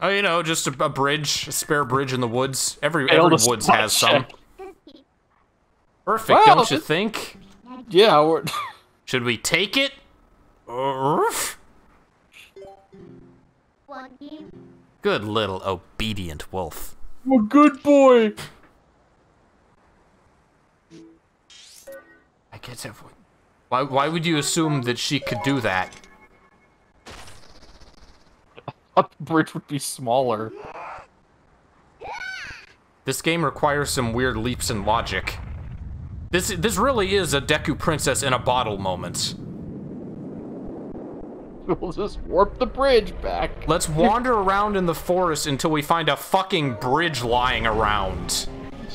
Oh, you know, just a, a bridge, a spare bridge in the woods. Every every woods has some. Perfect, Wow, don't you think? Yeah, we're. Should we take it? Oof. Good little obedient wolf. I'm a good boy. I guess if we... Why, why would you assume that she could do that? I thought the bridge would be smaller. This game requires some weird leaps in logic. This this really is a Deku Princess in a bottle moment. We'll just warp the bridge back. Let's wander around in the forest until we find a fucking bridge lying around.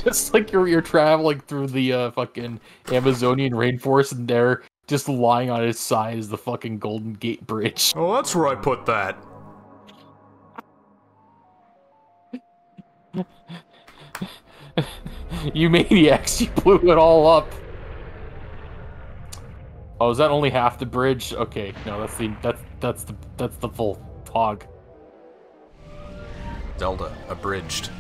Just like you're you're traveling through the uh, fucking Amazonian rainforest, and there, just lying on its side, is the fucking Golden Gate Bridge. Oh, that's where I put that. You maniacs! You blew it all up. Oh, is that only half the bridge? Okay, no, that's the that's that's the that's the full hog. Zelda, abridged.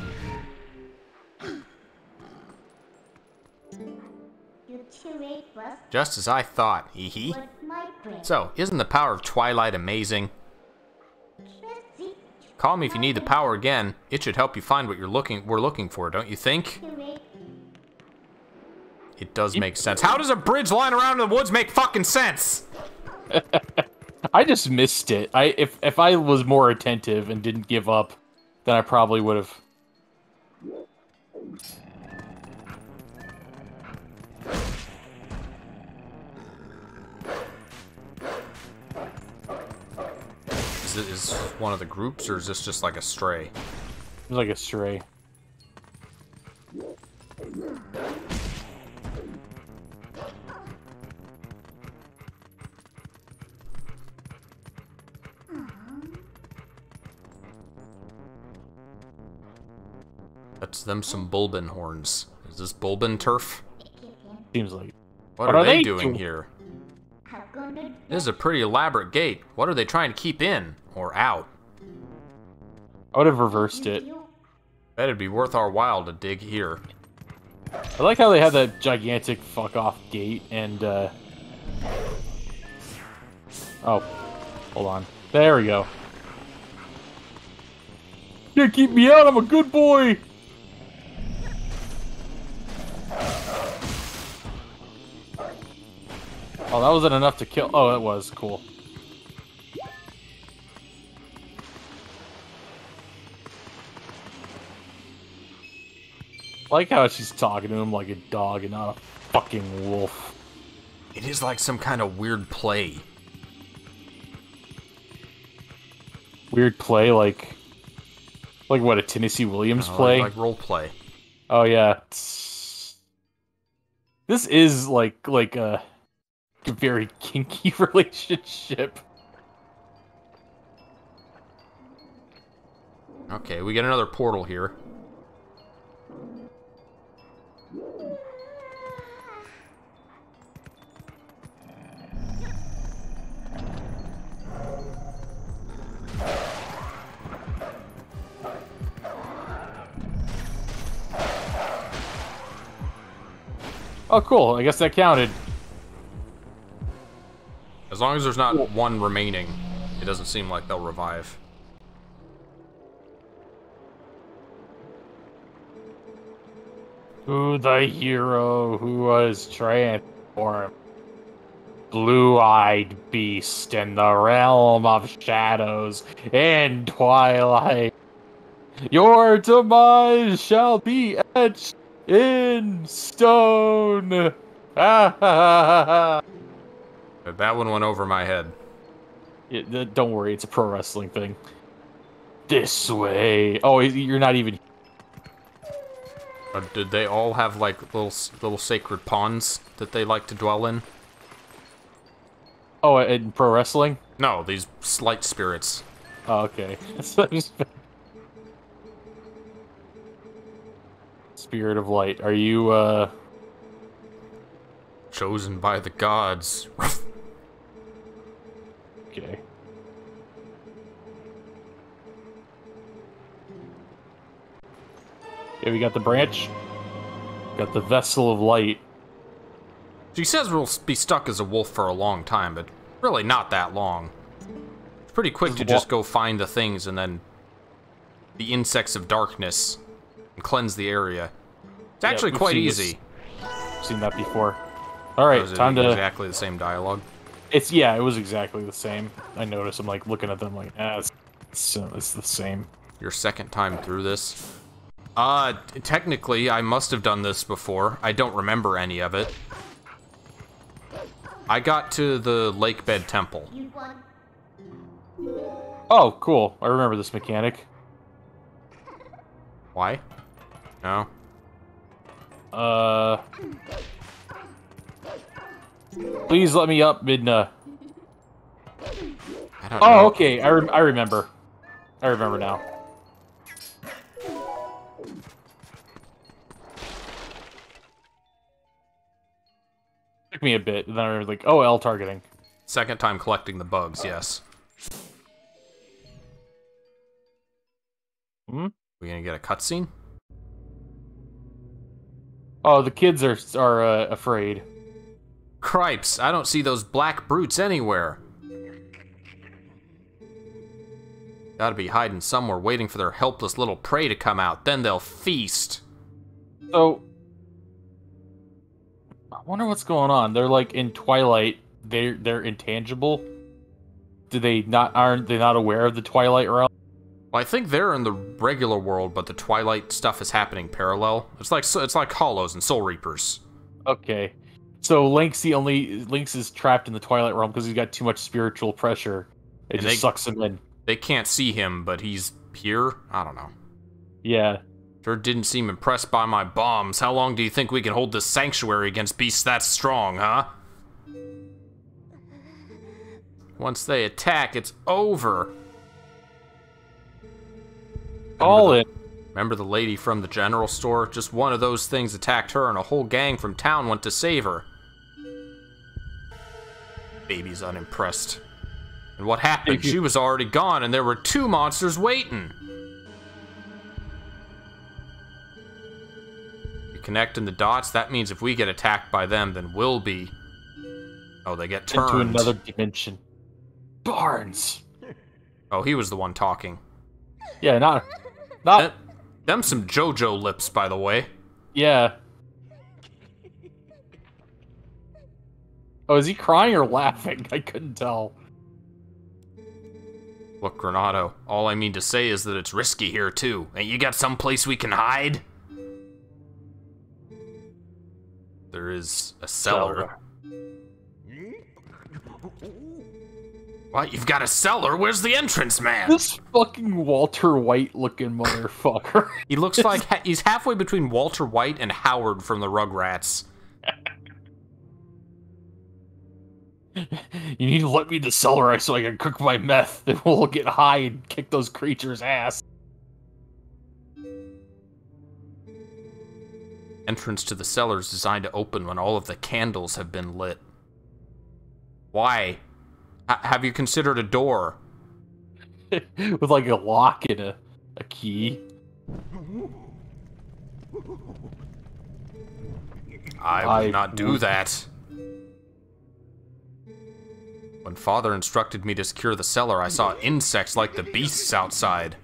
Just as I thought, hee hee. So, isn't the power of Twilight amazing? Call me if you need the power again. It should help you find what you're looking we're looking for, don't you think? It does make sense. How does a bridge lying around in the woods make fucking sense? I just missed it. I if if I was more attentive and didn't give up, then I probably would have. Is it is one of the groups or is this just like a stray? It's like a stray. That's them some Bulblin horns. Is this Bulblin turf? Seems like. What, What are, are they, they doing here? This is a pretty elaborate gate. What are they trying to keep in or out? I would have reversed it. it'd be worth our while to dig here. I like how they have that gigantic fuck off gate and uh Oh. Hold on. There we go. Can't keep me out, I'm a good boy! Oh, that wasn't enough to kill. Oh, it was. Cool. Like how she's talking to him like a dog and not a fucking wolf. It is like some kind of weird play. Weird play, like like what a Tennessee Williams Uh, play. Like role play. Oh yeah. This is like like a very kinky relationship. Okay, we get another portal here. Oh cool, I guess that counted. As long as there's not one remaining, it doesn't seem like they'll revive. Who the hero who was transformed. Blue-eyed beast in the realm of shadows in twilight. Your demise shall be etched in stone. that one went over my head. Th- don't worry, it's a pro wrestling thing. This way. Oh, you're not even. Uh, did they all have like little little sacred ponds that they like to dwell in? Oh, in pro wrestling. No, these slight spirits. Oh, okay. Spirit of light. Are you uh Chosen by the gods. okay? Yeah, we got the branch. Got the vessel of light. She says we'll be stuck as a wolf for a long time, but really not that long. It's pretty quick to just go find the things and then the insects of darkness and cleanse the area. It's actually we've quite seen this- easy. Seen that before. All right, time to. exactly the same dialogue. It's yeah, it was exactly the same. I noticed. I'm like looking at them like, ah, it's, it's, it's the same. Your second time through this. Uh, technically, I must have done this before. I don't remember any of it. I got to the Lake Bed Temple. Oh, cool. I remember this mechanic. Why? No. Uh. Please let me up, Midna. I don't Oh, know. okay. I, rem- I remember. I remember now. Took me a bit, and then I was like, oh, L targeting. Second time collecting the bugs, yes. Hmm? We gonna get a cutscene? Oh, the kids are are uh, afraid. Cripes, I don't see those black brutes anywhere. Gotta be hiding somewhere, waiting for their helpless little prey to come out. Then they'll feast. So, I wonder what's going on. They're like in Twilight. They're they're intangible. Do they not aren't they not aware of the Twilight realm? Well, I think they're in the regular world, but the Twilight stuff is happening parallel. It's like it's like Hollows and Soul Reapers. Okay, so Link's the only Link's is trapped in the Twilight realm because he's got too much spiritual pressure. It And just they- sucks him in. They can't see him, but he's here. I don't know. Yeah. Sure didn't seem impressed by my bombs. How long do you think we can hold this sanctuary against beasts that strong, huh? Once they attack, it's over. All in. Remember the lady from the general store? Just one of those things attacked her, and a whole gang from town went to save her. Baby's unimpressed. And what happened? She was already gone, and there were two monsters waiting. You connecting the dots? That means if we get attacked by them, then we'll be. Oh, they get turned. into another dimension. Barnes. Oh, he was the one talking. Yeah, not not Them, them some JoJo lips, by the way. yeah. Oh, is he crying or laughing? I couldn't tell. Look, Renado, all I mean to say is that it's risky here, too. Ain't you got some place we can hide? There is a cellar. What? You've got a cellar? Where's the entrance, man? This fucking Walter White looking motherfucker. He looks like he's halfway between Walter White and Howard from the Rugrats. You need to let me cellar so I can cook my meth. Then we'll get high and kick those creatures' ass. Entrance to the cellar is designed to open when all of the candles have been lit. Why? H- have you considered a door? With like a lock and a, a key. I would I not do would- that. When father instructed me to secure the cellar, I saw insects like the beasts outside.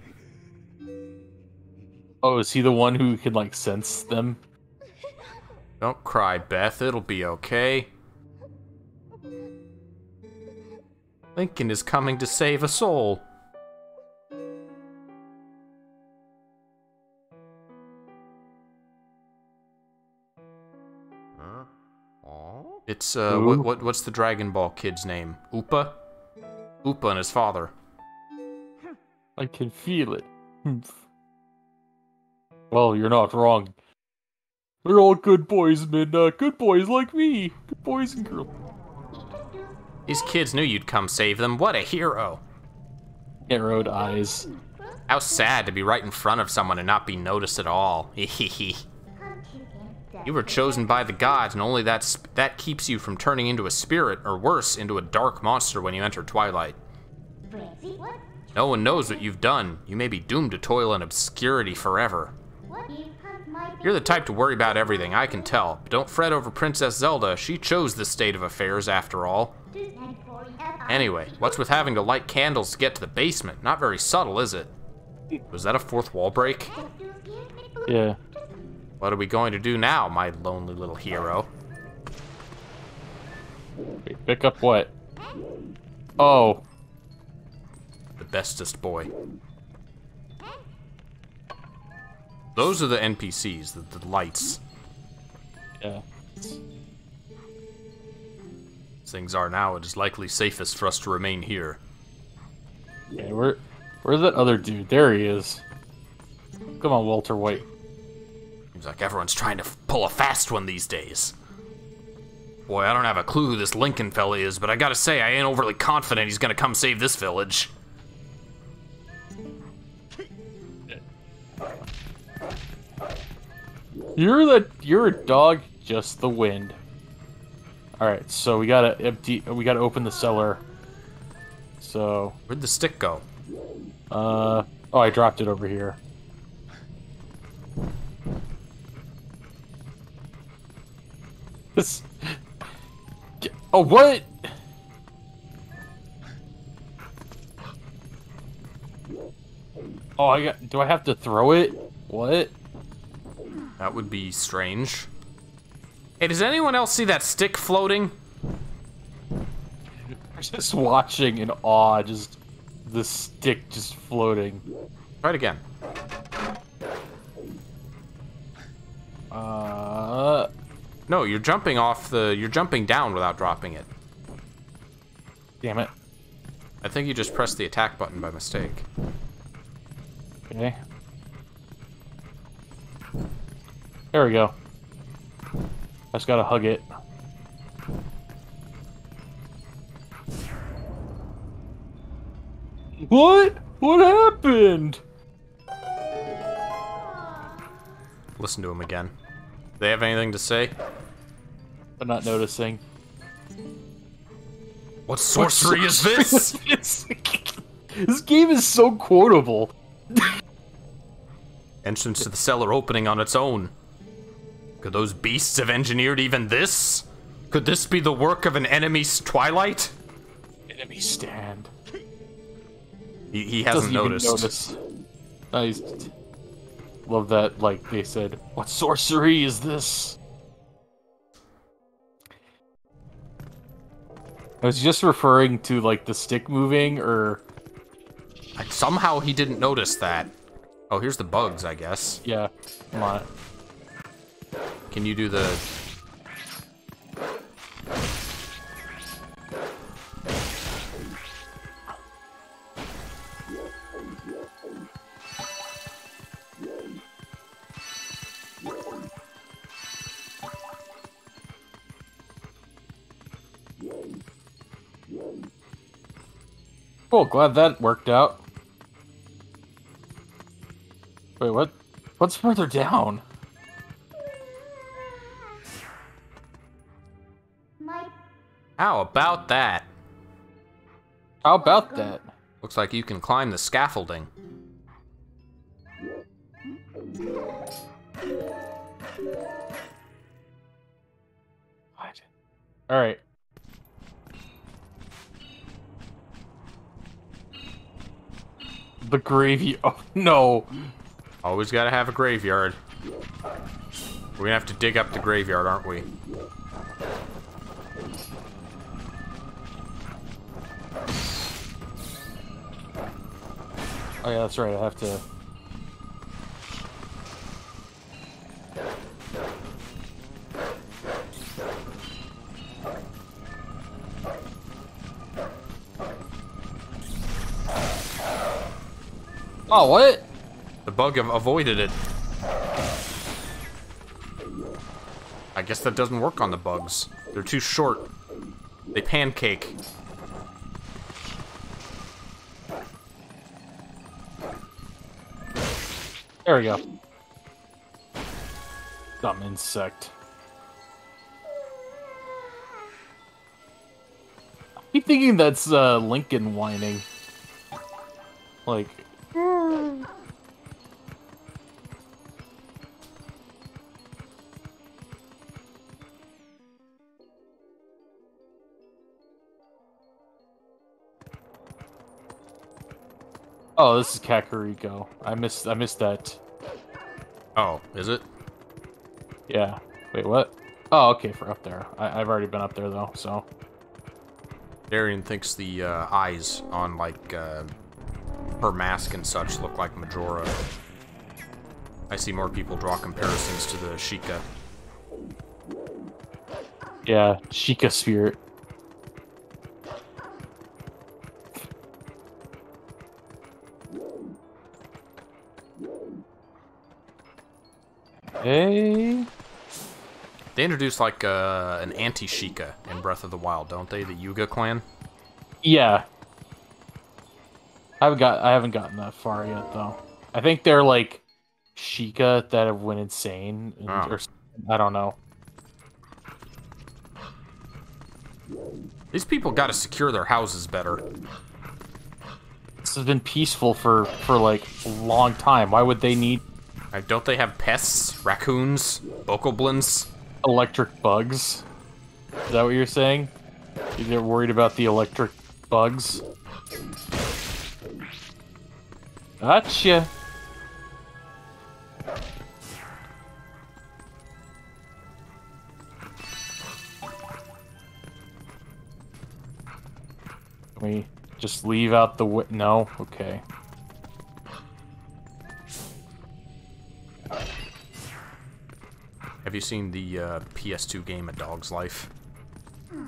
Oh, is he the one who can like sense them? Don't cry, Beth. It'll be okay. Lincoln is coming to save us all. It's uh, what, what what's the Dragon Ball kid's name? Upa. Upa and his father. I can feel it. Well, you're not wrong. They're all good boys, Midna. Good boys like me. Good boys and girls. These kids knew you'd come save them. What a hero! Arrowed eyes. How sad to be right in front of someone and not be noticed at all. Hehehe. You were chosen by the gods, and only that that keeps you from turning into a spirit, or worse, into a dark monster when you enter Twilight. No one knows what you've done. You may be doomed to toil in obscurity forever. You're the type to worry about everything, I can tell. But don't fret over Princess Zelda. She chose this state of affairs after all. Anyway, what's with having to light candles to get to the basement? Not very subtle, is it? Was that a fourth wall break? Yeah. What are we going to do now, my lonely little hero? Wait, pick up what? Oh, The bestest boy. Those are the NPCs, the, the lights. yeah. As things are now, it is likely safest for us to remain here. Yeah, where, where's that other dude? There he is. Come on, Walter White. Seems like everyone's trying to pull a fast one these days. Boy, I don't have a clue who this Lincoln fella is, but I gotta say, I ain't overly confident he's gonna come save this village. You're the you're a dog, just the wind. All right, so we gotta empty. We gotta open the cellar. So, Where'd the stick go? uh, oh, I dropped it over here. This. Oh, what? Oh, I got. Do I have to throw it? What? That would be strange. Hey, does anyone else see that stick floating? I'm just watching in awe, just the stick just floating. Try it again. Uh, No, you're jumping off the. You're jumping down without dropping it. damn it. I think you just pressed the attack button by mistake. Okay. There we go. I just gotta hug it. What? What happened? Listen to him again. They have anything to say? I'm not noticing. What sorcery is this? this? game is so quotable. Entrance to the cellar opening on its own. Could those beasts have engineered even this? Could this be the work of an enemy's twilight? Enemy stand. He, he hasn't noticed. notice. Nice. Love that, like, they said, What sorcery is this? I was just referring to, like, the stick moving, or. Somehow he didn't notice that. Oh, here's the bugs, I guess. Yeah, come on. Can you do the... Cool, glad that worked out. Wait, what? What's further down? How about that? How about that? Looks like you can climb the scaffolding. What? Alright. The gravy. Oh, no. Always gotta have a graveyard. We're gonna have to dig up the graveyard, aren't we? Oh yeah, that's right. I have to. Oh, what? The bug avoided it. I guess that doesn't work on the bugs. They're too short. They pancake. There we go. Dumb insect. I keep thinking that's uh, Lincoln whining. Like, this is Kakariko. I missed. I missed that. Oh, is it? Yeah. Wait, what? Oh, okay, for up there. I, I've already been up there though, so. Darian thinks the uh, eyes on like uh, her mask and such look like Majora. I see more people draw comparisons to the Sheikah. Yeah, Sheikah spirit. Hey. They introduced like uh, an anti-Sheikah in Breath of the Wild, don't they? The Yuga clan. Yeah. I haven't got I haven't gotten that far yet though. I think they're like Sheikah that have went insane and, Oh. or I don't know. These people got to secure their houses better. This has been peaceful for for like a long time. Why would they need Uh, don't they have pests, raccoons, bokoblins? electric bugs? Is that what you're saying? You're worried about the electric bugs? Gotcha. Can we just leave out the no? Okay. You seen the uh, PS2 game A Dog's Life?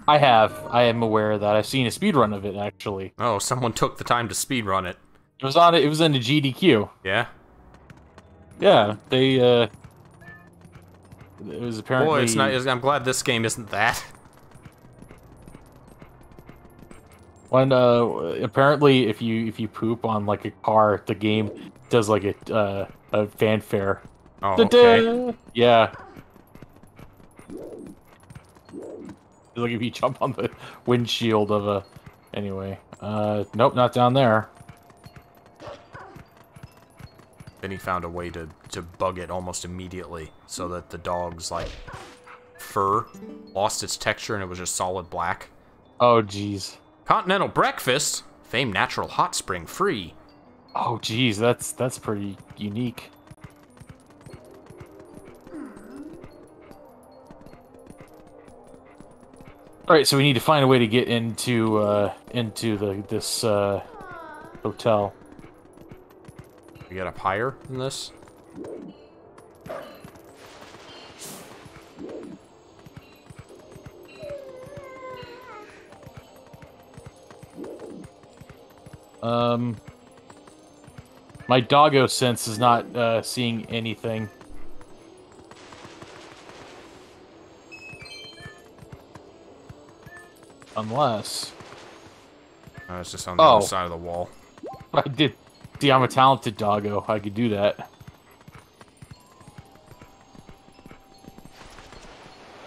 I have. I am aware of that. I've seen a speedrun of it actually. Oh, someone took the time to speedrun it. It was on it was in the GDQ. Yeah? Yeah, they uh it was apparently Boy, it's not. I'm glad this game isn't that. when uh apparently if you if you poop on like a car, the game does like a uh, a fanfare. Oh, okay. Yeah. Like if you jump on the windshield of a anyway. Uh nope, not down there. Then he found a way to, to bug it almost immediately so that the dog's, like, fur lost its texture and it was just solid black. Oh jeez. Continental breakfast? Famed natural hot spring free. Oh jeez, that's that's pretty unique. All right, so we need to find a way to get into uh, into the this uh, hotel. We get up higher than this? Um, my doggo sense is not uh, seeing anything. Unless Uh, it's just on the Oh. other side of the wall. I did. See, I'm a talented doggo. I could do that.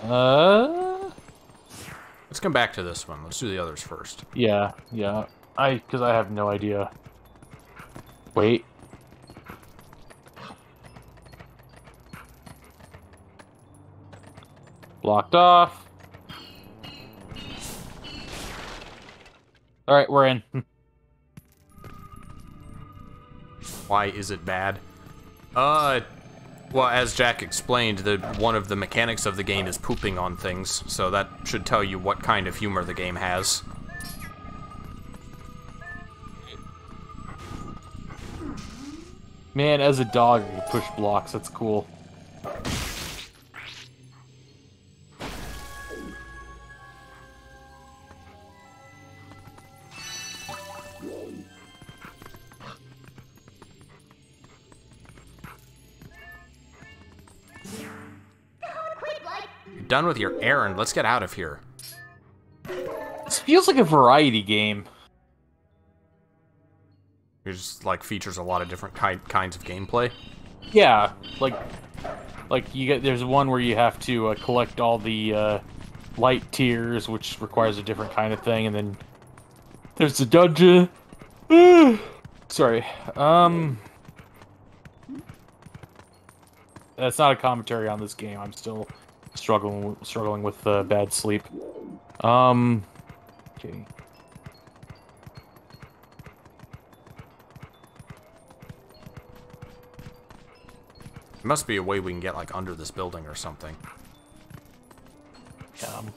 Uh, Let's come back to this one. Let's do the others first. yeah, yeah. I, because I have no idea. Wait. Blocked off. All right, we're in. Why is it bad? Uh, well, as Jack explained, the one of the mechanics of the game is pooping on things, so that should tell you what kind of humor the game has. Man, as a dog, you push blocks. That's cool. Done with your errand. Let's get out of here. This feels like a variety game. It just like features a lot of different ki kinds of gameplay. Yeah, like, like you get. There's one where you have to uh, collect all the uh, light tears, which requires a different kind of thing, and then there's the dungeon. Sorry. Um, that's not a commentary on this game. I'm still struggling struggling with uh, bad sleep. Um, okay. There must be a way we can get like under this building or something. Um,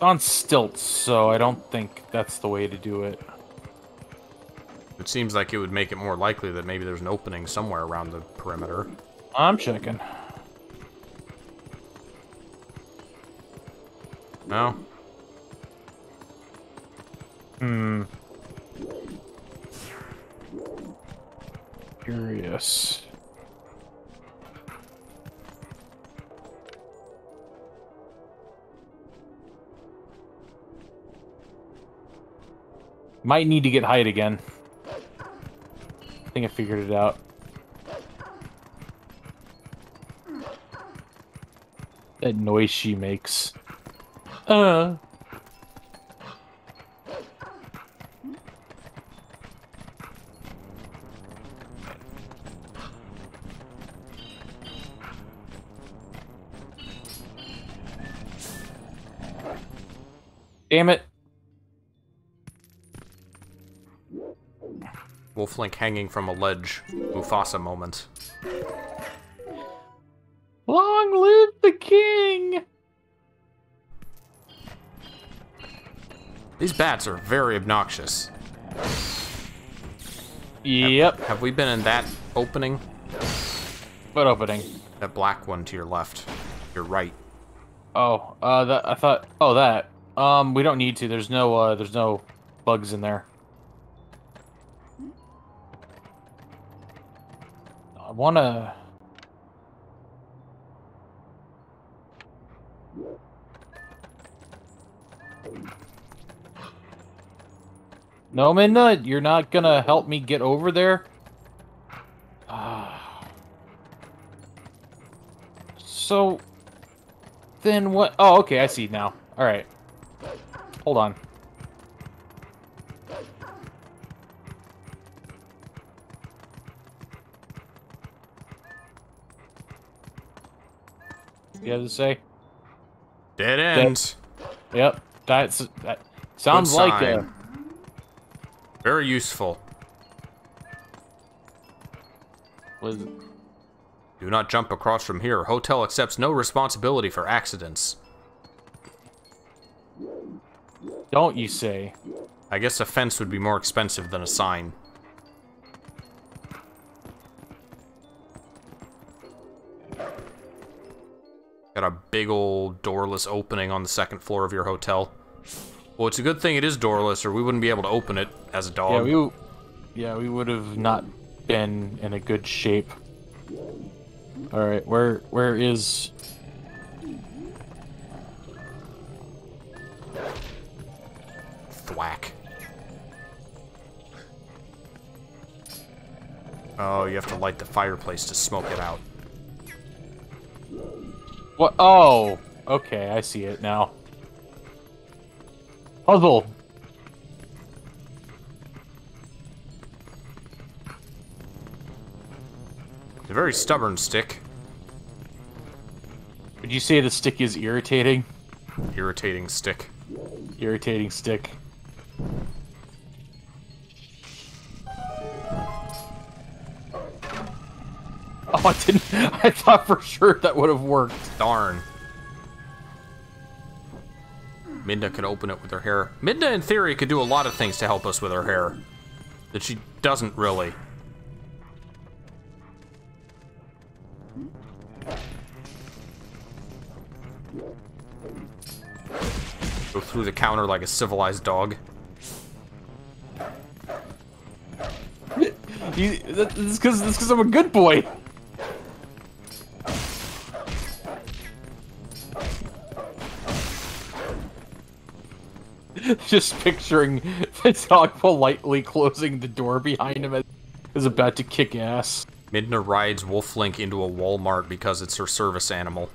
on stilts, so I don't think that's the way to do it. It seems like it would make it more likely that maybe there's an opening somewhere around the perimeter. I'm checking. No? Hmm. Curious. Might need to get height again. I think I figured it out. That noise she makes. Uh. Damn it. Wolflink hanging from a ledge. Mufasa moment. Long live the king! These bats are very obnoxious. Yep. Have we been in that opening? What opening? That black one to your left. Your right. Oh, uh, that I thought. Oh, that. Um, we don't need to. There's no, uh, there's no bugs in there. I wanna. No, Midna, you're not gonna help me get over there. Ah. So, then what? Oh, okay, I see now. All right. Hold on. You have to say? Dead end. Yep. That's that sounds like it. Very useful. was Do not jump across from here. Hotel accepts no responsibility for accidents. don't you say? I guess a fence would be more expensive than a sign. Got a big old doorless opening on the second floor of your hotel. Well, it's a good thing it is doorless, or we wouldn't be able to open it as a dog. Yeah, we yeah, we would have not been in a good shape. All right, where where is Thwack. Oh, you have to light the fireplace to smoke it out. What? Oh, okay, I see it now. Puzzle. It's a very stubborn stick. Would you say the stick is irritating? Irritating stick. Irritating stick. Oh, I didn't. I thought for sure that would have worked. Darn. Midna could open it with her hair. Midna, in theory, could do a lot of things to help us with her hair. That she doesn't really. Go through the counter like a civilized dog. You, that- this is because this because I'm a good boy. Just picturing dog politely closing the door behind him as is about to kick ass. Midna rides Wolflink into a Walmart because it's her service animal.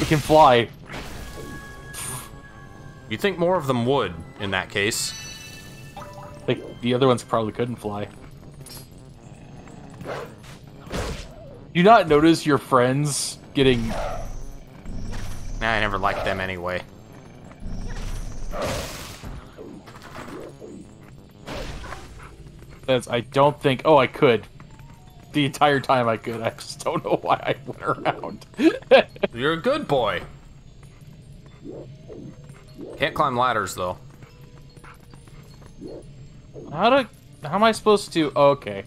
It can fly. You'd think more of them would, in that case. Like the other ones probably couldn't fly. Do you not notice your friends getting Nah, I never liked them anyway. That's, I don't think. Oh, I could. The entire time I could. I just don't know why I went around. You're a good boy. Can't climb ladders, though. how do? How am I supposed to? Oh, okay.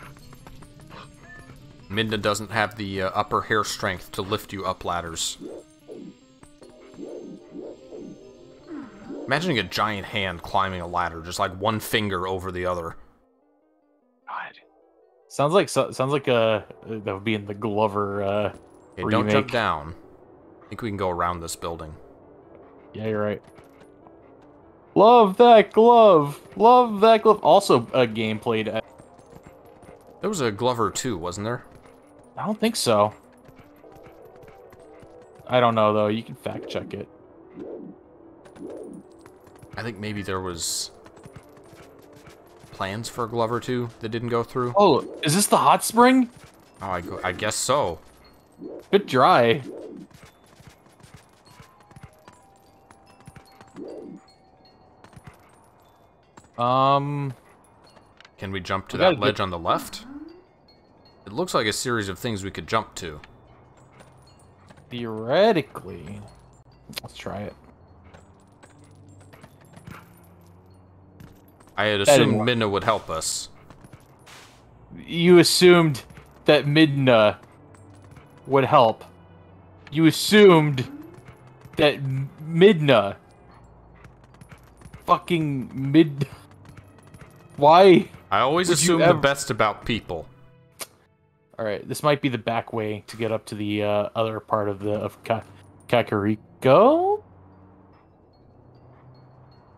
Midna doesn't have the uh, upper hair strength to lift you up ladders. Imagining a giant hand climbing a ladder, just like one finger over the other. God. Sounds like so, sounds like uh that would be in the Glover. uh Okay, don't jump down. I think we can go around this building. Yeah, you're right. Love that glove. Love that glove. Also, a game played. At, There was a Glover too, wasn't there? I don't think so. I don't know though. You can fact check it. I think maybe there was plans for a Glover 2 that didn't go through. Oh, is this the hot spring? Oh, I, I guess so. Bit dry. Um, Can we jump to that get- ledge on the left? It looks like a series of things we could jump to. theoretically, let's try it. I had assumed work. Midna would help us. You assumed that Midna would help. You assumed that Midna, fucking Mid. Why? I always assume ever- the best about people. All right, this might be the back way to get up to the uh, other part of the of Ka- Kakariko.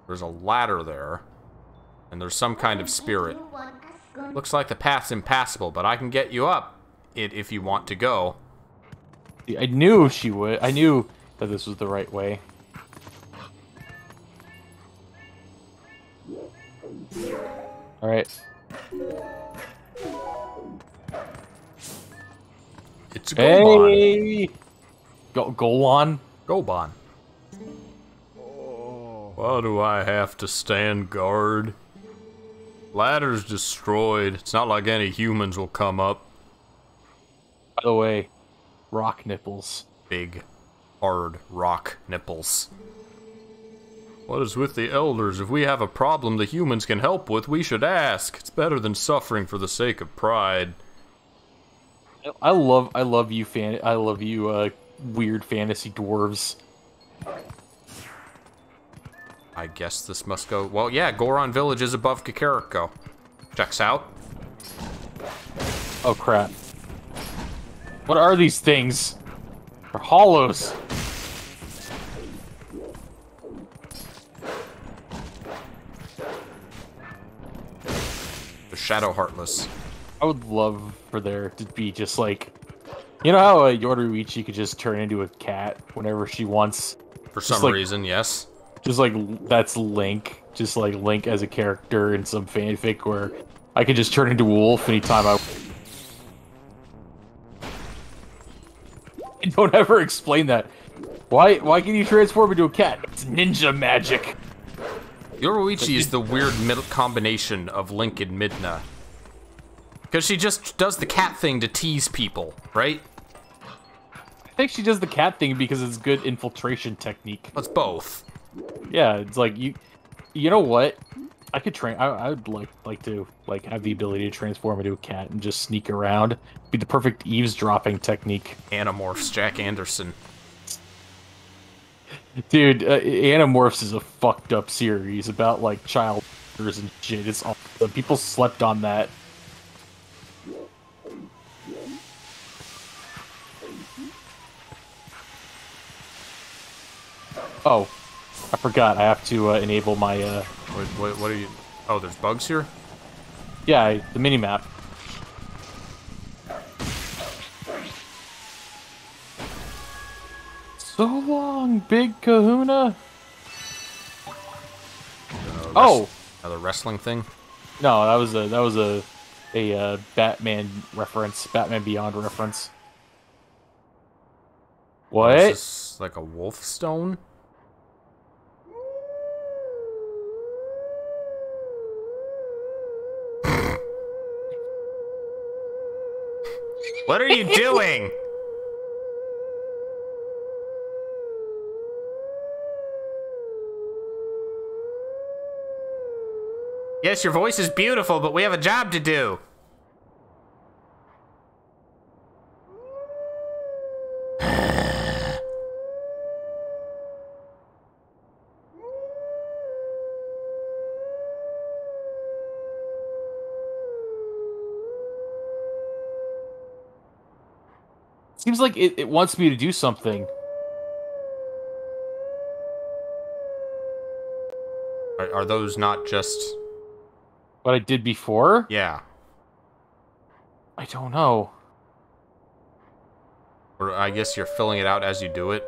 There's a ladder there, and there's some kind of spirit. You want us gun- Looks like the path's impassable, but I can get you up it if you want to go. I knew she would. I knew that this was the right way. All right. It's a Goron. Hey, go on? go on. Goron. Oh. Why do I have to stand guard? Ladder's destroyed. It's not like any humans will come up. By the way, rock nipples. Big, hard rock nipples. What is with the elders? If we have a problem the humans can help with, we should ask. It's better than suffering for the sake of pride. I love I love you fan I love you uh weird fantasy dwarves. I guess this must go. Well, yeah, Goron Village is above Kakariko. Checks out. Oh crap. What are these things? They're hollows. The Shadow Heartless. I would love for there to be just like you know how uh, Yoruichi could just turn into a cat whenever she wants? For some like- reason, yes. Just like that's Link, just like Link as a character in some fanfic where I could just turn into a wolf anytime I. Don't ever explain that. Why? Why can you transform into a cat? It's ninja magic. Yoruichi is the weird middle combination of Link and Midna. Because she just does the cat thing to tease people, right? I think she does the cat thing because it's good infiltration technique. It's both. Yeah, it's like you, you know what? I could train. I, I would like like to like have the ability to transform into a cat and just sneak around. Be the perfect eavesdropping technique. Animorphs, Jack Anderson. Dude, uh, Animorphs is a fucked up series about like child and shit. It's awesome. People slept on that. Oh, I forgot. I have to uh, enable my uh, What, what, what are you... Oh, there's bugs here? yeah, I- the mini map. So long, Big Kahuna. Uh, Oh. Another wrestling thing? No, that was a that was a a uh, Batman reference, Batman Beyond reference. What? Is this like a wolf stone? What are you doing? Yes, your voice is beautiful, but we have a job to do. Seems like it, it wants me to do something. Are, are those not just. What I did before? Yeah. I don't know. Or I guess you're filling it out as you do it.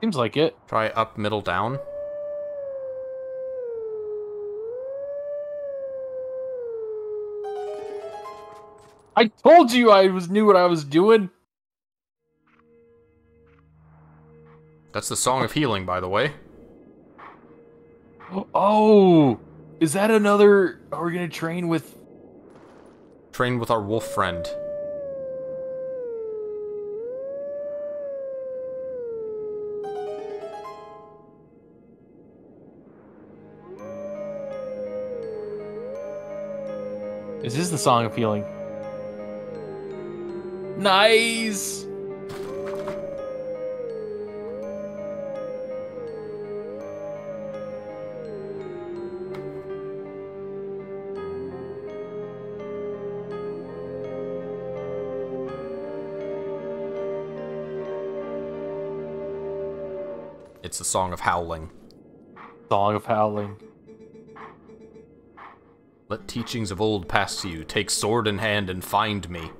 Seems like it. Try up, middle, down. I told you I was knew what I was doing. That's the Song of Healing, by the way. Oh, is that another? Are we gonna train with? Train with our wolf friend. This is this the song of healing? Nice. It's the Song of Howling. Song of howling. Let teachings of old pass to you. Take sword in hand and find me.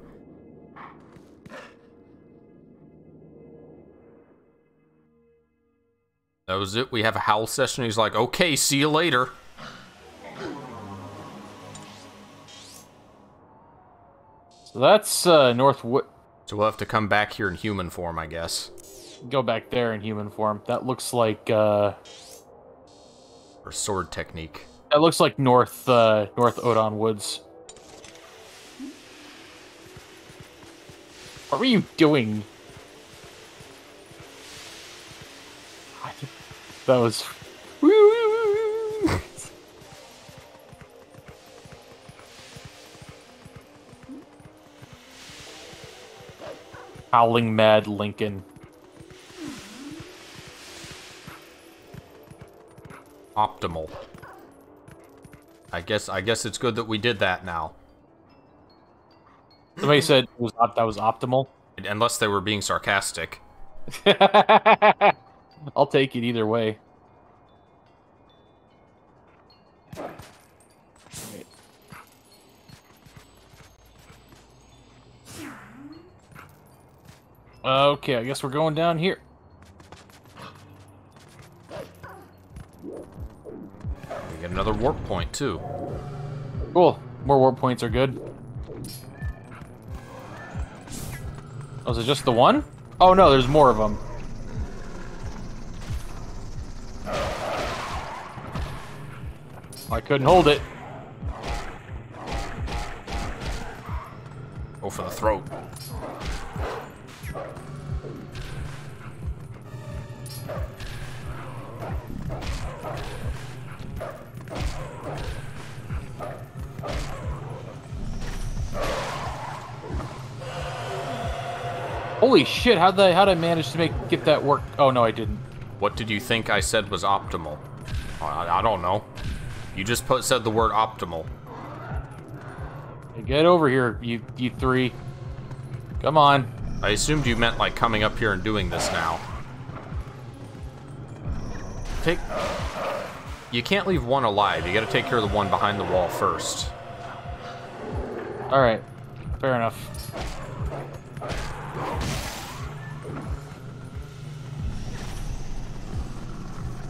Was it. We have a howl session. He's like, okay, see you later. So that's uh, Northwood. So we'll have to come back here in human form, I guess. Go back there in human form. That looks like uh, Or sword technique. that looks like North uh, North Ordon Woods. What were you doing? That was. Howling Mad Lincoln. Optimal. I guess I guess it's good that we did that now. Somebody said it was that was optimal. Unless they were being sarcastic. I'll take it either way. Okay, I guess we're going down here. We get another warp point too. Cool. More warp points are good. Oh, it just the one? Oh no, there's more of them. I couldn't hold it. Go for the throat. Holy shit! How'd I how'd I manage to make get that work? Oh no, I didn't. What did you think I said was optimal? I, I don't know. You just put said the word optimal. Hey, Get over here, you you three. Come on. I assumed you meant like coming up here and doing this now. Take. You can't leave one alive. You gotta take care of the one behind the wall first. All right. Fair enough.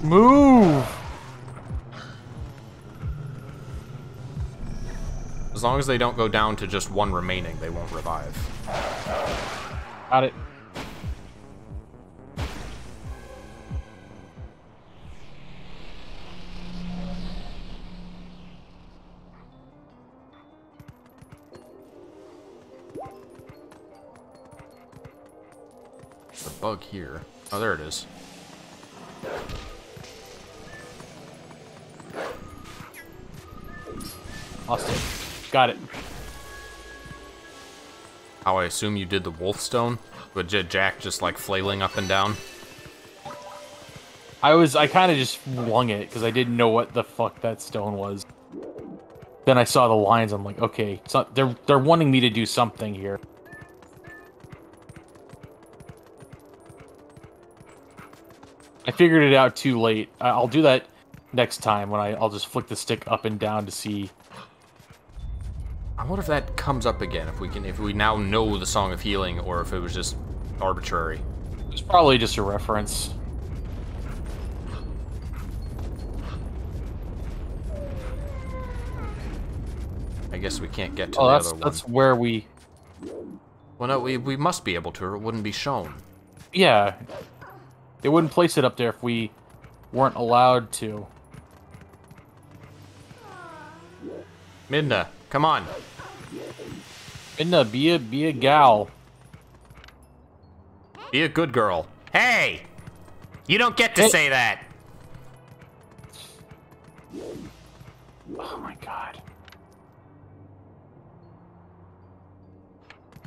Move. As long as they don't go down to just one remaining, they won't revive. Got it. The bug here. Oh, there it is. Lost it. Got it. How I assume you did the wolf stone? With Jack just like flailing up and down? I was I kind of just flung it because I didn't know what the fuck that stone was. Then I saw the lines. I'm like, okay, so they're they're wanting me to do something here. I figured it out too late. I'll do that next time when I I'll just flick the stick up and down to see. I wonder if that comes up again, if we can if we now know the Song of Healing, or if it was just arbitrary. It's probably just a reference. I guess we can't get to Oh, the that's other one. that's where we. Well, no, we, we must be able to, or it wouldn't be shown. Yeah, they wouldn't place it up there if we weren't allowed to. Midna, come on. Midna, be a be a gal. Be a good girl. Hey! You don't get to Hey. say that! Oh my god.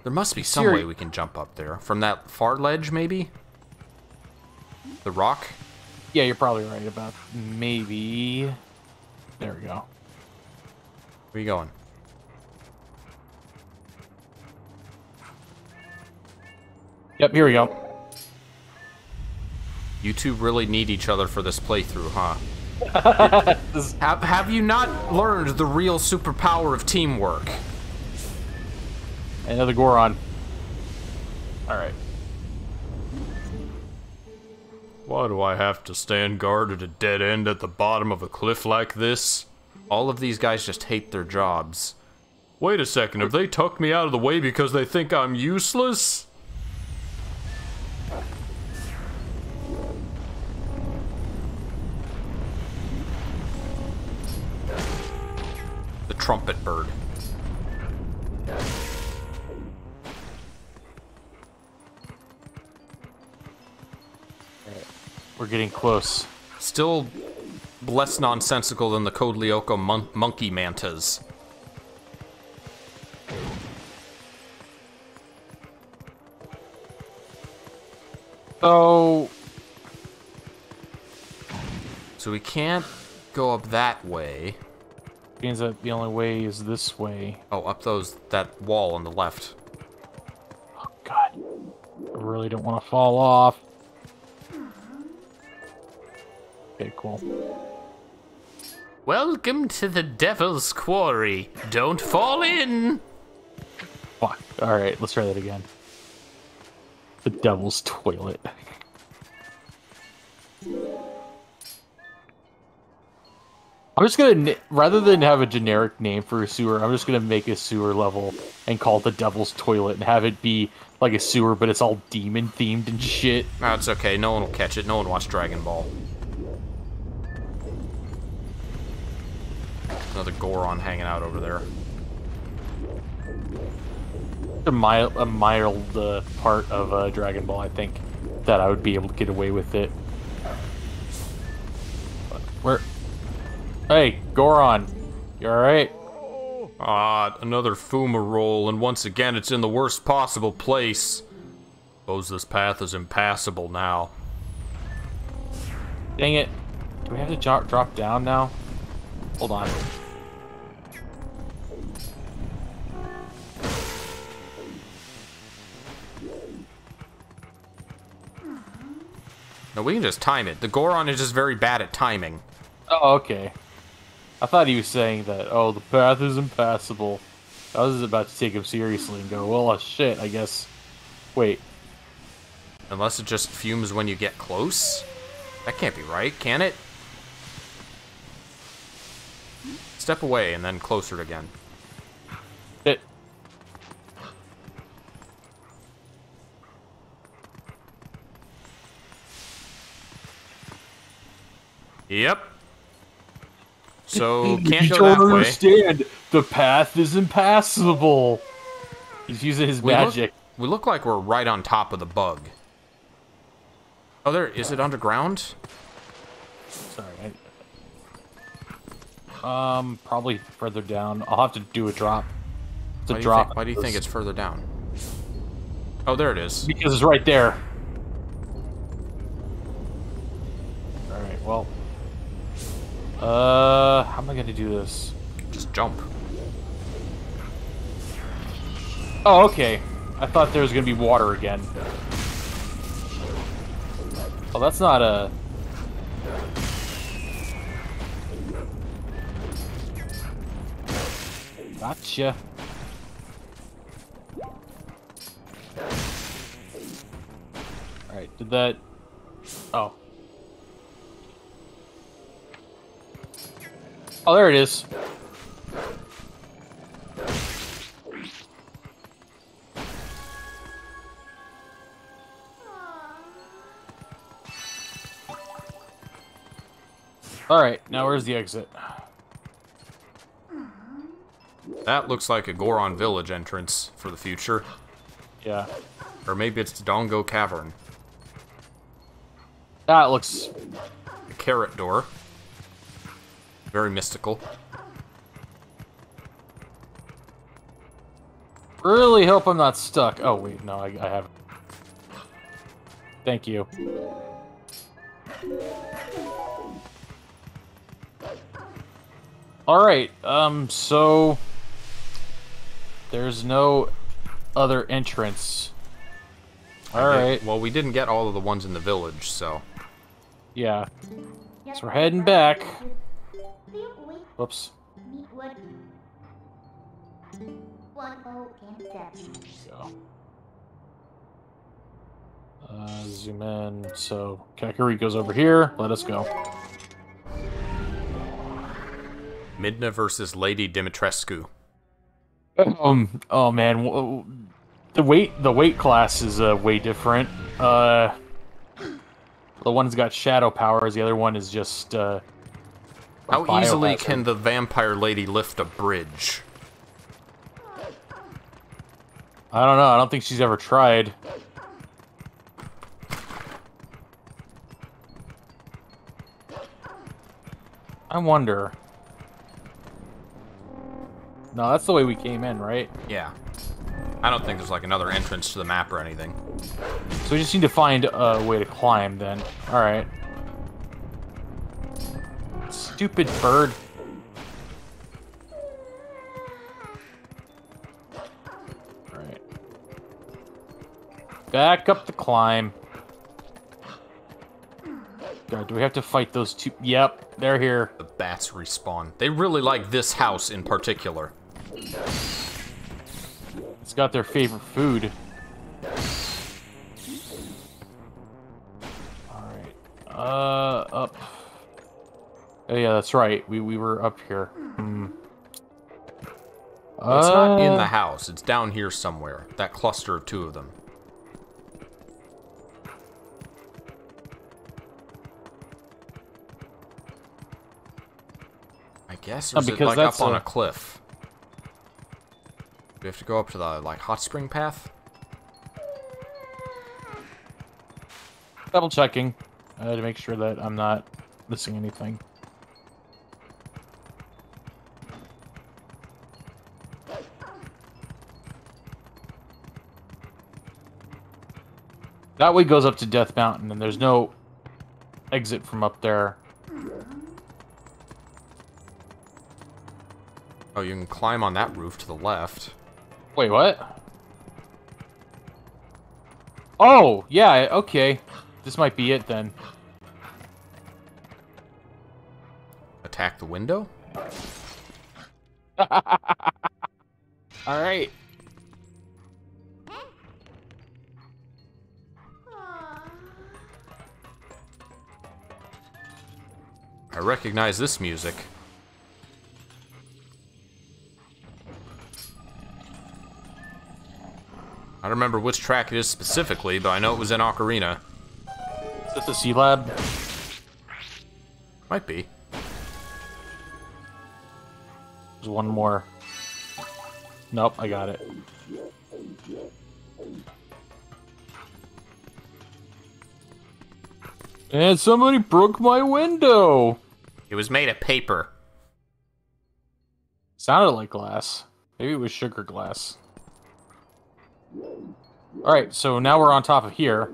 There must be some Siri- way we can jump up there. From that far ledge, maybe? The rock? Yeah, you're probably right about maybe. There we go. Where you going? Yep, here we go. You two really need each other for this playthrough, huh? Have, have you not learned the real superpower of teamwork? Another Goron. All right. Why do I have to stand guard at a dead end at the bottom of a cliff like this? All of these guys just hate their jobs. Wait a second, have they tucked me out of the way because they think I'm useless? The trumpet bird. We're getting close. Still less nonsensical than the Code Lyoko mon- monkey mantas. So So we can't go up that way. means that the only way is this way. Oh, up those that wall on the left. Oh god. I really don't want to fall off. Okay, cool. Welcome to the Devil's Quarry. Don't fall in. Fuck. All right, let's try that again. The devil's toilet. I'm just gonna rather than have a generic name for a sewer, I'm just gonna make a sewer level and call it the devil's toilet and have it be like a sewer, but it's all demon themed and shit. That's okay. No one will catch it. No one watched Dragon Ball. Another Goron hanging out over there. A mild, a mild uh, part of uh, Dragon Ball, I think, that I would be able to get away with it. But where? Hey, Goron, you all right? Ah, another Fuma roll, and once again it's in the worst possible place. Suppose this path is impassable now. Dang it! Do we have to drop drop down now? Hold on. No, we can just time it. The Goron is just very bad at timing. Oh, okay. I thought he was saying that. Oh, the path is impassable. I was about to take him seriously and go, well, uh, shit. I guess. Wait. Unless it just fumes when you get close? That can't be right, can it? Step away and then closer again. Yep. So, can't you go don't that way. understand. The path is impassable. He's using his We look- magic. we look like we're right on top of the bug. Oh, there. Is it underground? Sorry. I, um, probably further down. I'll have to do a drop. It's a Why do, drop. think, why do you think it's further down? Oh, there it is. Because it's right there. Alright, well. Uh, how am I gonna do this? Just jump. Oh, okay. I thought there was gonna be water again. Oh, that's not a... Gotcha. Alright, did that... Oh. Oh, there it is. Alright, now where's the exit? That looks like a Goron village entrance for the future. Yeah. Or maybe it's Dongo Cavern. That looks... A carrot door. Very mystical. Really hope I'm not stuck. Oh, wait, no, I, I haven't. Thank you. Alright, um, so... There's no other entrance. Alright, Well, we didn't get all of the ones in the village, so... yeah. So we're heading back. Whoops. Meatwood. One oh and seven. go. Uh, zoom in. So Kakariko's over here. Let us go. Midna versus Lady Dimitrescu. Um. Oh man, w- w- the weight the weight class is uh, way different. Uh, the one's got shadow powers. The other one is just uh. How easily can the vampire lady lift a bridge? I don't know. I don't think she's ever tried. I wonder. No, that's the way we came in, right? Yeah. I don't think there's like another entrance to the map or anything. So we just need to find a way to climb then. Alright. Stupid bird. Alright. Back up the climb. God, do we have to fight those two? Yep, they're here. The bats respawn. They really like this house in particular. It's got their favorite food. Alright. Uh, up. Oh yeah, that's right. We, we were up here. Hmm. Well, it's not in Uh, the house. It's down here somewhere. That cluster of two of them. I guess, or No, is it because like that's up on a- a cliff? Do we have to go up to the like hot spring path? Double checking uh, to make sure that I'm not missing anything. That way goes up to Death Mountain, and there's no exit from up there. Oh, you can climb on that roof to the left. Wait, what? Oh, yeah, okay. This might be it then. Attack the window? recognize this music. I don't remember which track it is specifically, but I know it was in Ocarina. Is it the Sea Lab? Might be. There's one more. Nope, I got it. And somebody broke my window. It was made of paper. Sounded like glass. Maybe it was sugar glass. Alright, so now we're on top of here.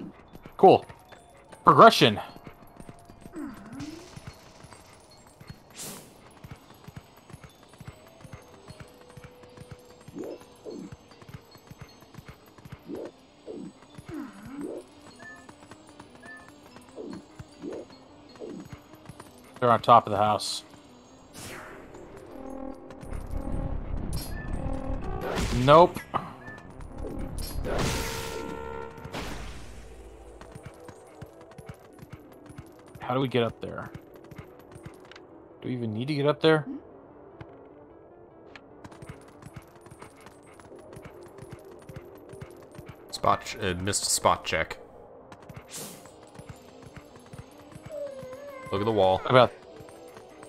Cool. Progression. On top of the house. Nope. How do we get up there? Do we even need to get up there? Spot uh, missed spot check. Look at the wall. How about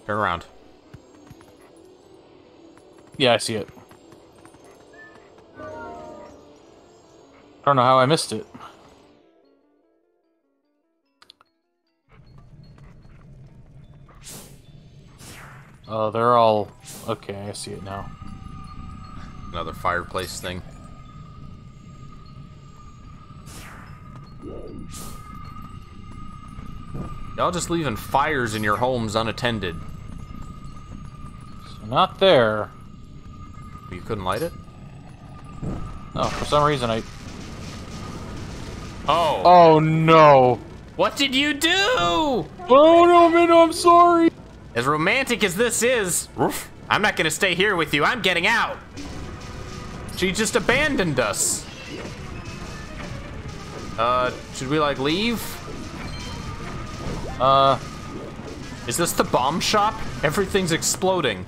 Turn around. Yeah, I see it. I don't know how I missed it. Oh, they're all okay. I see it now. Another fireplace thing. Y'all just leaving fires in your homes unattended. Not there. You couldn't light it? No, for some reason I. Oh. Oh no! What did you do? Oh no, man! I'm sorry. As romantic as this is, I'm not gonna stay here with you. I'm getting out. She just abandoned us. Uh, should we like leave? Uh, Is this the bomb shop? Everything's exploding.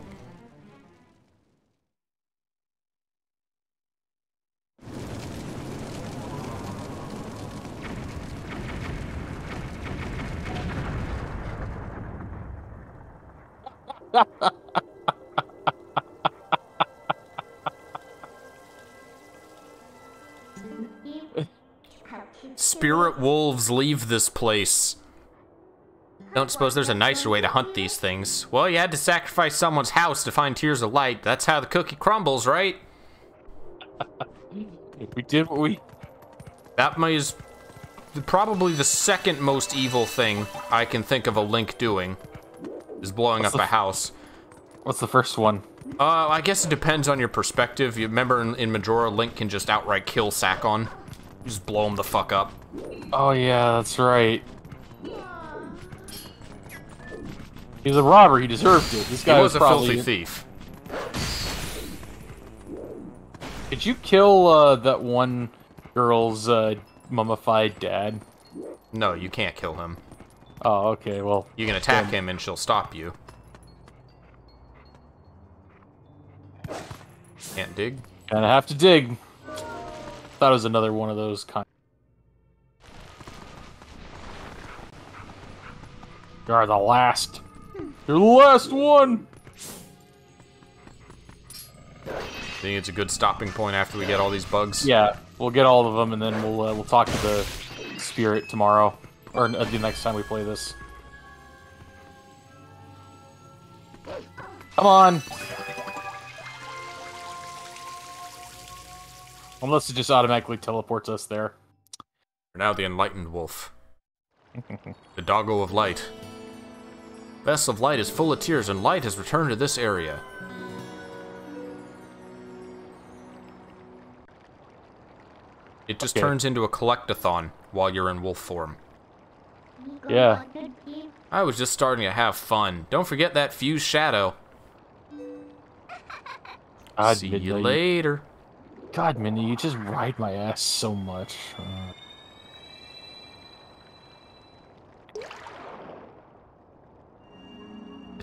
Wolves leave this place. Don't suppose there's a nicer way to hunt these things. Well, you had to sacrifice someone's house to find tears of light. That's how the cookie crumbles, right? we did what we. That is probably the second most evil thing I can think of a Link doing. Is blowing What's up a house. What's the first one? Uh, I guess it depends on your perspective. You remember in, in Majora, Link can just outright kill Sakon. Just blow him the fuck up. Oh yeah, that's right. He's a robber. He deserved it. This He guy was a probably. filthy thief. Did you kill uh, that one girl's uh, mummified dad? No, you can't kill him. Oh, okay. Well, You can attack him and she'll stop you. Can't dig. gonna have to dig. Thought it was another one of those kind. You are the last. You're the last one. I think it's a good stopping point after we get all these bugs? Yeah, we'll get all of them, and then we'll uh, we'll talk to the spirit tomorrow, or uh, the next time we play this. Come on. Unless it just automatically teleports us there. We're now the enlightened wolf. the doggo of light. Vessel of light is full of tears, and light has returned to this area. It just Okay. turns into a collectathon while you're in wolf form. Yeah. I was just starting to have fun. Don't forget that fused shadow. God, See you later. God, Minnie, you just ride my ass so much. Uh,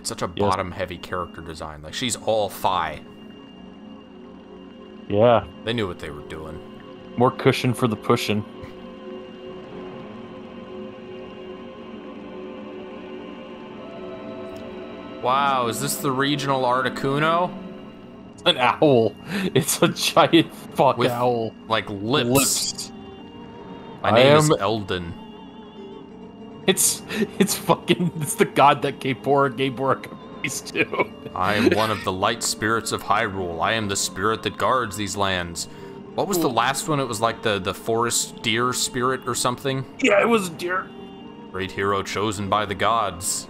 It's such a bottom-heavy character design. Like she's all Phi. yeah, They knew what they were doing. more cushion for the pushing. Wow, is this the regional Articuno? An owl. It's a giant fuck With owl. Like lips. Lips. My I name is am- Eldin. It's it's fucking it's the god that Gaebora Gaebora prays to. I am one of the light spirits of Hyrule. I am the spirit that guards these lands. What was the last one? It was like the, the forest deer spirit or something? Yeah, it was a deer. Great hero chosen by the gods.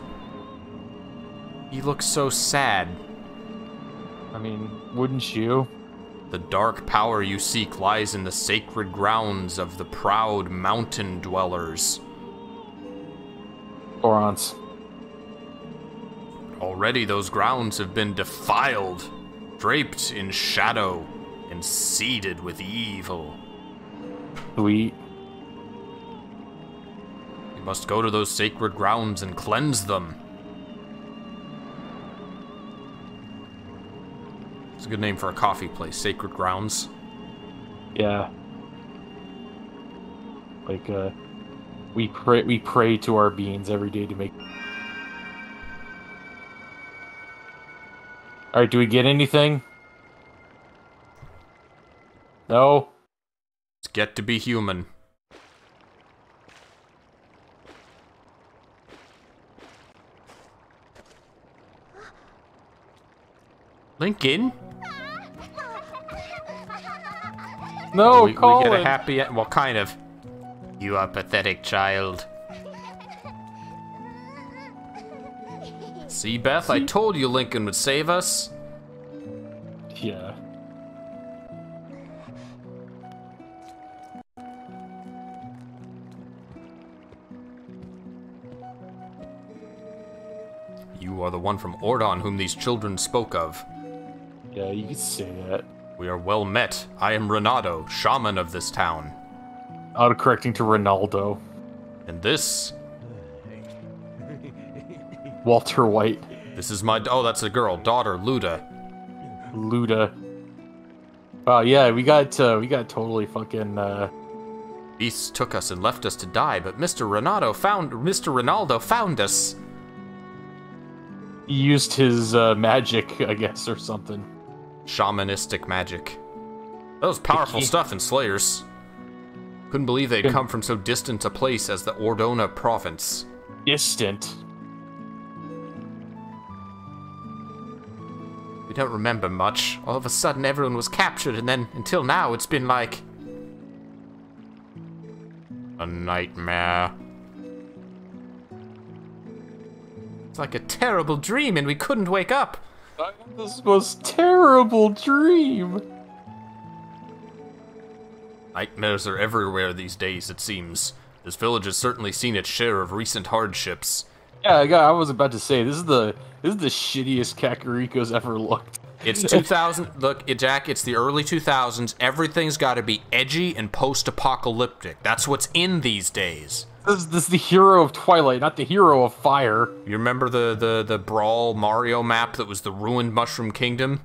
He looks so sad. I mean, wouldn't you? The dark power you seek lies in the sacred grounds of the proud mountain dwellers. Gorons. Already those grounds have been defiled, draped in shadow, and seeded with evil. Sweet. We must go to those sacred grounds and cleanse them. It's a good name for a coffee place, Sacred Grounds. Yeah. Like uh we pray we pray to our beings every day to make Alright, do we get anything? No? It's get to be human. Lincoln? No, we, we get a happy end. Well, kind of. You are pathetic, child. See, Beth, I told you Lincoln would save us. Yeah. You are the one from Ordon whom these children spoke of. Yeah, you could say that. We are well met. I am Renado, shaman of this town. Autocorrecting to Ronaldo. And this, Walter White. this is my, oh, that's a girl, daughter, Luda. Luda. Wow, yeah, we got uh, we got totally fucking uh Beasts took us and left us to die, but Mr. Ronaldo found, Mr. Ronaldo found us. he used his uh, magic, I guess, or something. Shamanistic magic. That was powerful stuff in Slayers. Couldn't believe they'd come from so distant a place as the Ordona province. Distant. We don't remember much. All of a sudden, everyone was captured, and then until now, it's been like. a nightmare. It's like a terrible dream, and we couldn't wake up. I had this most terrible dream. Nightmares are everywhere these days, it seems. This village has certainly seen its share of recent hardships. Yeah, I, was about to say this is the this is the shittiest Kakariko's ever looked. It's 2000. look, Jack, it's the early 2000s. Everything's got to be edgy and post apocalyptic. That's what's in these days. This, is- this is the hero of Twilight, not the hero of Fire. You remember the, the, the Brawl Mario map that was the ruined Mushroom Kingdom?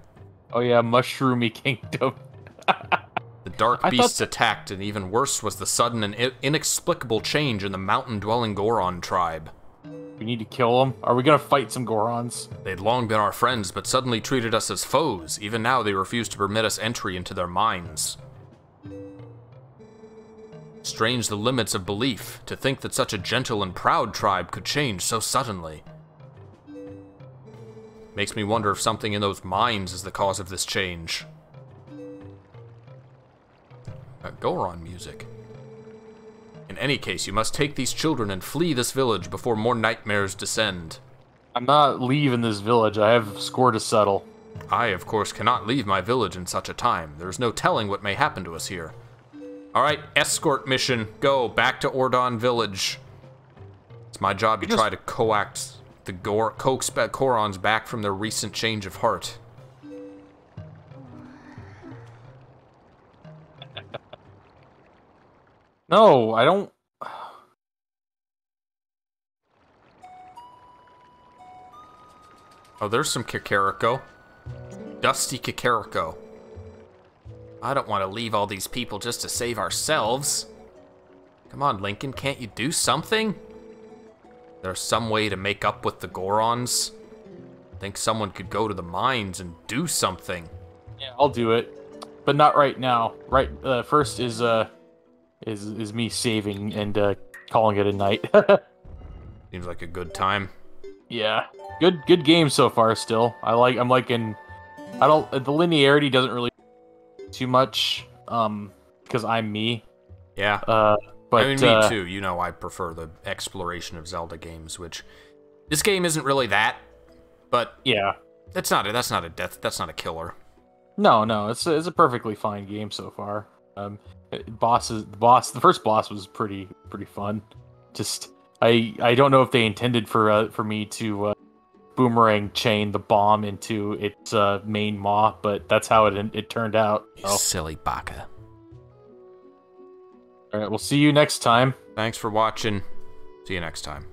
Oh yeah, Mushroomy Kingdom. The dark I beasts attacked, and even worse was the sudden and i- inexplicable change in the mountain dwelling Goron tribe. We need to kill them. Are we gonna fight some Gorons? They'd long been our friends, but suddenly treated us as foes. Even now, they refuse to permit us entry into their minds. Strange the limits of belief, to think that such a gentle and proud tribe could change so suddenly. Makes me wonder if something in those minds is the cause of this change. Uh, Goron music. In any case, you must take these children and flee this village before more nightmares descend. I'm not leaving this village. I have score to settle. I, of course, cannot leave my village in such a time. There is no telling what may happen to us here. Alright, escort mission. Go, back to Ordon Village. It's my job to try to coax the Gor- coax Gorons back from their recent change of heart. No, I don't. Oh, there's some Kakariko. Dusty Kakariko. I don't want to leave all these people just to save ourselves. Come on, Lincoln, can't you do something? There's some way to make up with the Gorons. I Think someone could go to the mines and do something. Yeah, I'll do it, but not right now. Right, uh, first is uh, is is me saving and uh, calling it a night. Seems like a good time. yeah, good good game so far. Still, I like. I'm liking. I don't. The linearity doesn't really too much. Um, because I'm me. Yeah. Uh, but I mean, me uh, too. You know, I prefer the exploration of Zelda games, which this game isn't really that, but Yeah. that's not. A, that's not a death. That's not a killer. No, no, it's a, it's a perfectly fine game so far. Um, bosses, the boss, the first boss was pretty pretty fun. Just I I don't know if they intended for uh, for me to uh, boomerang chain the bomb into its uh, main maw, but that's how it it turned out. You So, silly baka. all right, we'll see you next time. Thanks for watching. See you next time.